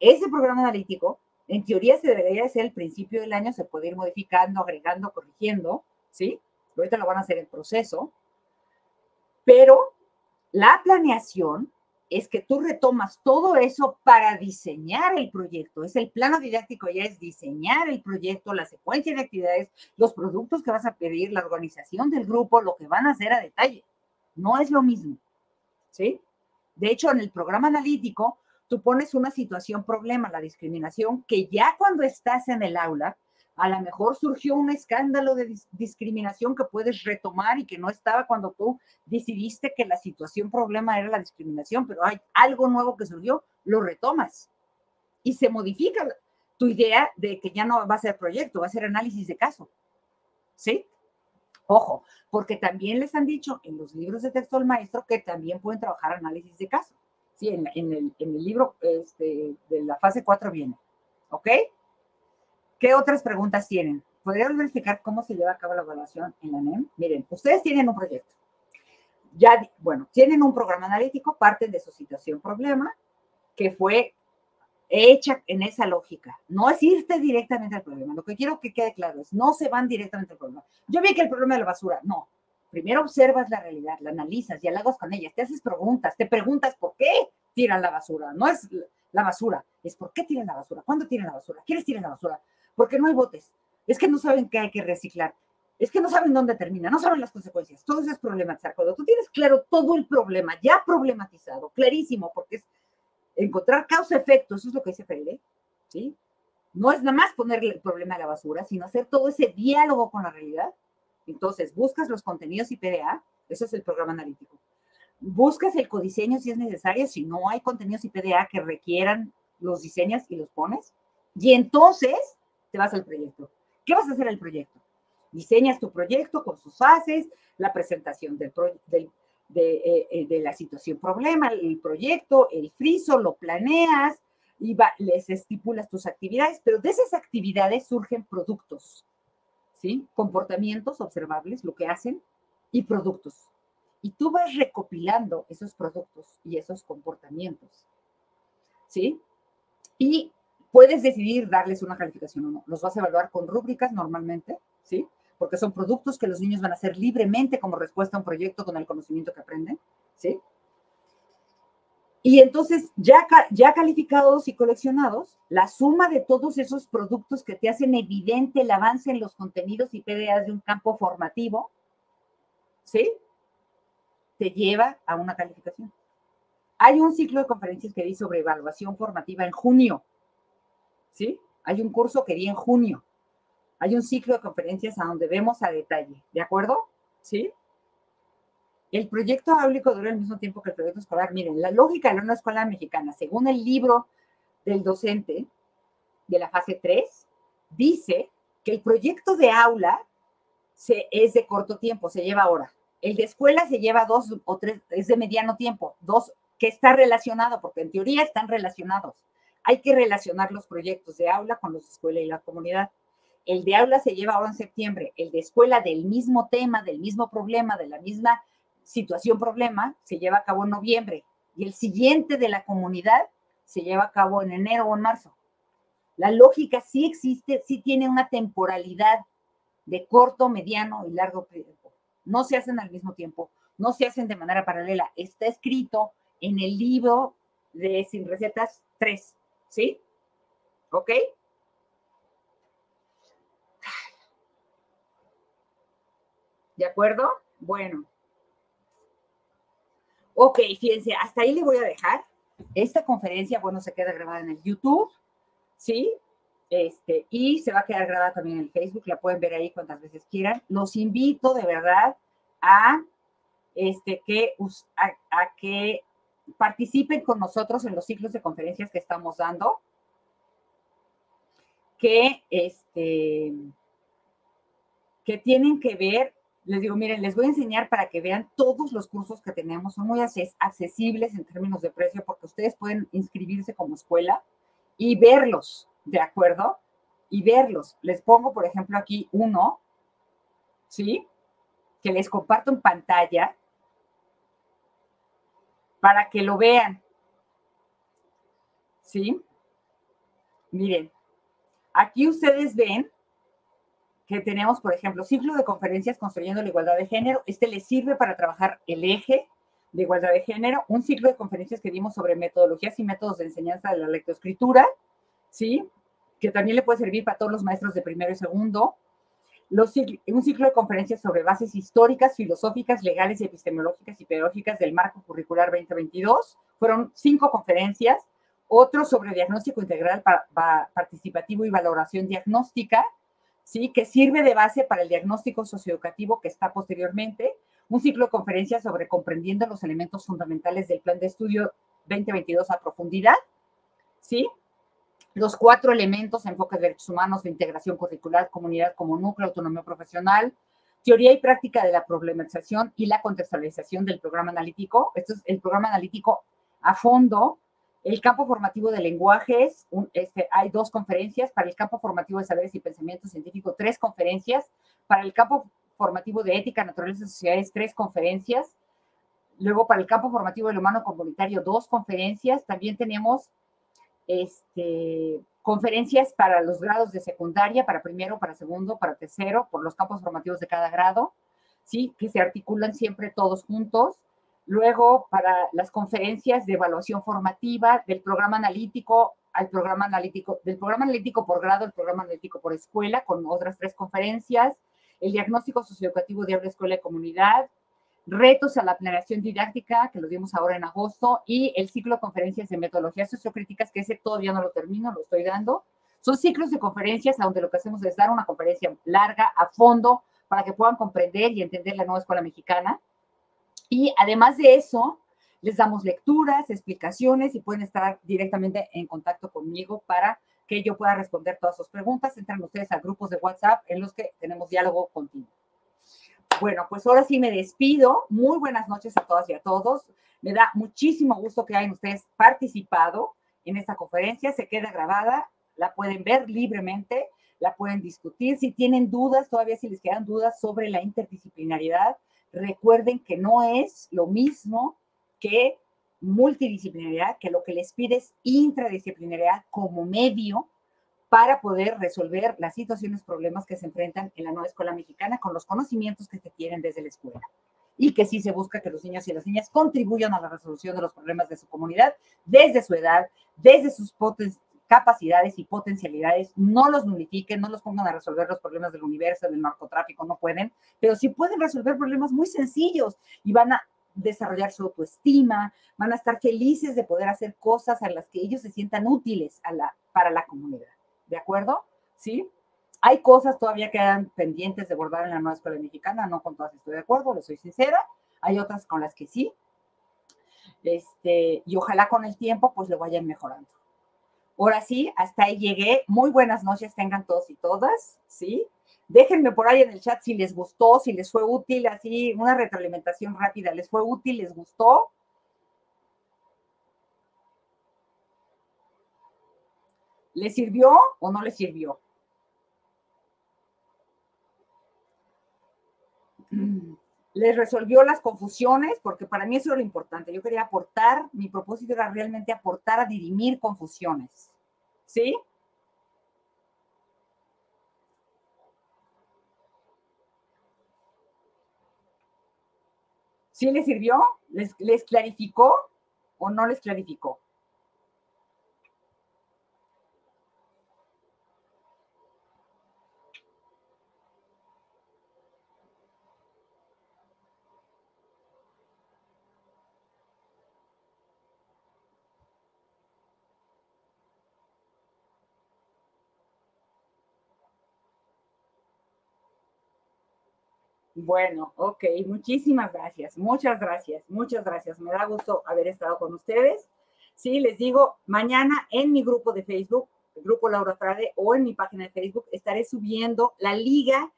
Speaker 1: Ese programa analítico, en teoría, se debería ser el principio del año, se puede ir modificando, agregando, corrigiendo, ¿sí? Ahorita lo van a hacer en proceso, pero la planeación es que tú retomas todo eso para diseñar el proyecto. Es el plano didáctico, ya es diseñar el proyecto, la secuencia de actividades, los productos que vas a pedir, la organización del grupo, lo que van a hacer a detalle. No es lo mismo, ¿sí? De hecho, en el programa analítico, tú pones una situación problema, la discriminación, que ya cuando estás en el aula, a lo mejor surgió un escándalo de discriminación que puedes retomar y que no estaba cuando tú decidiste que la situación problema era la discriminación, pero hay algo nuevo que surgió, lo retomas y se modifica tu idea de que ya no va a ser proyecto, va a ser análisis de caso. ¿Sí? Ojo, porque también les han dicho en los libros de texto del maestro que también pueden trabajar análisis de caso. Sí, en, el, en el, libro este, de la fase 4 viene. ¿Ok? ¿Qué otras preguntas tienen? ¿Podrían verificar cómo se lleva a cabo la evaluación en la NEM? Miren, ustedes tienen un proyecto. Ya, bueno, tienen un programa analítico, parten de su situación problema, que fue hecha en esa lógica. No es irte directamente al problema. Lo que quiero que quede claro es, no se van directamente al problema. Yo vi que el problema de la basura, no. Primero observas la realidad, la analizas, dialogas con ella, te haces preguntas, te preguntas por qué tiran la basura. No es la basura, es por qué tiran la basura, cuándo tiran la basura, quiénes tiran la basura, porque no hay botes. Es que no saben que hay que reciclar. es que no saben dónde termina, no saben las consecuencias. Todo eso es problematizar. Cuando tú tienes claro todo el problema, ya problematizado, clarísimo, porque es encontrar causa-efecto, eso es lo que dice Freire, ¿sí? No es nada más ponerle el problema a la basura, sino hacer todo ese diálogo con la realidad. Entonces, buscas los contenidos IPDA, eso es el programa analítico. Buscas el codiseño si es necesario, si no hay contenidos IPDA que requieran, los diseñas y los pones. Y entonces te vas al proyecto. ¿Qué vas a hacer el proyecto? Diseñas tu proyecto con sus fases, la presentación del, de, eh, de, la situación problema, el proyecto, el friso, lo planeas y les estipulas tus actividades, pero de esas actividades surgen productos, ¿sí? Comportamientos observables, lo que hacen, y productos. Y tú vas recopilando esos productos y esos comportamientos, ¿sí? Y puedes decidir darles una calificación o no. Los vas a evaluar con rúbricas normalmente, ¿sí? Porque son productos que los niños van a hacer libremente como respuesta a un proyecto con el conocimiento que aprenden, ¿sí? Y entonces, ya, ya calificados y coleccionados, la suma de todos esos productos que te hacen evidente el avance en los contenidos y PDAs de un campo formativo, ¿sí? Te lleva a una calificación. Hay un ciclo de conferencias que di sobre evaluación formativa en junio, ¿sí? Hay un curso que di en junio. Hay un ciclo de conferencias a donde vemos a detalle, ¿de acuerdo? ¿Sí? El proyecto áulico dura el mismo tiempo que el proyecto escolar. Miren, la lógica de una escuela mexicana, según el libro del docente de la fase 3, dice que el proyecto de aula se, es de corto tiempo, se lleva ahora. El de escuela se lleva dos o tres, es de mediano tiempo, dos que está relacionado, porque en teoría están relacionados. Hay que relacionar los proyectos de aula con los de escuela y la comunidad. El de aula se lleva ahora en septiembre, el de escuela del mismo tema, del mismo problema, de la misma situación problema, se lleva a cabo en noviembre y el siguiente de la comunidad se lleva a cabo en enero o en marzo. La lógica sí existe, sí tiene una temporalidad de corto, mediano y largo tiempo. No se hacen al mismo tiempo, no se hacen de manera paralela. Está escrito en el libro de Sin Recetas 3, ¿sí? ¿Ok? ¿De acuerdo? Bueno, Ok, fíjense, hasta ahí le voy a dejar. Esta conferencia, bueno, se queda grabada en el YouTube, ¿sí? Este, y se va a quedar grabada también en el Facebook, la pueden ver ahí cuantas veces quieran. Los invito de verdad a, este, que, a, que participen con nosotros en los ciclos de conferencias que estamos dando, que, este, que tienen que ver les digo, miren, les voy a enseñar para que vean todos los cursos que tenemos, son muy accesibles en términos de precio porque ustedes pueden inscribirse como escuela y verlos, ¿de acuerdo? Y verlos. Les pongo, por ejemplo, aquí uno, ¿sí? Que les comparto en pantalla para que lo vean. ¿Sí? Miren, aquí ustedes ven que tenemos, por ejemplo, ciclo de conferencias construyendo la igualdad de género. Este le sirve para trabajar el eje de igualdad de género. Un ciclo de conferencias que dimos sobre metodologías y métodos de enseñanza de la lectoescritura, ¿sí? Que también le puede servir para todos los maestros de primero y segundo. Un ciclo de conferencias sobre bases históricas, filosóficas, legales, epistemológicas y pedagógicas del marco curricular 2022. Fueron cinco conferencias. Otro sobre diagnóstico integral participativo y valoración diagnóstica ¿sí? que sirve de base para el diagnóstico socioeducativo que está posteriormente, un ciclo de conferencias sobre comprendiendo los elementos fundamentales del plan de estudio 2022 a profundidad, ¿sí? Los cuatro elementos, enfoque de derechos humanos, de integración curricular, comunidad como núcleo, autonomía profesional, teoría y práctica de la problematización y la contextualización del programa analítico. Esto es el programa analítico a fondo, el campo formativo de lenguajes, este, hay dos conferencias. Para el campo formativo de saberes y pensamiento científico, tres conferencias. Para el campo formativo de ética, naturaleza y sociedades, tres conferencias. Luego, para el campo formativo del humano comunitario, dos conferencias. También tenemos este, conferencias para los grados de secundaria, para primero, para segundo, para tercero, por los campos formativos de cada grado, ¿sí? que se articulan siempre todos juntos. Luego, para las conferencias de evaluación formativa, del programa analítico al programa analítico, del programa analítico por grado al programa analítico por escuela, con otras tres conferencias. el diagnóstico socioeducativo de aula, escuela y comunidad, retos a la planeación didáctica, que lo dimos ahora en agosto, y el ciclo de conferencias de metodologías sociocríticas, que ese todavía no lo termino, lo estoy dando. Son ciclos de conferencias donde lo que hacemos es dar una conferencia larga, a fondo, para que puedan comprender y entender la nueva escuela mexicana. Y además de eso, les damos lecturas, explicaciones y pueden estar directamente en contacto conmigo para que yo pueda responder todas sus preguntas. Entran ustedes a grupos de WhatsApp en los que tenemos diálogo continuo. Bueno, pues ahora sí me despido. Muy buenas noches a todas y a todos. Me da muchísimo gusto que hayan ustedes participado en esta conferencia. Se queda grabada, la pueden ver libremente, la pueden discutir. Si tienen dudas, todavía si les quedan dudas sobre la interdisciplinariedad, recuerden que no es lo mismo que multidisciplinaridad, que lo que les pide es intradisciplinariedad como medio para poder resolver las situaciones, problemas que se enfrentan en la nueva escuela mexicana con los conocimientos que se tienen desde la escuela. Y que sí se busca que los niños y las niñas contribuyan a la resolución de los problemas de su comunidad desde su edad, desde sus capacidades y potencialidades, no los nulifiquen, no los pongan a resolver los problemas del universo, del narcotráfico, no pueden, pero sí pueden resolver problemas muy sencillos y van a desarrollar su autoestima, van a estar felices de poder hacer cosas a las que ellos se sientan útiles para la comunidad. ¿De acuerdo? ¿Sí? Hay cosas todavía que quedan pendientes de abordar en la nueva escuela mexicana, no con todas estoy de acuerdo, lo soy sincera. Hay otras con las que sí. Este, y ojalá con el tiempo pues lo vayan mejorando. Ahora sí, hasta ahí llegué. Muy buenas noches tengan todos y todas, ¿sí? Déjenme por ahí en el chat si les gustó, si les fue útil, así una retroalimentación rápida. ¿Les fue útil? ¿Les gustó? ¿Le sirvió o no le sirvió? les resolvió las confusiones, porque para mí eso era lo importante. Yo quería aportar, mi propósito era realmente aportar a dirimir confusiones. ¿Sí? ¿Sí les sirvió? ¿Les, les clarificó o no les clarificó? Bueno, ok, muchísimas gracias, muchas gracias, muchas gracias. Me da gusto haber estado con ustedes. Sí, les digo, mañana en mi grupo de Facebook, el grupo Laura Frade, o en mi página de Facebook, estaré subiendo la liga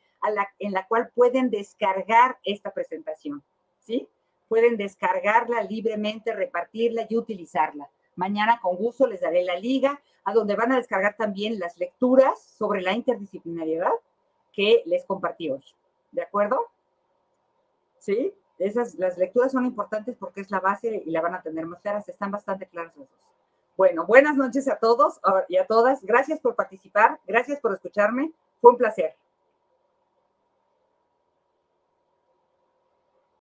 Speaker 1: en la cual pueden descargar esta presentación, ¿sí? Pueden descargarla libremente, repartirla y utilizarla. Mañana con gusto les daré la liga a donde van a descargar también las lecturas sobre la interdisciplinariedad que les compartí hoy. ¿De acuerdo? ¿Sí? Esas, las lecturas son importantes porque es la base y la van a tener más claras. Están bastante claras las dos. Bueno, buenas noches a todos y a todas. Gracias por participar. Gracias por escucharme. Fue un placer.